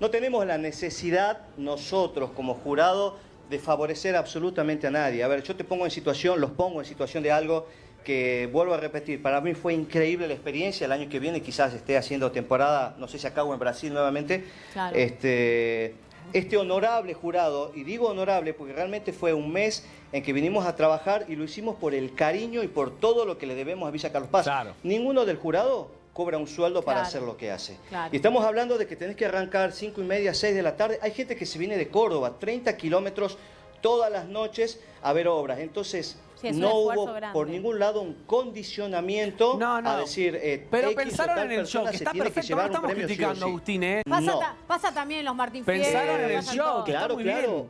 No tenemos la necesidad nosotros como jurado de favorecer absolutamente a nadie. A ver, yo te pongo en situación, los pongo en situación de algo que vuelvo a repetir, para mí fue increíble la experiencia, el año que viene quizás esté haciendo temporada, no sé si acá o en Brasil nuevamente, Claro. este, este honorable jurado, y digo honorable porque realmente fue un mes en que vinimos a trabajar y lo hicimos por el cariño y por todo lo que le debemos a Villa Carlos Paz. Ninguno del jurado cobra un sueldo para Claro. hacer lo que hace. Claro. Y estamos hablando de que tenés que arrancar 5 y media, 6 de la tarde. Hay gente que se viene de Córdoba, 30 kilómetros todas las noches a ver obras. Entonces, Sí, no hubo grande. por ningún lado un condicionamiento a decir, eh, Pero X pensaron en el show, que está que perfecto, no estamos sí criticando, sí. Agustín, ¿eh? Pasa, No. ta- pasa también los Martín Pensaron Fierro, en el show, todos. que está Claro, muy claro. bien.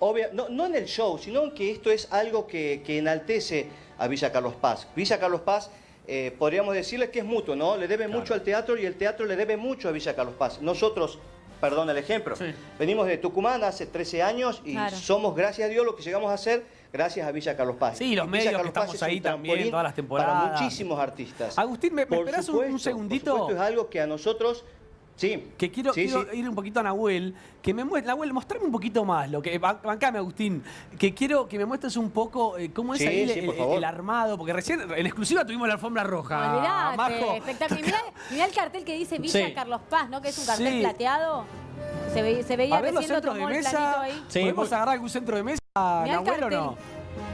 Obvia- no, no en el show, sino en que esto es algo que, que enaltece a Villa Carlos Paz. Villa Carlos Paz, eh, podríamos decirle que es mutuo, ¿no? Le debe mucho al teatro y el teatro le debe mucho a Villa Carlos Paz. Nosotros, perdón el ejemplo, venimos de Tucumán hace 13 años y Claro. somos, gracias a Dios, lo que llegamos a hacer gracias a Villa Carlos Paz. Sí, los Y Villa medios que Carlos Paz estamos es ahí también, todas las temporadas. Para muchísimos artistas. Agustín, ¿me, me esperás supuesto, un, segundito? Por supuesto, es algo que a nosotros... Sí. Que quiero, Sí, quiero sí. ir un poquito a Nahuel, que me muestre, Nahuel, mostrame un poquito más, lo que, ban- bancame Agustín, que quiero que me muestres un poco eh, cómo es Sí, ahí sí, el, por favor. el armado, porque recién en exclusiva tuvimos la alfombra roja. Espectacular. Mirá, mirá el cartel que dice Villa Sí. Carlos Paz, ¿no? Que es un cartel Sí. plateado. Se, ve- se veía A ver los centros de mesa. ahí. ¿Podemos agarrar algún centro de mesa, Mirá el Nahuel, o no?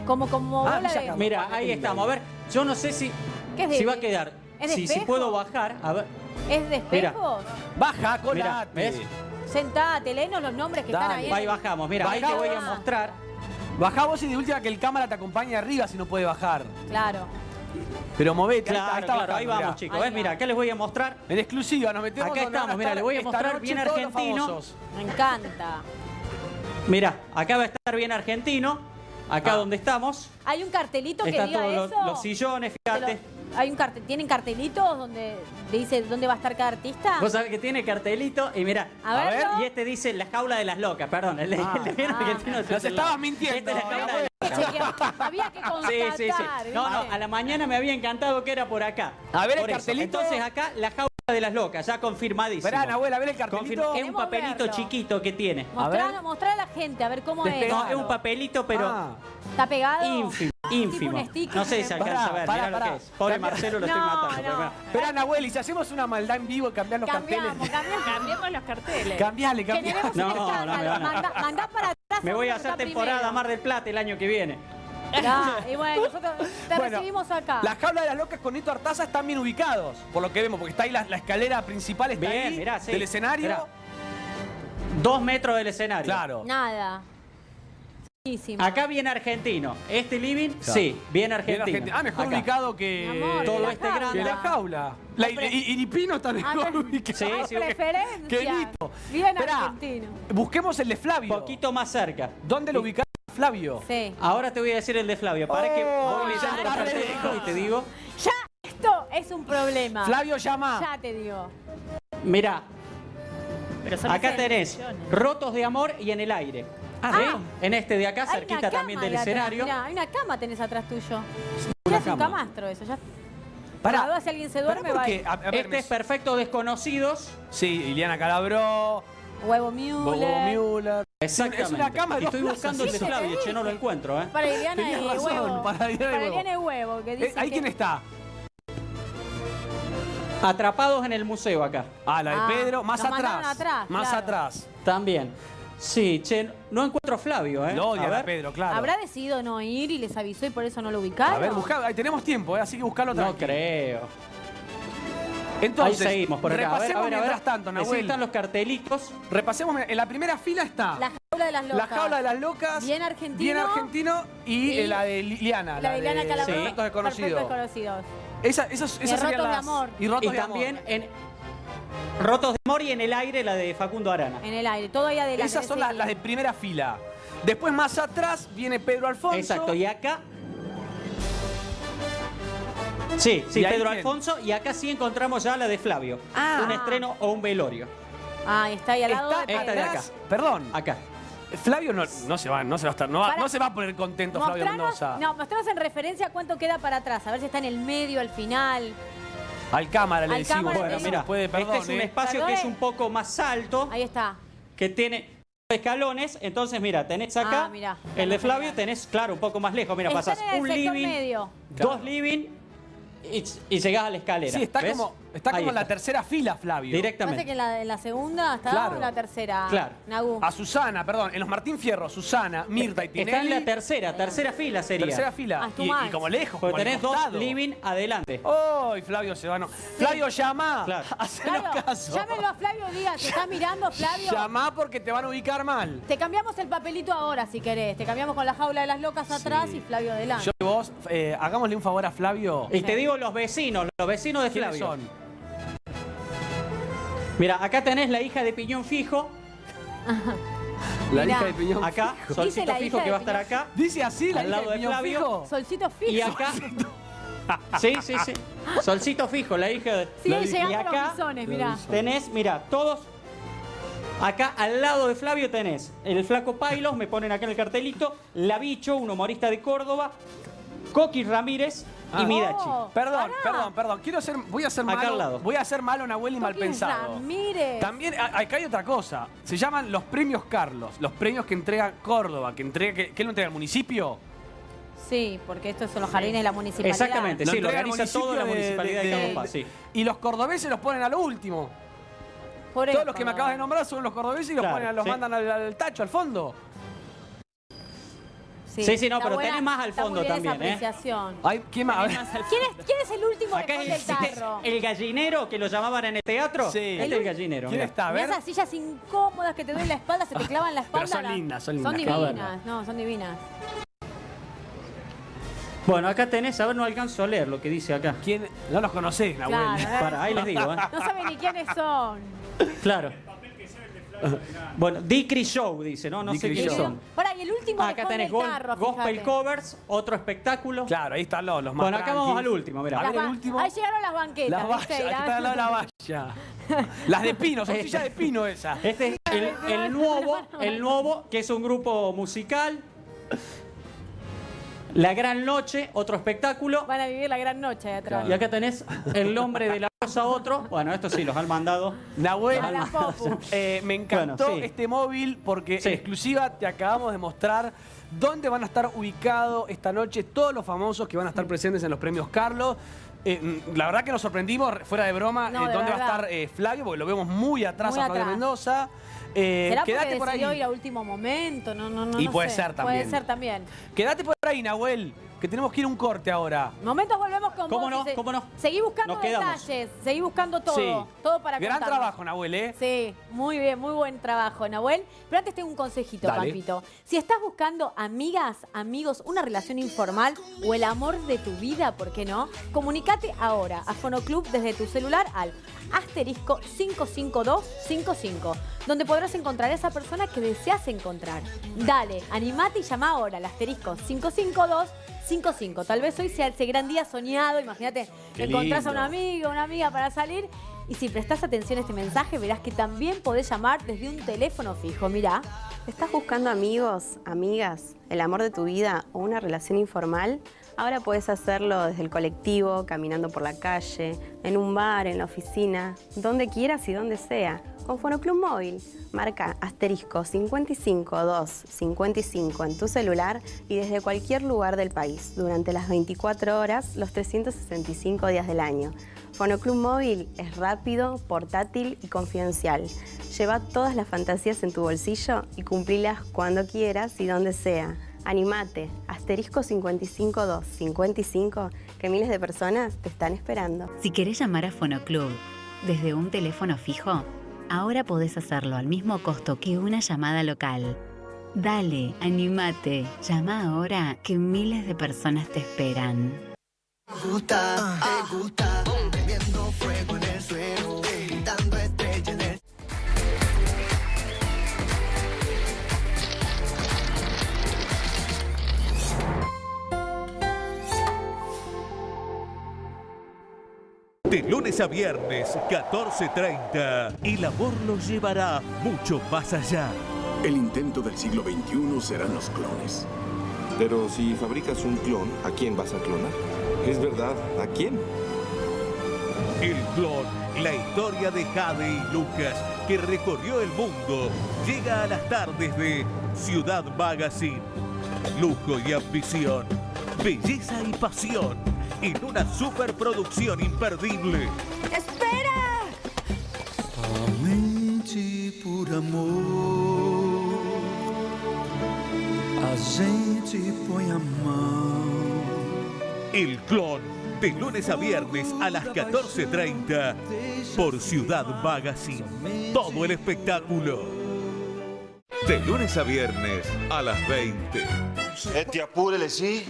Como, como Ah, Mira, ahí estamos. A ver, yo no sé si, ¿Qué es de- si va a quedar. Es de Si, puedo bajar, a ver. ¿Es de espejos? Baja, colate. ¿ves? Sí, Sentate, léenos los nombres que están ahí. Ahí el- bajamos, mira, ahí te voy a mostrar. Bajamos y de última que el cámara te acompañe arriba si no puede bajar. Claro. Pero movete, ahí está, Claro, ahí está claro, bajando, ahí vamos, mirá. chicos. ¿Ves? Mira, acá les voy a mostrar. En exclusiva, nos metemos Acá estamos, mira, estar le voy a mostrar bien argentino. Me encanta. Mira, acá va a estar bien argentino. Acá Ah. donde estamos. Hay un cartelito que Están diga todos eso. los sillones, Te lo- fíjate. Hay un cartel, ¿Tienen cartelitos donde dice dónde va a estar cada artista? Vos sabés que tiene cartelito y mira. A verlo. Y este dice la jaula de las locas, perdón. El el es Nos el estabas mintiendo. Este es la jaula de las locas. Había que Sí, constatar. sí, sí. No, no, a la mañana me había encantado que era por acá. A ver el Por eso. cartelito. Entonces acá la jaula de las locas, ya confirmadísimo. Esperá, Nahuel, a ver el cartelito. Confirma- Es un Queremos papelito verlo. chiquito que tiene. Mostrar, mostrar a la gente, a ver cómo es. No, es un papelito, pero Ah. ¿Está pegado? ínfimo, ínfimo. un sticker. No sé si se alcanza Pará, a ver, pará, mirá lo pará. que es. Pobre Cambia- Marcelo lo estoy No, matando. pero no. Esperá, Nahuel, y si hacemos una maldad en vivo y cambiar los Cambiamos, carteles. cambiamos. Cambiemos los carteles. Cambiale, cambiale. Generemos un No, no, escándalo. me van a- Mandá, mandá para atrás. Me voy a que hacer está temporada primero. Mar del Plata el año que viene. Ya, y bueno, nosotros te Bueno, recibimos acá. La jaula de las locas con Nito Artaza están bien ubicados, por lo que vemos, porque está ahí la, la escalera principal, está Bien, ahí, mirá, sí. del escenario. Mirá. Dos metros del escenario. Claro. Nada. Acá bien argentino. Este living, Claro. sí, bien Bien argentino. Ah, mejor Acá. ubicado que amor, Todo este jaula. grande. que la jaula. La, y, y- Iripino está mejor Ah, ubicado. Sí, sí, preferencia. que Nito. Bien Esperá. argentino. Busquemos el de Flavio. Poquito más cerca. ¿Dónde lo ubicamos, Flavio? Sí. Ahora te voy a decir el de Flavio. Para que Oh, voy leyendo los y te digo. Ya, esto es un problema. Flavio llama. Ya te digo. Mirá, Pero acá tenés rotos de amor y en el aire. Ah. ¿Sí? En este de acá, Hay cerquita cama también del escenario. mirá, hay una cama tenés atrás tuyo. Ya es un cama. camastro eso. Ya. Para si alguien se duerme, va porque, a a, a ver, Este me- es Perfecto Desconocidos. Sí, Iliana Calabró, Huevo Müller. Müller. Exactamente. Es una cama de dos Estoy plazas, buscando el de eso. Flavio, che, no lo encuentro, ¿eh? Para Liliana Tenías y razón, huevo. para Liliana y huevo. Liliana y huevo. Que Eh, ¿Ahí que- quién está? Atrapados en el museo acá. Ah, la de Ah, Pedro, más nos mandaron atrás. atrás, Más claro. atrás. También. Sí, che, no encuentro a Flavio, ¿eh? Lo odian a a ver. Pedro, claro. ¿Habrá decidido no ir y les avisó y por eso no lo ubicaron? A ver, buscá, ahí tenemos tiempo, eh, así que buscalo No creo. Entonces, Ahí seguimos por acá. A ver, repasemos a ver, a ver. mientras tanto, Nahuel. están los cartelitos. Repasemos, en la primera fila está La jaula de las locas. La jaula de las locas, Bien argentino. bien argentino y, Y eh, la de Liliana, La de Liliana Calabró. Perfectos Desconocidos. Perfectos desconocidos. Esa, esos, Y esas Rotos de las- Amor. Y rotos Y de también amor. en Rotos de Amor y en el aire la de Facundo Arana. En el aire. Todo ahí adelante. Esas son las, las de primera fila. Después más atrás viene Pedro Alfonso. Exacto, y acá. Sí, sí, ¿Y ahí Pedro quién? Alfonso. Y acá sí encontramos ya la de Flavio. Ah. Un estreno o un velorio. Ah, está ahí al lado. Está de Esta de acá. perdón, Acá. Flavio no, no se va, no se va a estar, no, va- Para- no se va a poner contento Flavio Mendoza. no, mostranos en referencia cuánto queda para atrás. A ver si está en el medio, al final. Al cámara le Al decimos, cámara Bueno, mira, puede, perdón, este es un espacio que es un poco más alto, Ahí está. que tiene escalones. Entonces, mira, tenés acá Ah, mirá. el de Flavio, tenés, claro, un poco más lejos. Mira, pasás un living, medio. dos living y, y llegás a la escalera. Sí, está ¿ves? como, está Ahí como en la está. tercera fila, Flavio. Parece Directamente. que en la, en la segunda está Claro. o en la tercera. Claro. Nagu. A Susana, perdón, en los Martín Fierro, Susana, Mirta y Tinelli. Está en la tercera, tercera fila sería. tercera fila. Ah, Y, más. y como lejos, Porque como al tenés dos costado. living adelante. ¡Oh! y Flavio se va. No. Flavio, llama. Claro. Hacenos Claro, caso. llámenlo a Flavio Díaz. ¿Te está mirando, Flavio? Llamá porque te van a ubicar mal. Te cambiamos el papelito ahora, si querés. Te cambiamos con la jaula de las locas atrás y Flavio adelante. Yo y vos, eh, hagámosle un favor a Flavio. Y te digo los vecinos, los vecinos de ¿Quiénes Flavio. son? Mira, acá tenés la hija de Piñón Fijo. La Mirá. hija de Piñón Acá, Fijo. Solcito la Fijo hija que de va a estar acá. Dice así la Al hija lado de Piñón Flavio. Fijo. Solcito fijo. Y acá. Sí, sí, sí. Solcito Fijo, la hija de. Siguen y llegando los acá bisones, mirá. tenés, mira, todos. Acá al lado de Flavio tenés el Flaco Pailos, me ponen acá en el cartelito, La Bicho, un humorista de Córdoba, Coqui Ramírez y. Midachi. Oh, Perdón, pará. perdón, perdón. Quiero ser, voy a ser Acá malo. al lado. Voy a ser malo, Nahuel y mal pensado. Ramírez. También a- acá hay otra cosa. Se llaman los premios Carlos. Los premios que entrega Córdoba, que entrega, que, ¿qué lo entrega el municipio? Sí, porque estos son los jardines de la municipalidad. Exactamente, sí, lo entrega el organiza todo la municipio municipalidad de, de- Carlos Paz, sí. Y los cordobeses los ponen a lo último. Por Todos eso, los que me acabas de nombrar son los cordobeses y los, Claro, ponen, a- los sí. mandan al, al tacho, al fondo. Sí, sí, no, Está pero buena- tenés más al está muy fondo esa también, ¿eh? Ay, ¿quién más? ¿Quién es, quién es el último Acá después es del tarro? el gallinero que lo llamaban en el teatro. Sí. Este es el gallinero. ¿Quién está? A ver. esas sillas incómodas que te duele la espalda, se te clavan la espalda. son la- lindas, son Son lindas. divinas, no, son divinas. Bueno, acá tenés, a ver, no alcanzo a leer lo que dice acá. ¿Quién? No los conocés, Nahuel. Claro, Para, ahí les digo, ¿eh? No saben ni quiénes son. Claro. Bueno, Dicry Show dice, ¿no? No sé quiénes Show. son. Pará, y el último Ah, acá tenés el gol- tarro, Gospel fíjate. Covers, otro espectáculo. Claro, ahí están los, los más Bueno, acá vamos al último, mirá. A ver el último. Ahí llegaron las banquetas, Las vallas, La- está al lado de la valla. Las de pino, son sillas de pino esas. Este es el, el nuevo, el nuevo, que es un grupo musical. La Gran Noche, otro espectáculo. Van a vivir la gran noche ahí atrás. Y acá tenés el nombre de la cosa otro. Bueno, esto sí, los han mandado. Nahuel, la Popu. eh, me encantó Bueno, sí. este móvil porque Sí. en exclusiva te acabamos de mostrar dónde van a estar ubicados esta noche todos los famosos que van a estar presentes en los premios Carlos. Eh, mm, la verdad que nos sorprendimos, fuera de broma, No, eh, de dónde va a verdad. estar eh, Flavio, porque lo vemos muy atrás Muy a Flavio atrás. Mendoza. Eh, ¿Será porque quédate por ahí. ir a último momento? No, no, no. Y no puede sé. ser también. Puede ser también. Quédate por ahí, Nahuel, que tenemos que ir a un corte ahora. Momentos volvemos con ¿Cómo vos. no? se- ¿Cómo no? Seguí buscando Nos detalles, seguí buscando todo. Sí. Todo para Gran contarnos. trabajo, Nahuel, ¿eh? Sí, muy bien, muy buen trabajo, Nahuel. Pero antes tengo un consejito, Dale. Pampito. Si estás buscando amigas, amigos, una relación informal o el amor de tu vida, ¿por qué no? Comunicate ahora a Fonoclub desde tu celular al asterisco 55255, donde podrás encontrar a esa persona que deseas encontrar. Dale, animate y llama ahora al asterisco 55255. Tal vez hoy sea ese gran día soñado, imagínate, encontrás a un amigo, una amiga para salir. Y si prestas atención a este mensaje, verás que también podés llamar desde un teléfono fijo. Mirá, ¿Estás buscando amigos, amigas, el amor de tu vida o una relación informal? Ahora puedes hacerlo desde el colectivo, caminando por la calle, en un bar, en la oficina, donde quieras y donde sea. Con Fonoclub Móvil, marca asterisco 55255 en tu celular y desde cualquier lugar del país, durante las 24 horas, los 365 días del año. Fonoclub Móvil es rápido, portátil y confidencial. Lleva todas las fantasías en tu bolsillo y cumplilas cuando quieras y donde sea. Animate, asterisco 55255, que miles de personas te están esperando. Si querés llamar a Fonoclub desde un teléfono fijo, ahora podés hacerlo al mismo costo que una llamada local. Dale, animate, llama ahora que miles de personas te esperan. gusta, te gusta, prendiendo fuego De lunes a viernes, 14.30, el amor los llevará mucho más allá. El intento del siglo XXI serán los clones. Pero si fabricas un clon, ¿a quién vas a clonar? Es verdad, ¿a quién? El clon, la historia de Jade y Lucas, que recorrió el mundo, llega a las tardes de Ciudad Magazine. Lujo y ambición, belleza y pasión, en una superproducción imperdible. ¡Espera! Somente por amor, a gente põe a mão. El clon, de lunes a viernes a las 14.30, por Ciudad Magazine. Todo el espectáculo. De lunes a viernes a las 20. Este, apúrele, sí.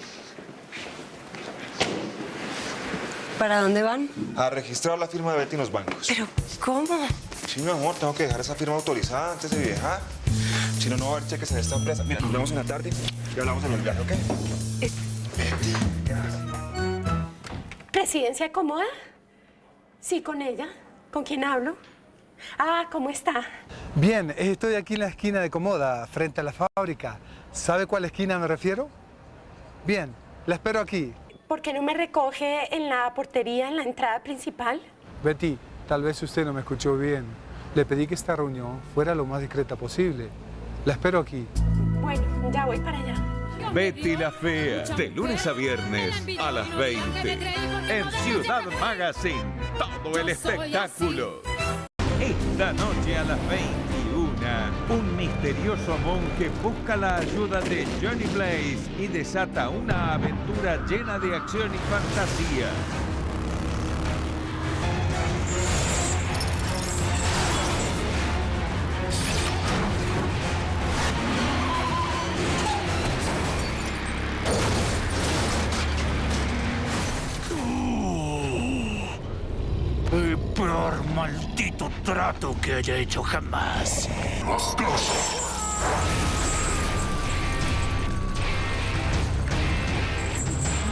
¿Para dónde van? A registrar la firma de Betty en los bancos. ¿Pero cómo? Sí, mi amor, tengo que dejar esa firma autorizada antes de viajar. Si no, no va a haber cheques en esta empresa. Mira, nos vemos en la tarde y hablamos en el viaje, ¿ok? ¿Presidencia cómoda? Sí, con ella. ¿Con quién hablo? Ah, ¿cómo está? Bien, estoy aquí en la esquina de Comoda, frente a la fábrica. ¿Sabe cuál esquina me refiero? Bien, la espero aquí. ¿Por qué no me recoge en la portería, en la entrada principal? Betty, tal vez usted no me escuchó bien. Le pedí que esta reunión fuera lo más discreta posible. La espero aquí. Bueno, ya voy para allá. Betty la Fea, de lunes a viernes a las 20. En Ciudad Magazine, todo el espectáculo. Esta noche a las 21, mañana, un misterioso monje busca la ayuda de Johnny Blaze y desata una aventura llena de acción y fantasía. Trato que haya hecho jamás.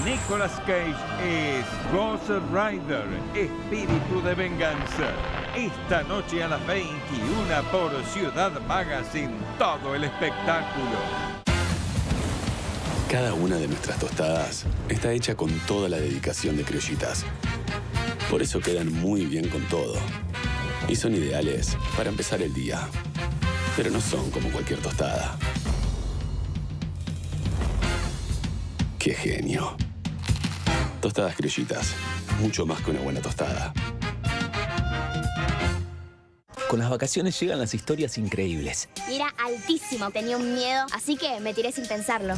Nicolas Cage es Ghost Rider, espíritu de venganza. Esta noche a las 21 por Ciudad Magazine, todo el espectáculo. Cada una de nuestras tostadas está hecha con toda la dedicación de criollitas. Por eso quedan muy bien con todo. Y son ideales para empezar el día. Pero no son como cualquier tostada. ¡Qué genio! Tostadas criollitas. Mucho más que una buena tostada. Con las vacaciones llegan las historias increíbles. Y era altísimo, tenía un miedo, así que me tiré sin pensarlo.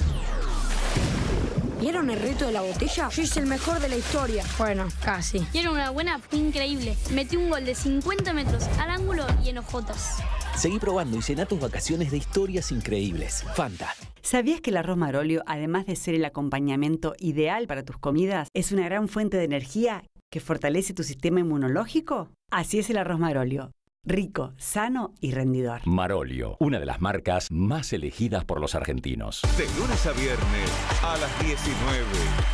¿Vieron el reto de la botella? Yo hice el mejor de la historia. Bueno, casi. Y era una buena, fue increíble. Metí un gol de 50 metros al ángulo y en ojotas. Seguí probando y llená tus vacaciones de historias increíbles. Fanta. ¿Sabías que el arroz marolio, además de ser el acompañamiento ideal para tus comidas, es una gran fuente de energía que fortalece tu sistema inmunológico? Así es el arroz marolio. Rico, sano y rendidor. Marolio, una de las marcas más elegidas por los argentinos. De lunes a viernes a las 19.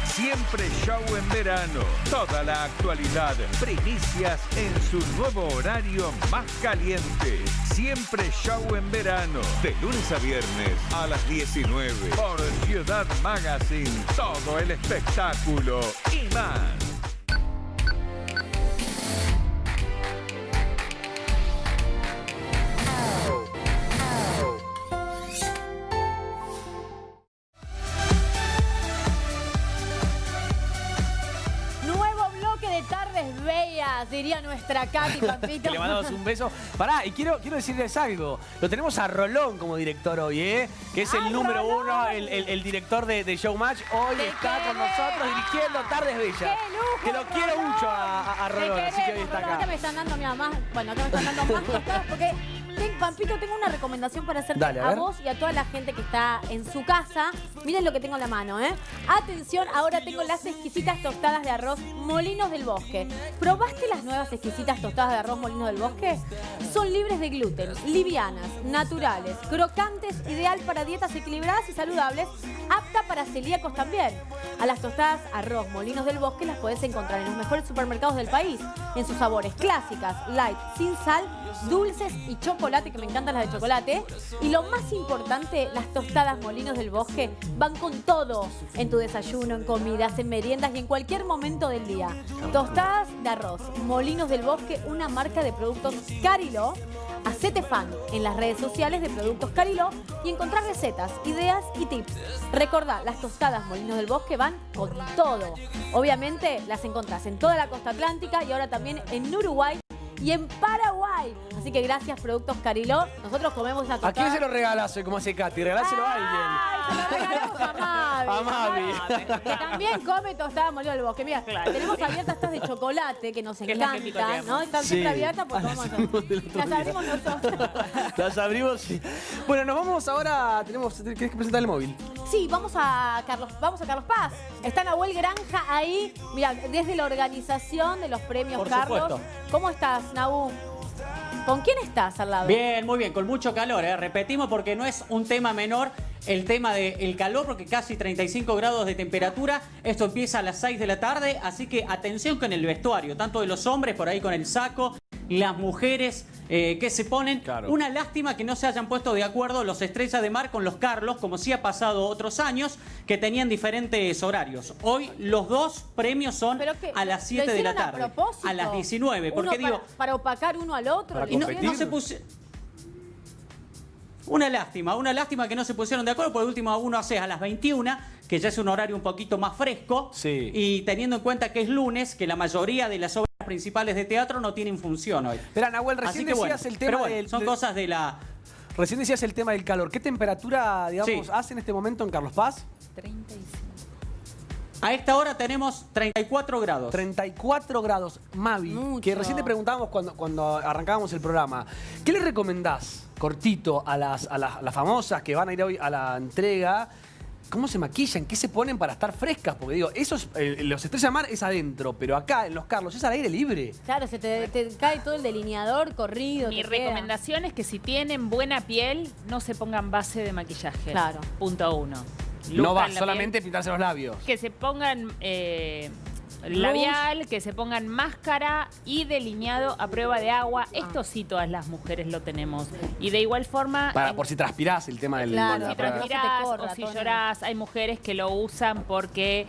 Siempre show en verano. Toda la actualidad. Primicias en su nuevo horario más caliente. Siempre show en verano. De lunes a viernes a las 19. Por Ciudad Magazine. Todo el espectáculo y más. Bellas, diría nuestra Katy Pampito. Le mandamos un beso. Pará, y quiero, quiero decirles algo. Lo tenemos a Rolón como director hoy, ¿eh? Que es el ¡Ay, número Rolón! uno, el, el- el director de, de Showmatch. Hoy está con nosotros dirigiendo Tardes Bellas. ¡Qué lujo, Que lo quiero mucho a, a- a Te Rolón, así que hoy está Rolón. Acá me están dando, mira, más. Bueno, acá me están dando más porque. Ten- Pampito, tengo una recomendación para hacerte Dale, a vos y a toda la gente que está en su casa. Miren lo que tengo en la mano, ¿eh? Atención, ahora tengo las exquisitas tostadas de arroz Molinos del Bosque. ¿Probaste las nuevas exquisitas tostadas de arroz Molinos del Bosque? Son libres de gluten, livianas, naturales, crocantes, ideal para dietas equilibradas y saludables, apta para celíacos también. A las tostadas arroz Molinos del Bosque las puedes encontrar en los mejores supermercados del país, en sus sabores clásicas, light, sin sal, dulces y chocolate, que me encantan las de chocolate. Y lo más importante, las tostadas Molinos del Bosque van con todo en tu desayuno, en comidas, en meriendas y en cualquier momento del día. Tostadas de arroz Molinos del Bosque, una marca de productos Cariló. Hacete fan en las redes sociales de Productos Cariló y encontrar recetas, ideas y tips. Recordá, las tostadas Molinos del Bosque van con todo. Obviamente las encontrás en toda la costa atlántica y ahora también en Uruguay y en Paraguay. Así que gracias Productos Cariló. Nosotros comemos ¿A tostada. quién se lo regalas hoy, como hace Katy? Regaláselo a alguien. A. Que también come tostada molida del bosque. Mira, tenemos abiertas estas de chocolate que nos Que es la que encantan, picoteamos. ¿no? Están Sí. siempre abiertas porque vamos a Las abrimos nosotros. Las abrimos, sí. Bueno, nos vamos ahora. Tenemos, ¿Querés que presentar el móvil? Sí, vamos a Carlos, vamos a Carlos Paz. Está Nahuel Granja ahí, mira, desde la organización de los premios Por Carlos. supuesto. ¿Cómo estás, Nahu? ¿Con quién estás al lado? Bien, muy bien, con mucho calor. ¿eh? Repetimos porque no es un tema menor el tema del calor, porque casi 35 grados de temperatura. Esto empieza a las 6 de la tarde, así que atención con el vestuario, tanto de los hombres por ahí con el saco, las mujeres eh, que se ponen. Una lástima que no se hayan puesto de acuerdo los estrellas de mar con los Carlos, como sí ha pasado otros años, que tenían diferentes horarios. Hoy los dos premios son a las 7 ¿Lo de la tarde. A, propósito? A las 19, porque Uno digo, para, para opacar uno al otro. y no, no se puse- Una lástima, una lástima que no se pusieron de acuerdo, por último uno hace a las 21, que ya es un horario un poquito más fresco, y teniendo en cuenta que es lunes, que la mayoría de las obras principales de teatro no tienen función hoy. Espera, Nahuel, recién Así que bueno, decías el tema pero bueno, del- son cosas de la Recién decías el tema del calor. ¿Qué temperatura, digamos, Sí. hace en este momento en Carlos Paz? 35. A esta hora tenemos 34 grados. 34 grados. Mavi, que recién te preguntábamos cuando, cuando arrancábamos el programa. ¿Qué le recomendás, cortito, a las, a las, a las famosas que van a ir hoy a la entrega? ¿Cómo se maquillan? ¿Qué se ponen para estar frescas? Porque digo, esos, eh, los estrellas de mar es adentro, pero acá en Los Carlos es al aire libre. Claro, se te, te cae todo el delineador corrido. Mi queda. recomendación es que si tienen buena piel, no se pongan base de maquillaje. Claro. Punto uno. no va la solamente piel. pintarse los labios. Que se pongan eh. Labial, que se pongan máscara y delineado a prueba de agua. Ah. Esto sí todas las mujeres lo tenemos. Y de igual forma... Para, en- por si transpirás el tema del... Claro, de la si transpirás corra, o si llorás, hay mujeres que lo usan porque...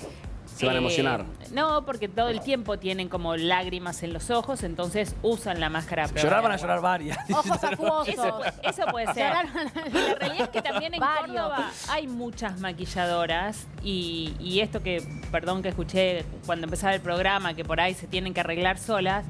Se van a emocionar. No, porque todo el tiempo tienen como lágrimas en los ojos, entonces usan la máscara. Llorar van a llorar varias. Ojos acuosos. Eso, eso puede ser. La realidad es que también en Varios. Córdoba hay muchas maquilladoras y, y esto que, perdón que escuché cuando empezaba el programa, que por ahí se tienen que arreglar solas.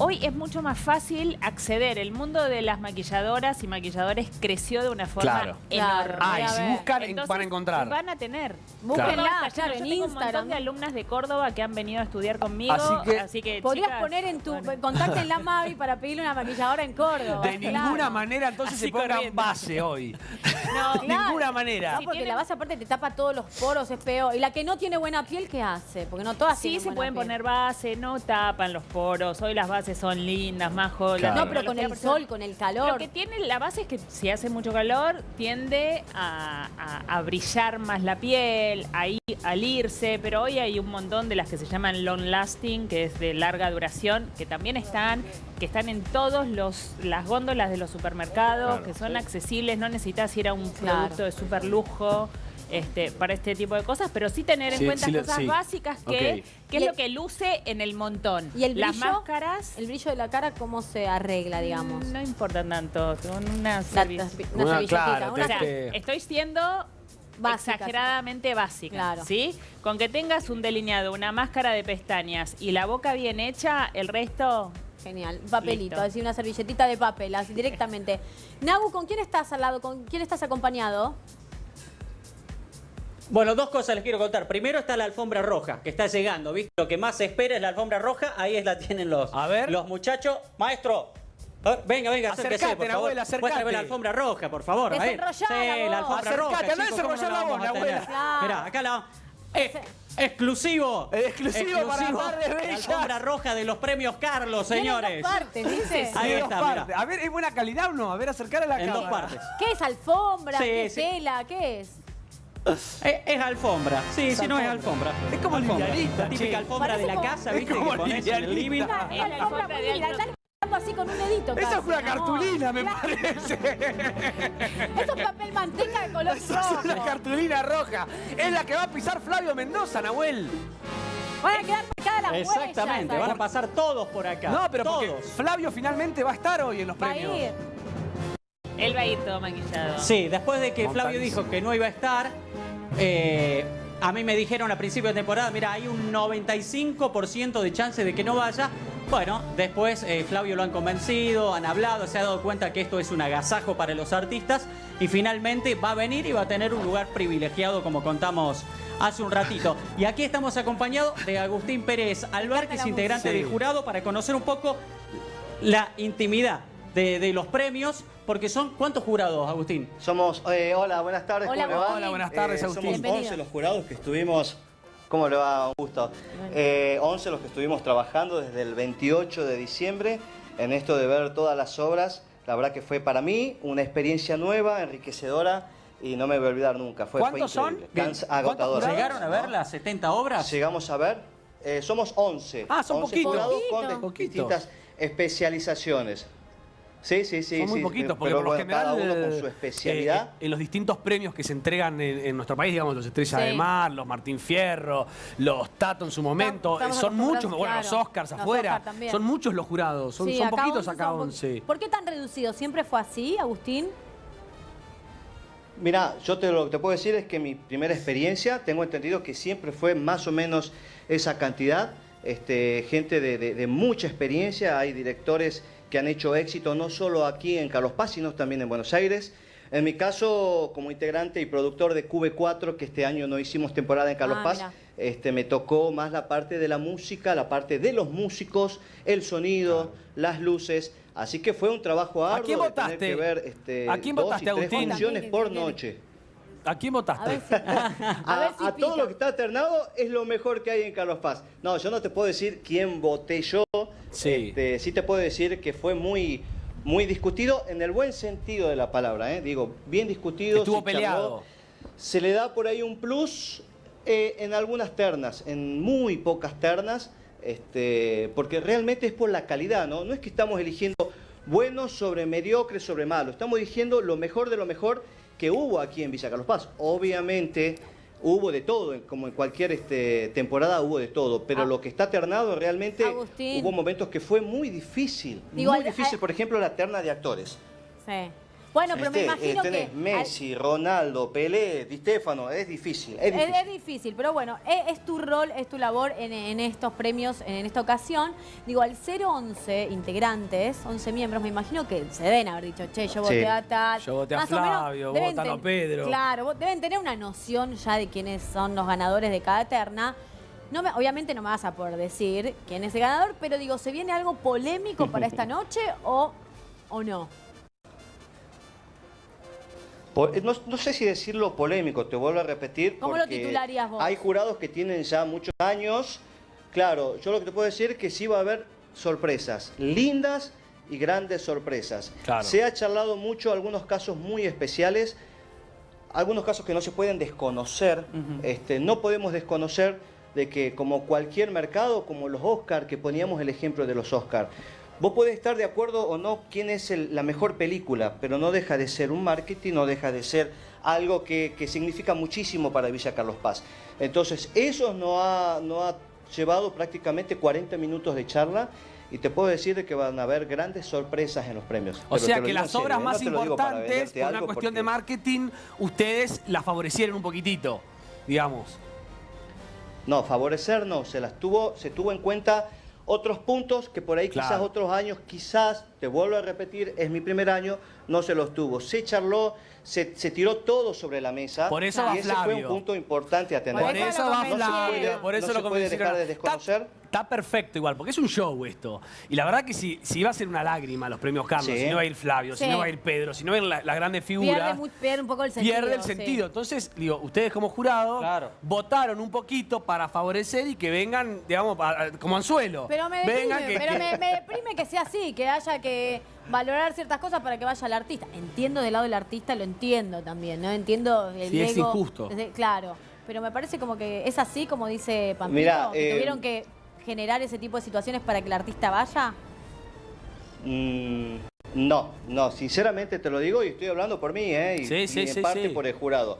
Hoy es mucho más fácil acceder. El mundo de las maquilladoras y maquilladores creció de una forma Claro. enorme. Ah, y si buscan, en- Entonces, van a encontrar. Van a tener. Búsquenla, claro, en Yo tengo un montón de alumnas de Córdoba que han venido a estudiar conmigo. Así que- Podrías chicas, poner en tu contacto en la Mavi para pedirle una maquilladora en Córdoba. De Claro. ninguna manera entonces Así se pongan corriendo. base hoy. No, De ninguna manera. No, porque la base aparte te tapa todos los poros, es peor. Y la que no tiene buena piel, ¿qué hace? Porque no todas Sí, se buena pueden piel. poner base, no tapan los poros. Hoy las bases son lindas, más jóvenes. Claro. No, pero con el sol, con el calor. Lo que tiene la base es que si hace mucho calor, tiende a, a- a brillar más la piel, a, ir- al irse. Pero hoy hay un montón de las que se llaman long lasting, que es de larga duración, que también están, que están en todos los las góndolas de los supermercados, Claro, que son sí. accesibles. No necesitas ir a un Claro. producto de super lujo. Este, para este tipo de cosas, pero sí tener en Sí, cuenta sí cosas sí. básicas que, Ok. que es lo que luce en el montón. ¿Y el brillo? Las máscaras El brillo de la cara, ¿cómo se arregla, digamos? no importan tanto, con una La- servi- una Una, servilletita, claro, una O sea, que- estoy siendo Básica, exageradamente básica, Claro. ¿sí? Con que tengas un delineado, una máscara de pestañas y la boca bien hecha, el resto Genial. Papelito, así una servilletita de papel, así directamente. Nagu, ¿con quién estás al lado? ¿Con quién estás acompañado? Bueno, dos cosas les quiero contar. Primero está la alfombra roja, que está llegando, ¿viste? Lo que más se espera es la alfombra roja, ahí es la tienen los, A ver. los muchachos. Maestro, a ver, venga, venga, acérquese, Acercate, por favor. Acercate. Muéstrame la alfombra roja, por favor. a ver. Sí, la alfombra Acercate, roja, andá a chicos, ¿cómo no la la voz, a tener? Nahuel. Claro. Mirá, acá la... Eh, exclusivo. Exclusivo para Tardes La alfombra roja de los premios Carlos, señores. dos partes, ¿viste? Ahí dos está, partes. A ver, ¿es buena calidad o no? A ver, acercar a la En dos cámara. partes. ¿Qué es alfombra? Sí, ¿Qué es sí. tela? ¿Qué es? Es, es alfombra. Sí, Es sí, no es alfombra. Es como Alfombra. La típica che. alfombra Parece de la casa, es ¿viste? como Que pones en el living. Es la alfombra de así con un dedito. Esa casi, es una cartulina, me Claro. parece. Eso es papel manteca de color Esa es una cartulina roja. Es la que va a pisar Flavio Mendoza, Nahuel. Van a quedar marcadas las. Exactamente, van a pasar todos por acá. No, pero porque todos. Flavio finalmente va a estar hoy en los Va a premios. ir. Él va a ir todo maquillado. Sí, después de que Flavio dijo que no iba a estar, eh, a mí me dijeron a principio de temporada, mira, hay un 95% de chance de que no vaya. Bueno, después eh, Flavio lo han convencido, han hablado, se ha dado cuenta que esto es un agasajo para los artistas y finalmente va a venir y va a tener un lugar privilegiado como contamos hace un ratito. Y aquí estamos acompañados de Agustín Pérez Albert, que es integrante del jurado, para conocer un poco la intimidad de, de los premios, porque son ¿cuántos jurados, Agustín? Somos, eh, hola, buenas tardes, Hola, ¿cómo le va? Hola, buenas tardes, Eh, Agustín. Somos Bienvenido. 11 los jurados que estuvimos, ¿cómo le va? Un gusto. Eh, 11 los que estuvimos trabajando desde el 28 de diciembre en esto de ver todas las obras. La verdad que fue para mí una experiencia nueva, enriquecedora y no me voy a olvidar nunca. Fue, fue ¿Cuántos son? increíble, ¿Cuántos agotador. ¿Llegaron a ver las 70 obras? Llegamos a ver, eh, somos 11. Ah, son 11 poquitos. jurados con Poquito. distintas especializaciones. Sí, sí, sí. Son muy sí, poquitos, pero porque por lo bueno, general. cada uno con eh, su especialidad. eh, en los distintos premios que se entregan en, en nuestro país, digamos, los Estrellas Sí. de Mar, los Martín Fierro, los Tato en su momento, Estamos eh, son muchos, bueno, los Oscars Los afuera, Oscar son muchos los jurados, son, Sí, son acá poquitos 11 acá son po- 11. ¿Por qué tan reducido? ¿Siempre fue así, Agustín? Mira, yo te lo que te puedo decir es que mi primera experiencia, tengo entendido que siempre fue más o menos esa cantidad. este, gente de, de- de mucha experiencia, hay directores que han hecho éxito no solo aquí en Carlos Paz, sino también en Buenos Aires. En mi caso, como integrante y productor de QB4, que este año no hicimos temporada en Carlos Ah, Paz, mira. este, me tocó más la parte de la música, la parte de los músicos, el sonido, las luces. Así que fue un trabajo ¿A arduo quién de votaste? tener que ver este, ¿A quién dos y tres Agustín? funciones por noche. ¿A quién votaste? A, a todo lo que está alternado es lo mejor que hay en Carlos Paz. No, yo no te puedo decir quién voté yo. Sí. Este, sí te puedo decir que fue muy, muy discutido en el buen sentido de la palabra. ¿eh? Digo, bien discutido. Estuvo se charló. peleado. Se le da por ahí un plus eh, en algunas ternas, en muy pocas ternas, este, porque realmente es por la calidad, ¿no? No es que estamos eligiendo buenos sobre mediocres sobre malos, estamos eligiendo lo mejor de lo mejor que hubo aquí en Villa Carlos Paz. Obviamente hubo de todo, como en cualquier este, temporada hubo de todo, pero lo que está ternado realmente Agustín. hubo momentos que fue muy difícil, Digo, muy al- difícil, al- por ejemplo la terna de actores. Sí. Bueno, pero me Este, imagino eh, tenés que... Messi, Ronaldo, Pelé, Di Stefano, es difícil, es difícil. es difícil, pero bueno, es, es tu rol, es tu labor en, en estos premios, en, esta ocasión. Digo, al ser 11 integrantes, 11 miembros, me imagino que se deben haber dicho, che, yo voté Sí. a tal. Yo voté a Más o menos Flavio, deben votan a ten- Pedro. Claro, vos- deben tener una noción ya de quiénes son los ganadores de cada terna. No me- obviamente no me vas a poder decir quién es el ganador, pero digo, ¿se viene algo polémico para esta noche o, o no? Eh, No, no sé si decirlo polémico, te vuelvo a repetir. ¿Cómo lo titularías vos? Hay jurados que tienen ya muchos años. Claro, yo lo que te puedo decir es que sí va a haber sorpresas, lindas y grandes sorpresas. Claro. Se ha charlado mucho algunos casos muy especiales, algunos casos que no se pueden desconocer. este, no podemos desconocer de que como cualquier mercado, como los Oscar, que poníamos el ejemplo de los Oscar, vos podés estar de acuerdo o no quién es el- la mejor película, pero no deja de ser un marketing, no deja de ser algo que, que significa muchísimo para Villa Carlos Paz. Entonces, eso nos ha, nos ha llevado prácticamente 40 minutos de charla. Y te puedo decir de que van a haber grandes sorpresas en los premios. O Pero sea que las obras ¿eh? No más importantes, por una cuestión de marketing, ustedes las favorecieron un poquitito, digamos. No, favorecer no, se las tuvo, se tuvo en cuenta otros puntos que por ahí quizás otros años, quizás, te vuelvo a repetir, es mi primer año, no se los tuvo. Se charló, se, se tiró todo sobre la mesa. Por eso va ese fue un Flavio. punto importante a tener. Por eso va No Flavio, puede- por eso no lo se puede dejar de desconocer. Está perfecto igual, porque es un show esto. Y la verdad que si, si iba a ser una lágrima los premios Carlos, Sí. si no va a ir Flavio, Sí. si no va a ir Pedro, si no va a ir la- las grandes Pierde, figuras, muy- pierde un poco el sentido. pierde el sí. sentido. Entonces, digo, ustedes como jurado votaron un poquito para favorecer y que vengan, digamos, como anzuelo. Pero me deprime, vengan que, pero que- me, me deprime que sea así, que haya que valorar ciertas cosas para que vaya el artista. Entiendo del lado del artista, lo entiendo también, ¿no? Entiendo el Sí, es injusto. desde- claro, pero me parece como que es así, como dice Pampito, Mirá, que eh, tuvieron que generar ese tipo de situaciones para que el artista vaya. Mm, no, no, sinceramente te lo digo y estoy hablando por mí, ¿eh? Y, Sí, y sí, en sí, parte sí. por el jurado.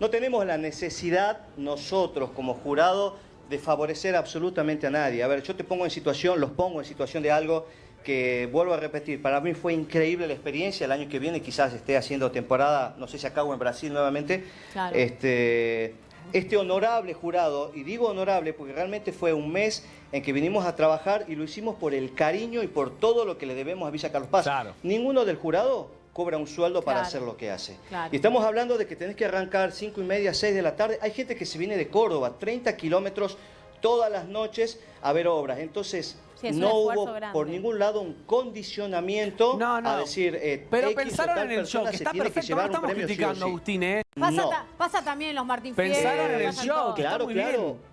No tenemos la necesidad nosotros como jurado de favorecer absolutamente a nadie. A ver, yo te pongo en situación, los pongo en situación de algo que vuelvo a repetir, para mí fue increíble la experiencia, el año que viene quizás esté haciendo temporada, no sé si acá o en Brasil nuevamente, Claro. este, este honorable jurado, y digo honorable porque realmente fue un mes en que vinimos a trabajar y lo hicimos por el cariño y por todo lo que le debemos a Villa Carlos Paz. Ninguno del jurado cobra un sueldo para Claro. hacer lo que hace. Claro. Y estamos hablando de que tenés que arrancar 5 y media, 6 de la tarde. Hay gente que se viene de Córdoba, 30 kilómetros todas las noches a ver obras. Entonces, Sí, es un no esfuerzo hubo grande. por ningún lado un condicionamiento a decir, eh, Pero X pensaron en el show, que está perfecto, no estamos sí criticando, sí. Agustín, ¿eh? Pasa, No. ta- pasa también en los Martín Pensaron Fierro, en el show, Claro, muy claro. bien.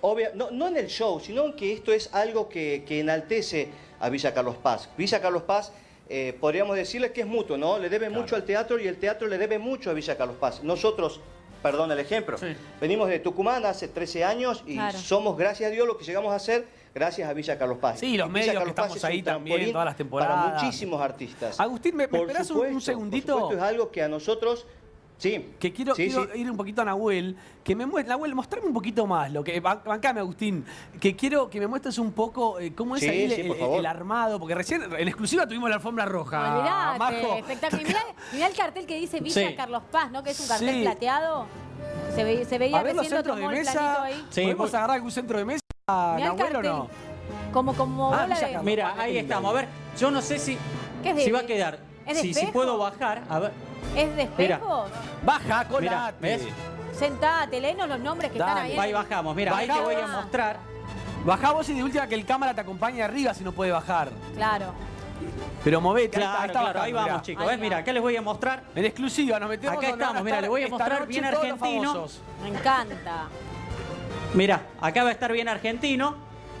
Obvia- no, no en el show, sino que esto es algo que, que enaltece a Villa Carlos Paz. Villa Carlos Paz, eh, podríamos decirle que es mutuo, ¿no? Le debe mucho al teatro y el teatro le debe mucho a Villa Carlos Paz. Nosotros, perdón el ejemplo, venimos de Tucumán hace 13 años y Claro. somos, gracias a Dios, lo que llegamos a hacer gracias a Villa Carlos Paz. Sí, los Villa medios que Paz estamos es ahí también, trampolín todas las temporadas. Para muchísimos artistas. Agustín, ¿me, me Por esperás un- un, segundito? Por supuesto, es algo que a nosotros... Sí. Que quiero, Sí, quiero sí. ir un poquito a Nahuel, que me muestre, Nahuel, mostrame un poquito más, lo que, ban- bancame Agustín, que quiero que me muestres un poco eh, cómo es Sí, ahí el, sí, por el- favor. el armado, porque recién en exclusiva tuvimos la alfombra roja. Majo. espectacular. Y mirá, mirá el cartel que dice Villa Sí. Carlos Paz, ¿no? Que es un cartel Sí. plateado. Se, ve- se veía A ver los centros de mesa. ahí. Sí, ¿Podemos muy- agarrar algún centro de mesa, Mirá el Nahuel, o no? Como, como Ah, bola de... Mira, ahí estamos. A ver, yo no sé si, ¿Qué es de- si va a quedar. ¿Es de Si, si puedo bajar, a ver. ¿Es de Mira. espejos? Baja, colate. ¿ves? Sentate, léenos los nombres que están ahí. Ahí bajamos. Mira, ahí te voy a mostrar. Bajá vos y de última que el cámara te acompañe arriba si no puede bajar. Claro. Pero movete, Claro, ahí está claro, bajando, ahí vamos, mirá. chicos. Mira, acá les voy a mostrar. En exclusiva, nos metemos Acá estamos, a mira, estar le voy a mostrar bien argentino. Me encanta. Mira, acá va a estar bien argentino.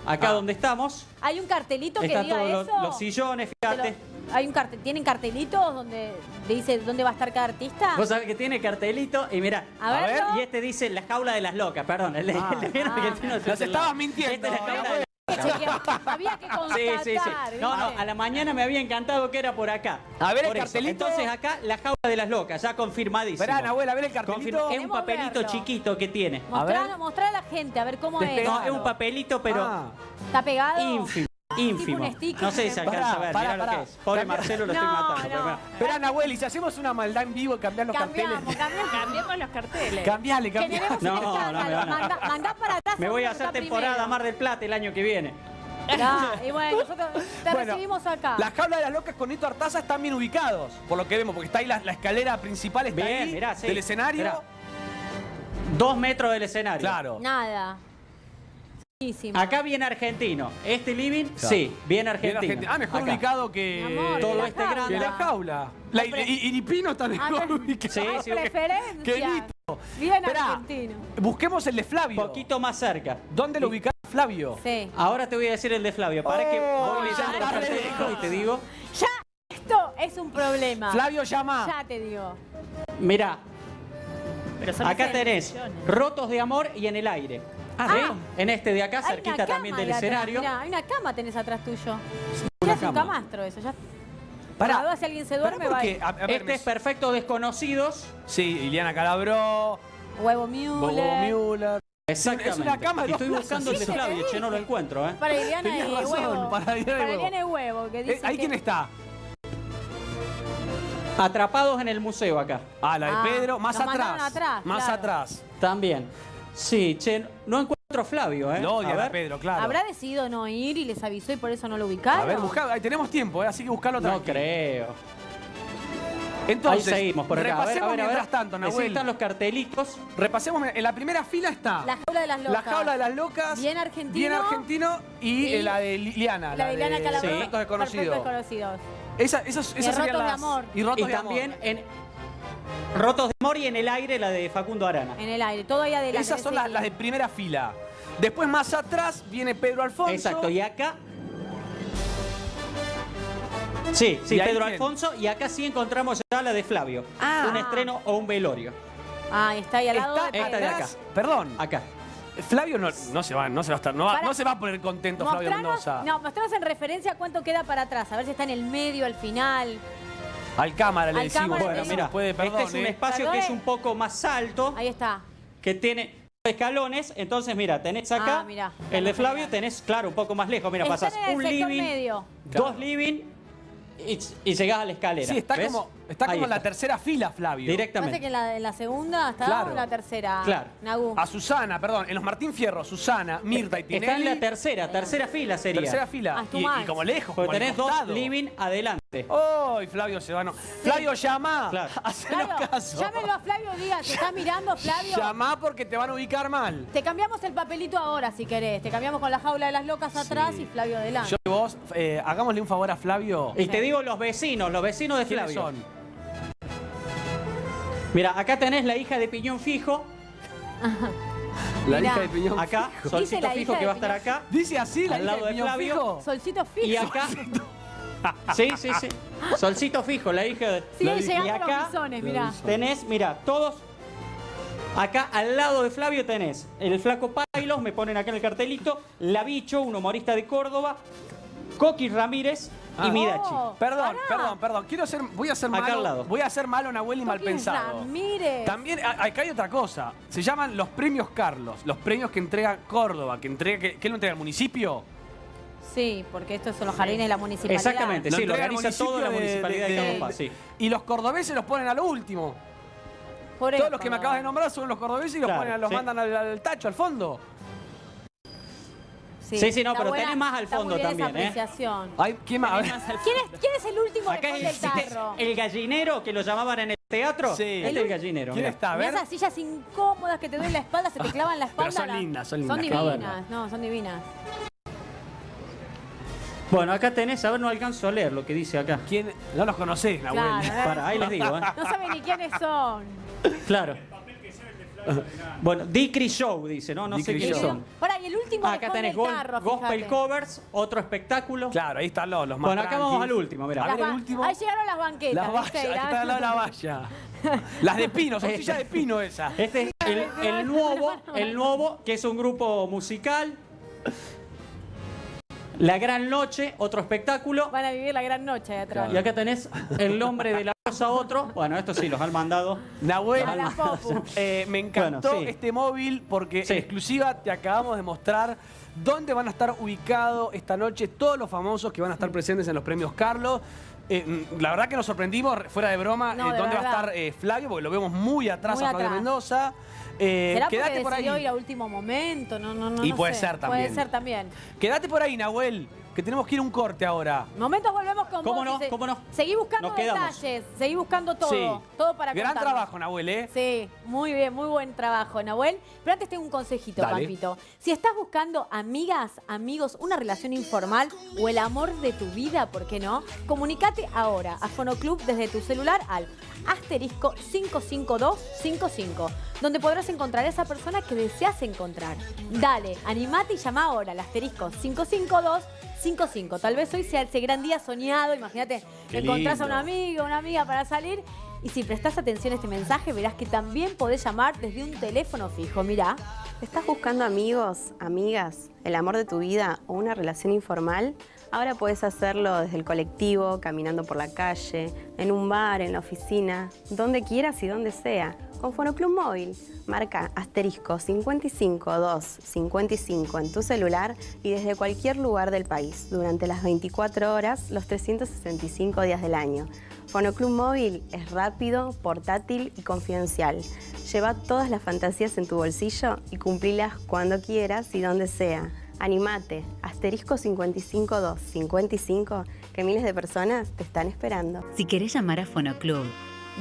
Acá Ah. donde estamos. Hay un cartelito que Están diga todos eso. los sillones, fíjate. Hay un cartel, ¿Tienen cartelitos donde dice dónde va a estar cada artista? Vos sabés que tiene cartelito y mira. A verlo. Y este dice la jaula de las locas, perdón. El Ah. el bien Ah. Nos el estabas mintiendo, Este es la jaula Nahuel. de Chequea- Había que Sí, constatar. sí, sí. No, no, ¿viste? a la mañana me había encantado que era por acá. A ver el Por eso. cartelito. Entonces acá la jaula de las locas, ya confirmadísimo. Esperá, Nahuel, a ver el cartelito. Es un papelito verlo. chiquito que tiene. Mostrar, mostrar a la gente, a ver cómo es. No, es un papelito, pero Ah. ¿Está pegado? ínfimo. Ínfimo. un sticker. No sé si se alcanza a ver, Pará, mirá lo que es. Pobre Cambia- Marcelo lo estoy No, matando. no. pero. Esperá, Nahuel, y si hacemos una maldad en vivo y cambiar los Cambiamos, carteles. cambiamos. Cambiemos los carteles. Cambiale, Generemos cambiale. un No, no, escándalo. me van a- Mandá, mandá para atrás. Me voy a hacer temporada. Mar del Plata el año que viene. Ah, y bueno, nosotros te Bueno, recibimos acá. Las jaulas de las locas con Nito Artaza están bien ubicados, por lo que vemos, porque está ahí la, la escalera principal, está Bien, ahí, mirá, sí. del escenario. Mirá. Dos metros del escenario. Claro. Nada. Acá viene argentino. Este living, Claro. sí, bien Bien argentino. Ah, mejor Acá. ubicado que, amor, Todo la este jaula. grande. que la jaula. La, y, y- Iripino está mejor Ah, ubicado. Sí, sí, preferencia. que Nito. Bien Esperá. argentino. Busquemos el de Flavio. Poquito más cerca. ¿Dónde lo ubicás, Flavio? Sí. Ahora te voy a decir el de Flavio. Para que Oh, voy ya leyendo los y te digo. Ya, esto es un problema. Flavio llama. Ya te digo. Mirá, Pero acá tenés rotos de amor y en el aire. Ah, ¿Sí? ah. En este de acá, Hay cerquita una también del escenario. mirá, hay una cama tenés atrás tuyo. una Ya es un cama. camastro eso. Ya. Pará. Para ver si alguien se duerme, va porque, a a, a ver, Este me- es perfecto desconocidos. Sí, Iliana Calabró, Huevo Bobo Müller. Müller. Exactamente. Es una cama de Y Estoy buscando el Flavio, sí. che, no lo encuentro, ¿eh? Para Iliana Tenías y razón, huevo. para Iliana y huevo. Iliana y huevo. Que Eh, dice ¿Ahí que- quién está? Atrapados en el museo acá. Ah, la de Ah, Pedro, más atrás. Más claro. atrás. También. Sí, che, no encuentro a Flavio, ¿eh? Lo odia A a ver. Pedro, claro. ¿Habrá decidido no ir y les avisó y por eso no lo ubicaron? A ver, buscá, ahí tenemos tiempo, ¿eh? así que buscalo No tranquilo. creo. Entonces, Ahí seguimos por acá. A ver, repasemos a ver, a ver. mientras tanto, Sí, Nahuel. están los cartelitos. Repasemos, en la primera fila está La jaula de las la locas. jaula de las locas, Bien argentino. bien argentino y, Y eh, la de Liliana, La de Iliana Calabró. Perfectos Desconocidos. Perfectos desconocidos. Esa, esos, Y esas Rotos serían de Amor. Y rotos Y de amor. también en Rotos de Amor y en el aire la de Facundo Arana. En el aire. Todo ahí adelante. Esas son las, las de primera fila. Después más atrás viene Pedro Alfonso. Exacto, y acá. Sí, sí, ¿Y ahí Pedro quién? Alfonso. Y acá sí encontramos ya la de Flavio. Ah. Un estreno o un velorio. Ah, está ahí al lado Está de Esta de acá. Perdón, Acá. Flavio no, no se va, no se va a estar, no, va, no se va a poner contento Flavio Mendoza. no, mostranos en referencia cuánto queda para atrás. A ver si está en el medio, al final. Al cámara le Al decimos. cámara Bueno, mira, puede, perdón, este es un eh. espacio que es un poco más alto, Ahí está. que tiene escalones. Entonces, mira, tenés acá Ah, mirá. el de Flavio, tenés, claro, un poco más lejos. Mira, Están pasás en el un sector living, medio. dos living y, y llegás a la escalera. Sí, está ¿ves? como, está Ahí como en la tercera fila, Flavio. Parece Directamente. que en la, la segunda está Claro. o la tercera. Claro. Nagu. A Susana, perdón, en los Martín Fierro, Susana, Mirta y Tinelli. Está en la tercera, tercera fila sería. tercera fila. Ah, y, como lejos, Porque como al tenés dos costado. living adelante. ¡Ay, Flavio se va! no. Flavio, llama. Claro. Hacelo Claro, caso. llámenlo a Flavio, diga, ¿te está mirando Flavio? Llama porque te van a ubicar mal. Te cambiamos el papelito ahora si querés. Te cambiamos con la jaula de las locas atrás y Flavio adelante. Yo y vos, eh, hagámosle un favor a Flavio. Y te digo los vecinos, los vecinos de ¿Quiénes Flavio. son? Mira, acá tenés la hija de Piñón Fijo. La Mirá. hija de Piñón Acá, Fijo. Solcito la Fijo que va a estar Piñón acá. Dice así la Al hija lado de Piñón Flavio. Fijo. Solcito fijo. Y acá. Sí, sí, sí. Solcito Fijo, la hija de. Siguen y llegando los acá bisones, mirá. tenés, mira, todos. Acá al lado de Flavio tenés el flaco Pailos, me ponen acá en el cartelito, La Bicho, un humorista de Córdoba, Coqui Ramírez y Ah. Midachi. Oh, Perdón, pará. perdón, perdón. Quiero ser, voy a ser Acá malo. al lado. Voy a ser malo, Nahuel y mal pensado. Ramírez. También a- acá hay otra cosa. Se llaman los premios Carlos, los premios que entrega Córdoba, que entrega, que, ¿qué lo entrega el municipio. Sí, porque estos son los jardines de la municipalidad. Exactamente, sí, lo entrega el organiza todo la municipalidad de, de- Paz, sí. Y los cordobeses los ponen a lo último. Por Todos eso, los que me acabas de nombrar son los cordobeses y los, Claro, ponen, los sí. mandan al, al tacho, al fondo. Sí, sí, no, pero buena- tenés más al está muy fondo también, ¿eh? apreciación. Ay, ¿quién más? ¿Quién es, quién es el último Acá que es el tarro? el gallinero que lo llamaban en el teatro. Sí. Este es el gallinero. ¿Quién mirá. está? A Mirá esas sillas incómodas que te duelen la espalda, se te clavan la Pero espalda. son lindas, son Son lindas, claro. divinas, no, son divinas. Bueno, acá tenés, a ver, no alcanzo a leer lo que dice acá. ¿Quién? No los conocés, Nahuel. Claro, Para, ahí les digo, ¿eh? No saben ni quiénes son. Claro. Bueno, Dicry Show dice, ¿no? No sé quiénes Show. son. Pará, y el último Acá tenés el gol- tarro, Gospel fíjate. Covers, otro espectáculo. Claro, ahí están los, los más Bueno, acá vamos tranquis. al último, mirá. A Las ver el ba- último. Ahí llegaron las banquetas. Las vallas, Irán? está al lado de la valla. Las de pino, son sillas de pino esas. Este es el, el nuevo, el nuevo, que es un grupo musical. La Gran Noche, otro espectáculo. Van a vivir la gran noche ahí atrás. Y acá tenés el nombre de la cosa otro. Bueno, esto sí los han mandado. Nahuel, la Popu. eh, me encantó Bueno, sí. este móvil porque Sí. en exclusiva te acabamos de mostrar dónde van a estar ubicados esta noche todos los famosos que van a estar presentes en los premios Carlos. Eh, mm, la verdad que nos sorprendimos, fuera de broma, No, eh, de dónde va a estar eh, Flavio, porque lo vemos muy atrás Muy a Flavio atrás. Mendoza. Eh, ¿Será quédate porque por ahí. ir a último momento? No, no, no. Y no puede sé. ser también. Puede ser también. Quédate por ahí, Nahuel, que tenemos que ir a un corte ahora. Momentos volvemos con ¿Cómo vos. no? se- ¿Cómo no? Seguí buscando Nos quedamos. detalles, seguí buscando todo. Sí. Todo para Gran contarnos. trabajo, Nahuel, ¿eh? Sí, muy bien, muy buen trabajo, Nahuel. Pero antes tengo un consejito. Pampito. Si estás buscando amigas, amigos, una relación informal o el amor de tu vida, ¿por qué no? Comunicate ahora a Fonoclub desde tu celular al asterisco 55255, donde podrás encontrar a esa persona que deseas encontrar. Dale, animate y llama ahora al asterisco 55255. Tal vez hoy sea ese gran día soñado, imagínate, encontrás a un amigo, una amiga para salir. Y si prestás atención a este mensaje, verás que también podés llamar desde un teléfono fijo. Mirá, ¿Estás buscando amigos, amigas, el amor de tu vida o una relación informal? Ahora puedes hacerlo desde el colectivo, caminando por la calle, en un bar, en la oficina, donde quieras y donde sea. Con Fonoclub Móvil, marca asterisco 55255 en tu celular y desde cualquier lugar del país, durante las 24 horas, los 365 días del año. Fonoclub Móvil es rápido, portátil y confidencial. Lleva todas las fantasías en tu bolsillo y cumplilas cuando quieras y donde sea. Animate, asterisco 55255, que miles de personas te están esperando. Si querés llamar a Fonoclub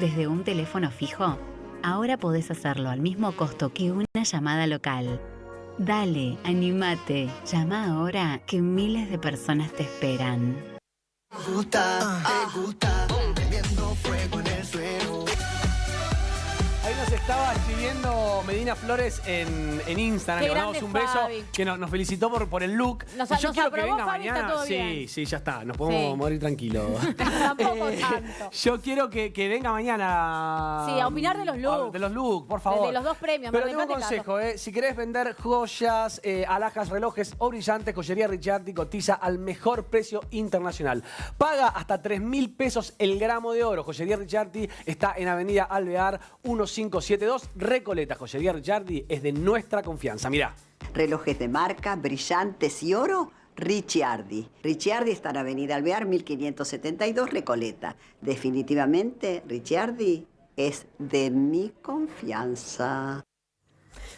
desde un teléfono fijo, ahora podés hacerlo al mismo costo que una llamada local. Dale, animate, llama ahora que miles de personas te esperan. Nos estaba escribiendo Medina Flores en, en Instagram. Qué Le mandamos grande un beso. Fabi. Que nos, nos felicitó por, por el look. Nos- Y yo nos quiero que aprobó, venga Fabi, está mañana. todo sí, bien. sí, ya está. Nos podemos Sí. morir tranquilos. tampoco Eh, tanto. Yo quiero que, que venga mañana. Sí, a opinar de los looks. De los looks, por favor. De los dos premios, Pero Mar del tengo un Plata y consejo, ¿eh? Si querés vender joyas, eh, alhajas, relojes o brillantes, Joyería Richardi cotiza al mejor precio internacional. Paga hasta 3 mil pesos el gramo de oro. Joyería Richardi está en Avenida Alvear 1572, Recoleta. Joyería Richardi es de nuestra confianza. Mirá. Relojes de marca, brillantes y oro, Ricciardi. Ricciardi está en Avenida Alvear 1572 Recoleta. Definitivamente, Ricciardi es de mi confianza.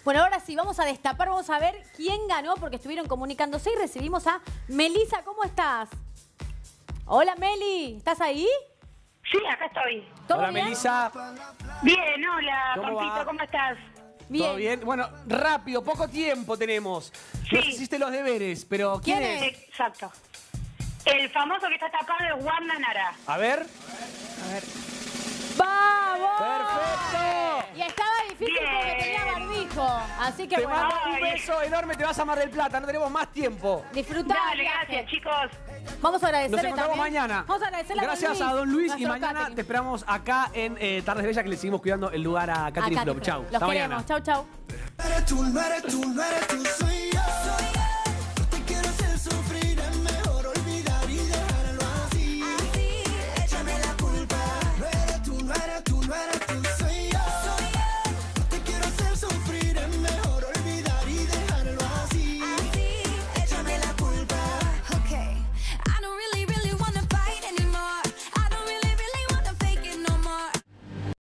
Bueno, ahora sí, vamos a destapar, vamos a ver quién ganó, porque estuvieron comunicándose y recibimos a Melisa. ¿Cómo estás? Hola, Meli. ¿Estás ahí? Sí, acá estoy. ¿Todo Hola, bien? Melissa. Bien, hola, ¿Cómo Pampito, va? ¿cómo estás? ¿Todo bien? Bueno, rápido, poco tiempo tenemos. Sí. hiciste los deberes, pero ¿quién, es? Exacto. El famoso que está tapado es Wanda Nara. A ver. A ver. ¡Vamos! ¡Perfecto! Y estaba difícil porque tenía barbijo. Así que Te bueno. mando un beso enorme, te vas a Mar del Plata, no tenemos más tiempo. Disfrutá. Dale, gracias, chicos. Vamos a Nos agradecerle encontramos también. mañana. Vamos a agradecerle Gracias a a Don Luis y nuestro mañana catering. te esperamos acá en eh, Tardes Bellas que le seguimos cuidando el lugar a Catherine Club. Chau. Los Hasta queremos. mañana. Chau, chau. No eres tú, no eres tú, no eres tú